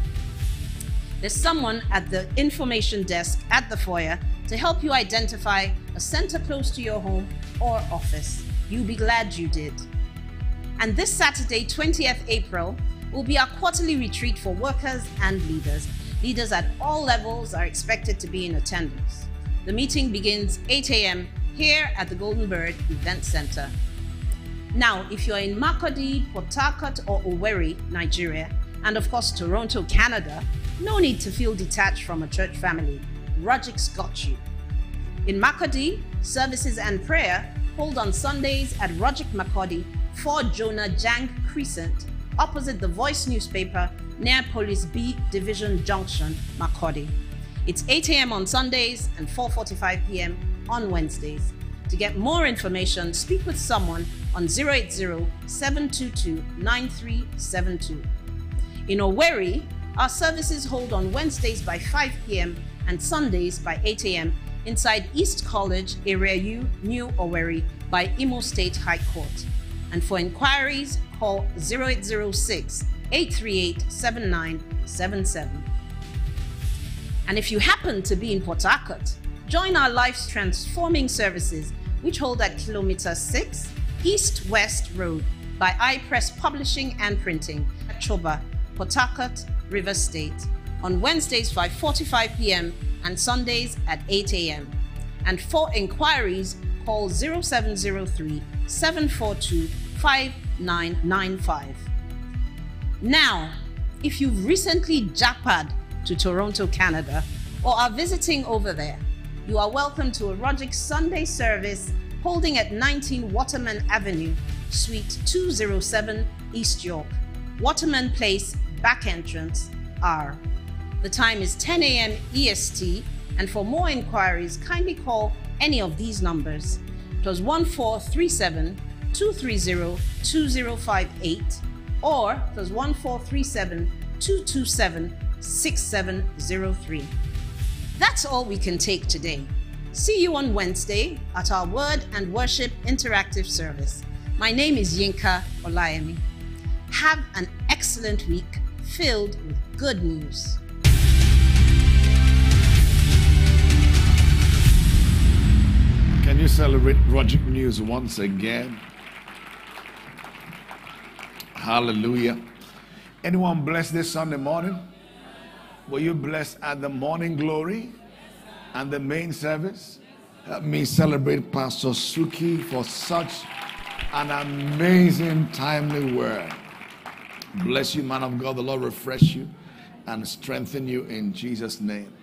There's someone at the information desk at the foyer to help you identify a center close to your home or office. You'll be glad you did. And this Saturday, 20th April, will be our quarterly retreat for workers and leaders. Leaders at all levels are expected to be in attendance. The meeting begins 8 a.m. here at the Golden Bird Event Center. Now, if you're in Makurdi, Port Harcourt, or Owerri, Nigeria, and of course Toronto, Canada, no need to feel detached from a church family. RHOGIC's got you. In Makurdi, services and prayer hold on Sundays at RHOGIC Makurdi, 4 Jonah Jang Crescent, opposite the Voice newspaper near Police B Division Junction, Makurdi. It's 8 a.m. on Sundays and 4:45 p.m. on Wednesdays. To get more information, speak with someone on 080-722-9372. In Owerri, our services hold on Wednesdays by 5 p.m. and Sundays by 8 a.m. inside East College, Area U, New Owerri by Imo State High Court. And for inquiries, call 0806 838 7977. And if you happen to be in Port Harcourt, join our Life's Transforming Services, which hold at Kilometer 6 East West Road by iPress Publishing and Printing at Choba, Port Harcourt, River State, on Wednesdays 5:45 p.m. and Sundays at 8 a.m. And for inquiries, call 0703 742 5995. Now, if you've recently jackpad to Toronto, Canada, or are visiting over there, you are welcome to a RHOGIC Sunday service holding at 19 Waterman Avenue, Suite 207, East York, Waterman Place, back entrance, R. The time is 10 a.m. EST And for more inquiries, kindly call any of these numbers. Plus 1437 230 2058 or plus 1437 227 6703. That's all we can take today. See you on Wednesday at our Word and Worship Interactive Service. My name is Yinka Olayemi. Have an excellent week filled with good news. Can you celebrate RHOGIC News once again? Hallelujah. Anyone blessed this Sunday morning? Were you blessed at the morning glory and the main service? Help me celebrate Pastor Suki for such an amazing, timely word. Bless you, man of God. The Lord refresh you and strengthen you in Jesus' name.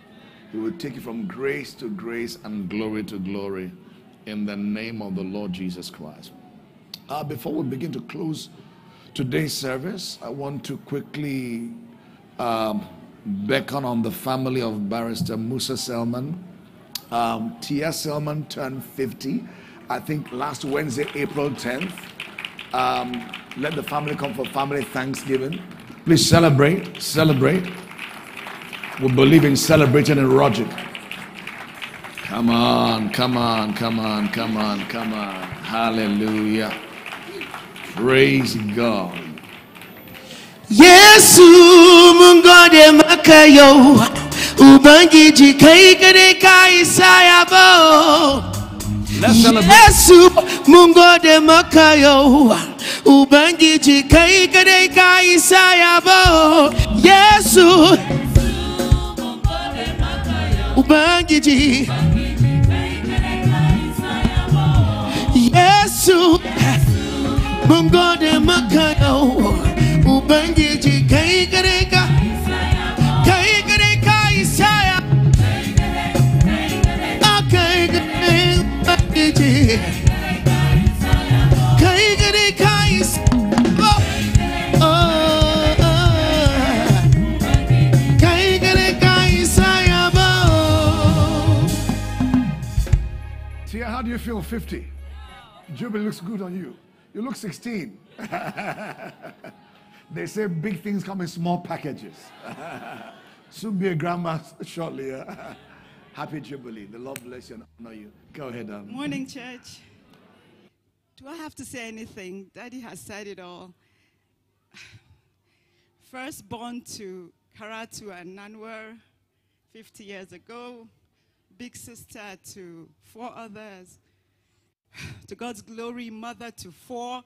He will take you from grace to grace and glory to glory in the name of the Lord Jesus Christ. Uh, before we begin to close today's service, I want to quickly um, beckon on the family of Barrister Musa Selman. Um, Tia Selman turned 50, I think last Wednesday, April 10th. Um, let the family come for family Thanksgiving. Please celebrate, celebrate. We believe in celebrating and RHOGIC. Come on, come on, come on, come on, come on. Hallelujah. Praise God. Yesu mun gode maka yau, Ubangiji kai gare ka isa yabo. Yesu mun gode maka yau, Ubangiji kai gare ka isa yabo. Yesu Ubangiji Yesu Tia, how do you feel 50? Jubilee looks good on you. You look 16. they say big things come in small packages. Soon be a grandma shortly. Happy Jubilee. The Lord bless you and honor you. Go ahead, um. Morning, church. Do I have to say anything? Daddy has said it all. First born to Karatu and Nanwer 50 years ago, big sister to four others. To God's glory, mother to four.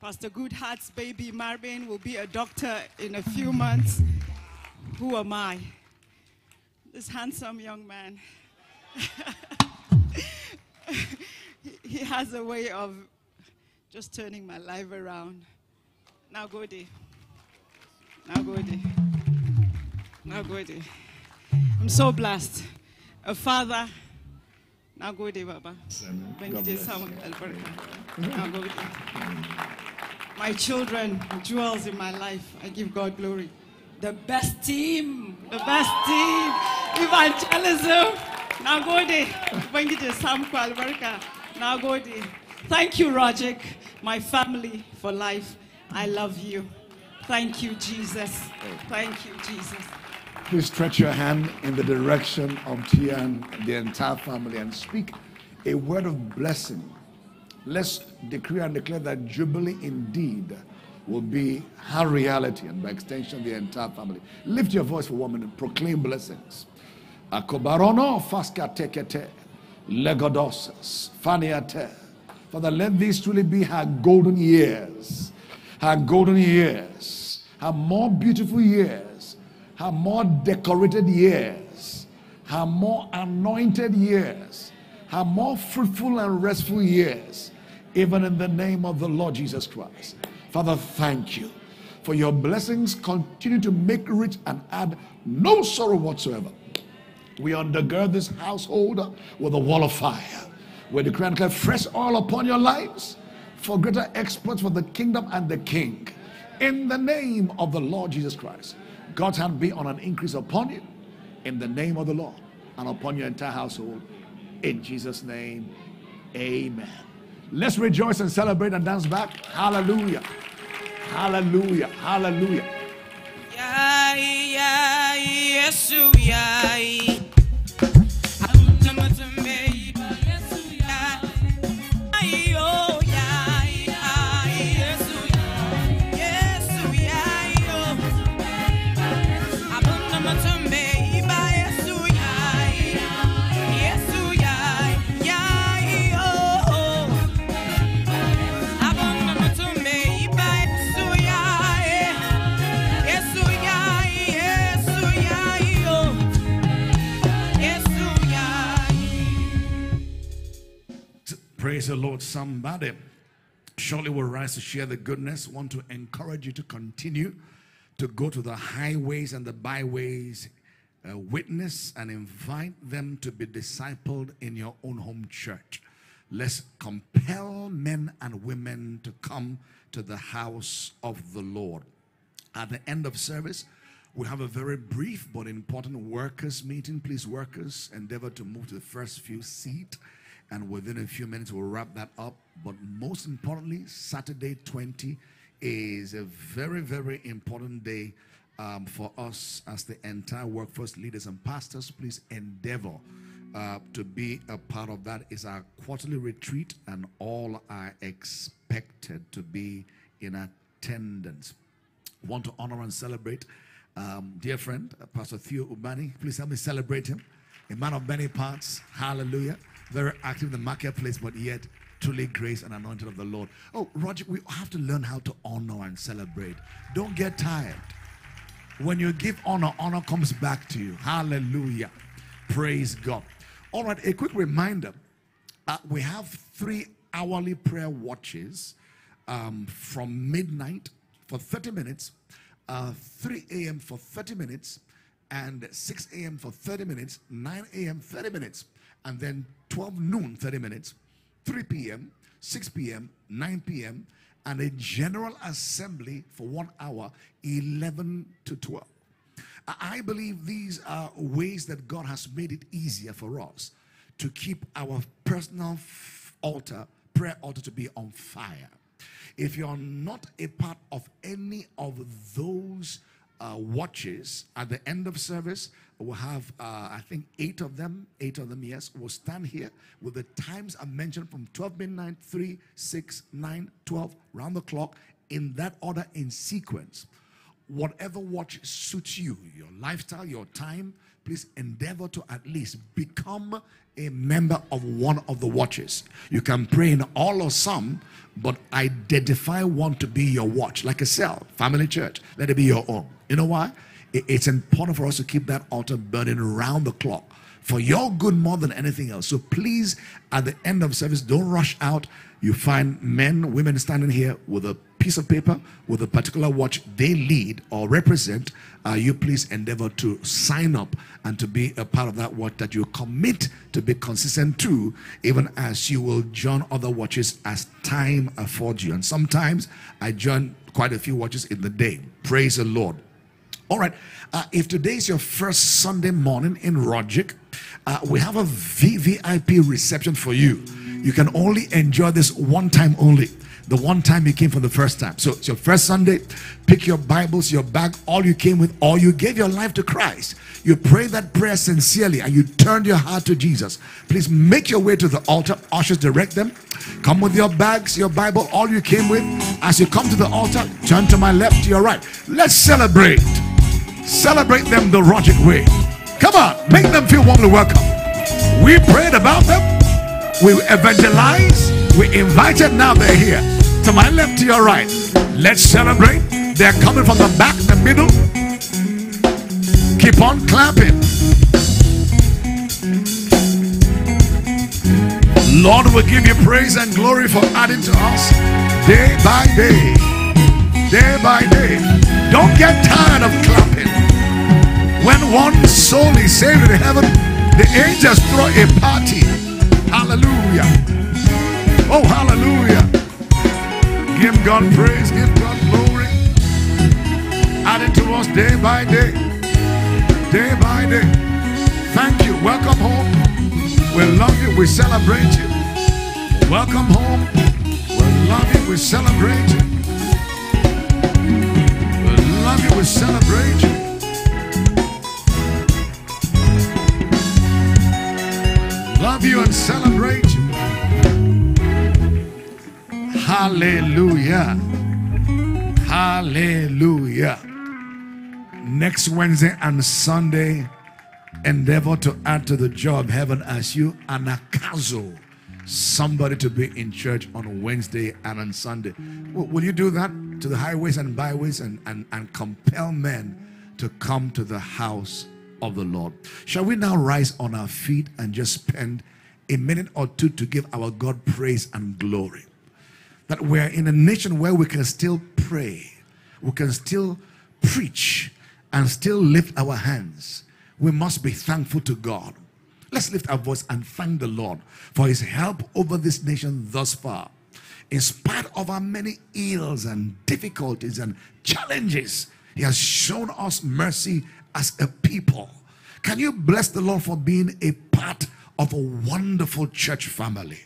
Pastor Goodheart's baby, Marvin, will be a doctor in a few months. Who am I? This handsome young man. he- has a way of just turning my life around. Now go. Now go. Now go. I'm so blessed. A father. Now go there, Baba. Ubangiji ya samu albarka. Now go. My children, jewels in my life. I give God glory. The best team. The best team. Evangelism. Now go there. Ubangiji ya samu albarka. Thank you, RHOGIC, my family for life. I love you. Thank you, Jesus. Thank you, Jesus. Please stretch your hand in the direction of Tia and the entire family and speak a word of blessing. Let's decree and declare that Jubilee indeed will be her reality and by extension the entire family. Lift your voice for one minute, proclaim blessings. Akobarono faska tekete, legodosas, faniate. Father, let these truly be her golden years, her golden years, her more beautiful years, her more decorated years, her more anointed years, her more fruitful and restful years, even in the name of the Lord Jesus Christ. Father, thank you for your blessings. Continue to make rich and add no sorrow whatsoever. We undergird this household with a wall of fire. We declare and declare fresh oil upon your lives for greater exploits for the kingdom and the king. In the name of the Lord Jesus Christ. God's hand be on an increase upon you. In the name of the Lord. and upon your entire household. In Jesus' name, amen. Let's rejoice and celebrate and dance back. Hallelujah. Hallelujah. Hallelujah. Yai. Praise the Lord. Somebody surely will rise to share the goodness. Want to encourage you to continue to go to the highways and the byways, uh, witness and invite them to be discipled in your own home church. Let's compel men and women to come to the house of the Lord. At the end of service, we have a very brief but important workers meeting. Please, workers, endeavor to move to the first few seat, and within a few minutes we'll wrap that up. But most importantly, Saturday 20 is a very, very important day um, for us as the entire workforce leaders and pastors. Please endeavor uh, to be a part of that. Is our quarterly retreat, and all are expected to be in attendance want to honor and celebrate um, dear friend pastor theo ubani please help me celebrate him a man of many parts hallelujah very active in the marketplace but yet truly grace and anointed of the lord oh RHOGIC we have to learn how to honor and celebrate don't get tired when you give honor honor comes back to you hallelujah praise god all right a quick reminder uh, we have three hourly prayer watches um, from midnight for 30 minutes, uh, 3 a.m. for 30 minutes, and 6 a.m. for 30 minutes, 9 a.m. 30 minutes, and then 12 noon 30 minutes, 3 p.m., 6 p.m., 9 p.m., and a general assembly for one hour, 11 to 12. I believe these are ways that God has made it easier for us to keep our personal altar, prayer altar, to be on fire. If you're not a part of any of those uh, watches at the end of service, we'll have, uh, I think, eight of them. Eight of them, yes. We'll stand here with the times I mentioned from 12 midnight, 3, 6, 9, 12, round the clock, in that order in sequence whatever watch suits you, your lifestyle, your time, please endeavor to at least become a member of one of the watches. You can pray in all or some, but identify one to be your watch, like a cell, family church. Let it be your own. You know why? It- It's important for us to keep that altar burning around the clock for your good more than anything else. So please, at the end of service, don't rush out. You find men, women standing here with a piece of paper with a particular watch they lead or represent. Uh, you please endeavor to sign up and to be a part of that watch that you commit to be consistent to, even as you will join other watches as time affords you. And sometimes I join quite a few watches in the day. Praise the Lord. All right. Uh, if today is your first Sunday morning in RHOGIC, uh, we have a VVIP reception for you. You can only enjoy this one time only. The one time you came for the first time. So it's your first Sunday. Pick your Bibles, your bag, all you came with, all you gave your life to Christ. You prayed that prayer sincerely and you turned your heart to Jesus. Please make your way to the altar. Ushers direct them. Come with your bags, your Bible, all you came with. As you come to the altar, turn to my left, to your right. Let's celebrate. Celebrate them the RHOGIC way. Come on, make them feel warmly welcome. We prayed about them. We evangelized. We invited. Now they're here. To my left, to your right. Let's celebrate. They're coming from the back, the middle. Keep on clapping. Lord, we give you praise and glory for adding to us day by day. Day by day. Don't get tired of clapping. When one soul is saved in heaven, the angels throw a party. Hallelujah. Oh, hallelujah. Give God praise, give God glory. Add it to us day by day. Day by day. thank you. Welcome home. We love you. We celebrate you. Welcome home. We love you. We celebrate you. We love you. We celebrate you. Love you and celebrate you. Hallelujah. Hallelujah. Next Wednesday and Sunday, endeavor to add to the job heaven as you anakazo somebody to be in church on Wednesday and on Sunday. Will, you do that to the highways and byways and, and, and compel men to come to the house of the Lord? Shall we now rise on our feet and just spend a minute or two to give our God praise and glory? That we're in a nation where we can still pray, we can still preach, and still lift our hands. We must be thankful to God. Let's lift our voice and thank the Lord for his help over this nation thus far. In spite of our many ills and difficulties and challenges, he has shown us mercy as a people. Can you bless the Lord for being a part of a wonderful church family?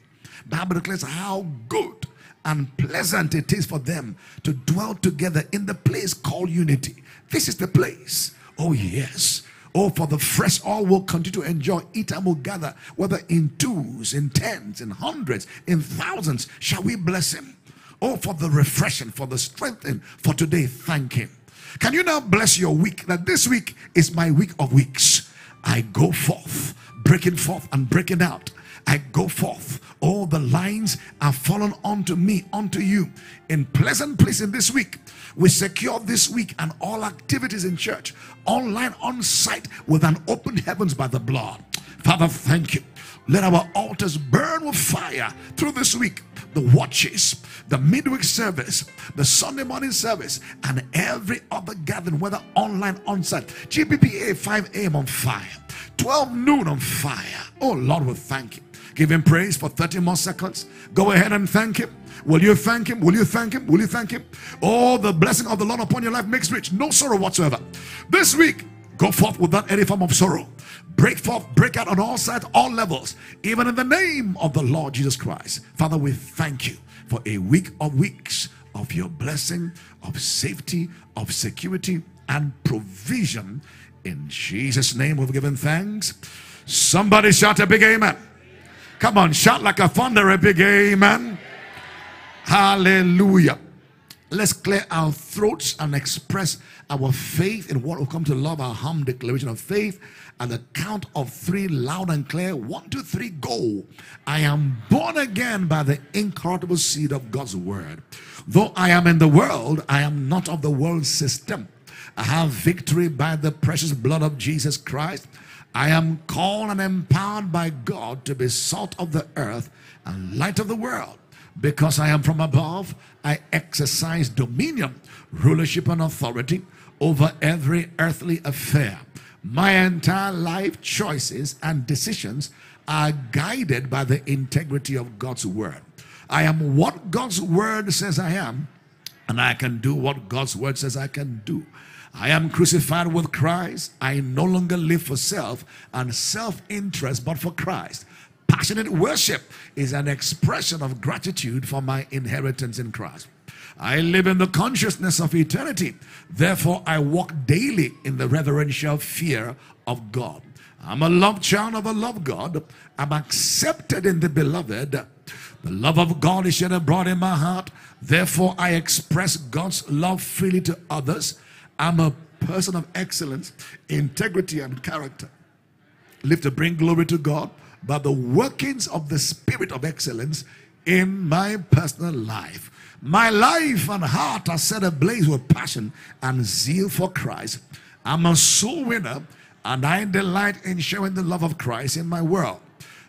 Bible declares how good and pleasant it is for them to dwell together in the place called unity. This is the place. Oh, yes. Oh, for the fresh all will continue to enjoy. Eat and will gather, whether in twos, in tens, in hundreds, in thousands. Shall we bless him? Oh, for the refreshing, for the strengthening, for today, thank him. Can you now bless your week? That this week is my week of weeks. I go forth, breaking forth and breaking out. I go forth. All the lines are fallen onto me, onto you in pleasant place in this week. We secure this week and all activities in church, online, on site, with an open heavens by the blood. Father, thank you. Let our altars burn with fire through this week. The watches, the midweek service, the Sunday morning service, and every other gathering, whether online, on site. GPPA 5 a.m. on fire, 12 noon on fire. Oh Lord, we thank you. Give him praise for 30 more seconds. Go ahead and thank him. Will you thank him? Will you thank him? Will you thank him? Oh, the blessing of the Lord upon your life makes rich. No sorrow whatsoever. This week, go forth without any form of sorrow. Break forth, break out on all sides, all levels, even in the name of the Lord Jesus Christ. Father, we thank you for a week of weeks of your blessing, of safety, of security, and provision. In Jesus' name, we've given thanks. Somebody shout a big amen. Come on, shout like a thunder, a big amen. Hallelujah. Let's clear our throats and express our faith in what will come to love, our hum declaration of faith. And the count of three, loud and clear. One, two, three, go. I am born again by the incorruptible seed of God's word. Though I am in the world, I am not of the world system. I have victory by the precious blood of Jesus Christ. I am called and empowered by God to be salt of the earth and light of the world. Because I am from above, I exercise dominion, rulership, and authority over every earthly affair. My entire life choices and decisions are guided by the integrity of God's word. I am what God's word says I am, and I can do what God's word says I can do. I am crucified with Christ. I no longer live for self and self interest, but for Christ. Passionate worship is an expression of gratitude for my inheritance in Christ. I live in the consciousness of eternity. Therefore, I walk daily in the reverential fear of God. I'm a loved child of a loved God. I'm accepted in the beloved. The love of God is shed abroad in my heart. Therefore, I express God's love freely to others. I'm a person of excellence, integrity, and character. Live to bring glory to God by the workings of the spirit of excellence in my personal life. My life and heart are set ablaze with passion and zeal for Christ. I'm a soul winner and I delight in showing the love of Christ in my world.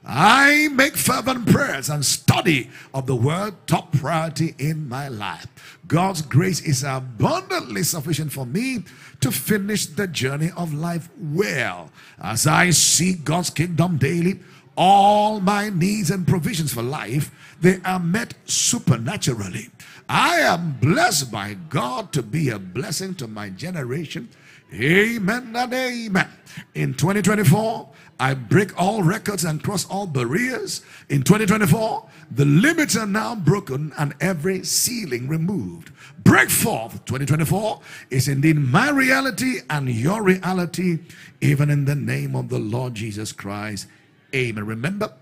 I make fervent prayers and study of the word top priority in my life. God's grace is abundantly sufficient for me to finish the journey of life well. As I seek God's kingdom daily, all my needs and provisions for life, they are met supernaturally. I am blessed by God to be a blessing to my generation. Amen and amen. In 2024, I break all records and cross all barriers. In 2024, the limits are now broken and every ceiling removed. Break forth 2024 is indeed my reality and your reality, even in the name of the Lord Jesus Christ. Amen. Remember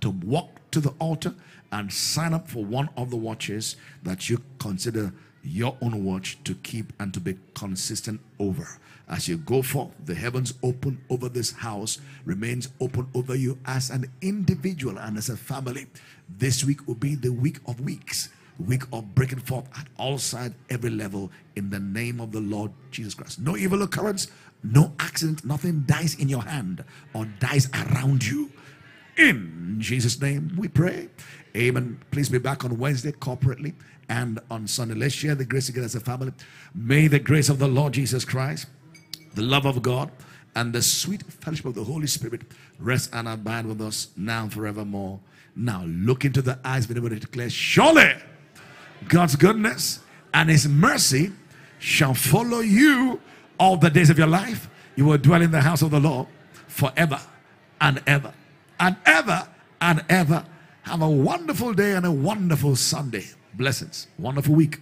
to walk to the altar and sign up for one of the watches that you consider your own watch to keep and to be consistent over. As you go forth, the heavens open over this house, remains open over you as an individual and as a family. This week will be the week of weeks, week of breaking forth at all sides, every level, in the name of the Lord Jesus Christ. No evil occurrence, no accident, nothing dies in your hand or dies around you. In Jesus' name we pray. Amen. Please be back on Wednesday corporately and on Sunday. Let's share the grace together as a family. May the grace of the Lord Jesus Christ, the love of God, and the sweet fellowship of the Holy Spirit rest and abide with us now and forevermore. Now look into the eyes of anybody declare, surely God's goodness and his mercy shall follow you all the days of your life. You will dwell in the house of the Lord forever and ever and ever and ever. Have a wonderful day and a wonderful Sunday. Blessings. Wonderful week.